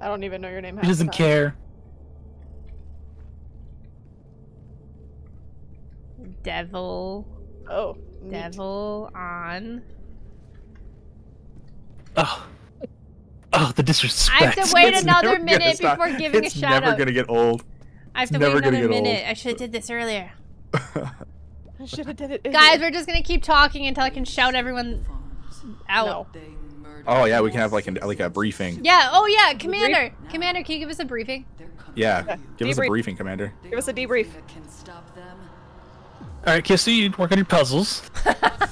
I don't even know your name. She doesn't time. care. Devil. Oh, neat. Devil on. Oh, oh, the disrespect. I have to wait It's another never gonna minute stop. before giving it's a shout never gonna get old. I have to never wait another get old. minute. I should have did this earlier. I should have did it. Guys, we're just gonna keep talking until I can shout everyone out. no. Oh yeah, we can have like a like a briefing. Yeah. Oh yeah, Commander. Commander, can you give us a briefing? Yeah, give us a briefing, Commander. Give us a debrief, All right, Kissy, you work on your puzzles.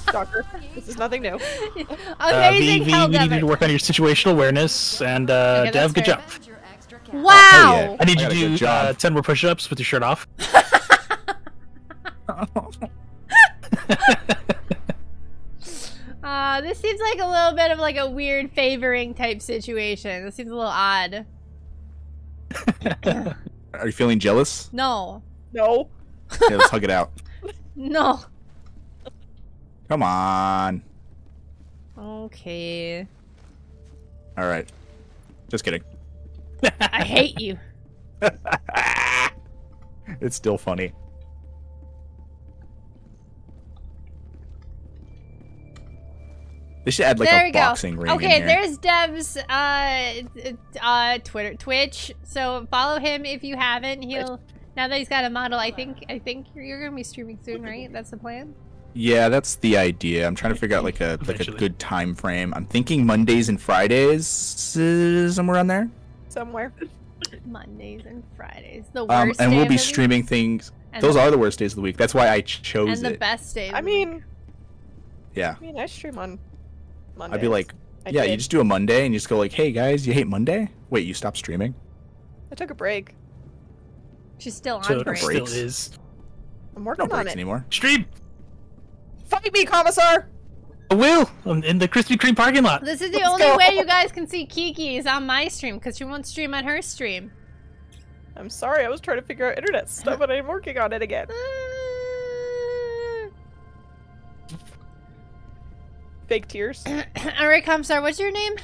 Doctor. This is nothing new. Uh, Amazing v, hell v, we need to work on your situational awareness, and uh, Okay, Dev, that's good fair. job. Wow. I need I you to do uh, 10 more push-ups with your shirt off. Uh, this seems like a little bit of like a weird favoring type situation. This seems a little odd. Are you feeling jealous? No. No. Yeah, let's hug it out. No. Come on. Okay. All right. Just kidding. I hate you. It's still funny. They should add like there a we go. boxing ring okay, there's Dev's uh, uh, Twitter, Twitch. So follow him if you haven't. He'll now that he's got a model. I think I think you're, you're gonna be streaming soon, right? That's the plan. Yeah, that's the idea. I'm trying to figure out like a like a good time frame. I'm thinking Mondays and Fridays, uh, somewhere on there. Somewhere. Mondays and Fridays, the worst. Um, and day we'll of be the- streaming things. and Those the, are the worst days of the week. That's why I ch- chose and the it. best day. of I the week. mean, Yeah, I mean, I stream on Monday. I'd be like, I yeah, you just do a Monday and you just go like, hey guys, you hate Monday? Wait, you stop streaming? I took a break. She's still on So break. still is. I'm No working on it. anymore. Stream! Fight me, Commissar! I will! I'm in the Krispy Kreme parking lot. This is the Let's only go. way you guys can see Kiki is on my stream because she won't stream on her stream. I'm sorry, I was trying to figure out internet stuff, but I'm working on it again. Fake tears. All right, Comstar, what's your name?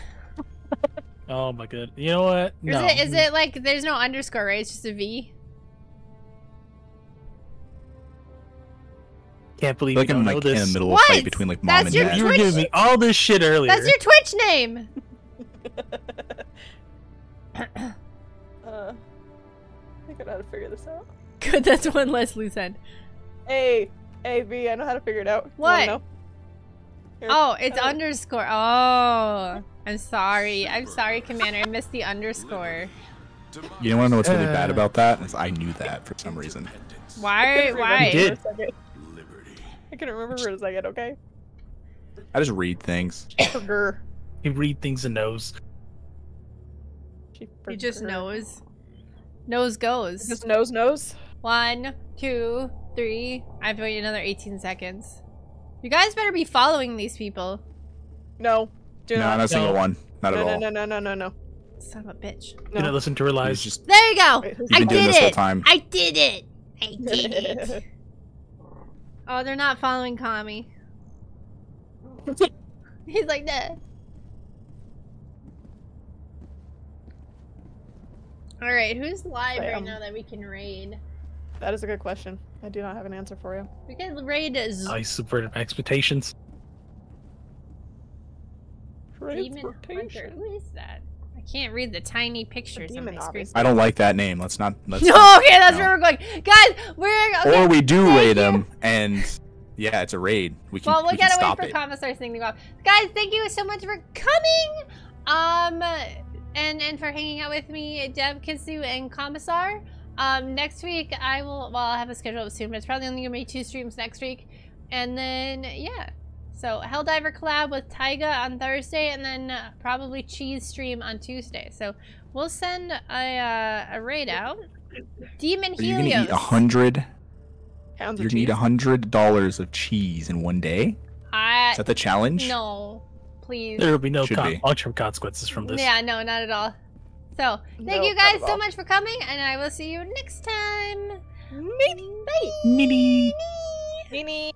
Oh my god. You know what? Is No. it is it like there's no underscore, right? It's just a V. Can't believe like you I'm don't like know in the this. middle of What? fight between like mom That's and your dad. You were Twitch- giving me all this shit earlier. That's your Twitch name. Uh, I think I know how to figure this out. Good, that's one less loose end. Hey, hey, V, I know how to figure it out. What? Here. Oh, it's underscore. Oh, I'm sorry. I'm sorry, Commander. I missed the underscore. You don't want to know what's really bad Uh. about that? Is I knew that for some reason. Why? couldn't Why? remember did. For a second. I couldn't remember for a second, okay? I just read things. Burger. You read things and knows. He just knows. Nose goes. Just nose nose. One, two, three. I have to wait another 18 seconds. You guys better be following these people. No. Do no, not. not a single one. Not no, at no, all. no, no, no, no, no. Son of a bitch. You know, listen to her lies. just There you go. Wait, who's I been doing did this whole it. time. I did it. I did it. oh, they're not following Kami. He's like that. All right, who's live right Bam. now that we can raid? that is a good question. I do not have an answer for you. We can raid Z- I subverted my expectations. Demon Hunter. Who is that? I can't read the tiny pictures on demon, my screen. I don't like that name. Let's not. Let's No, not- okay, that's no. where we're going, guys. We're okay. Or we do thank raid you. them, and yeah, it's a raid. We can. Well, we, we can gotta wait for it. Commissar's thing to go off. Guys, thank you so much for coming. Um, and and for hanging out with me, Deb, Kitsu, and Commissar. Um, next week I will. Well, I'll have a schedule up soon, but it's probably only gonna be two streams next week, and then yeah. So Helldiver collab with Taiga on Thursday, and then uh, probably Cheese stream on Tuesday. So we'll send a uh, a raid out. Demon Are You're gonna eat a hundred? Pounds You're of gonna eat a hundred dollars of cheese in one day? I Is that the challenge? no, please. There will be no Should con- long-term consequences from this. Yeah, no, not at all. So, thank No, you guys so much for coming, and I will see you next time. Maybe. Bye. Mini. Meanie.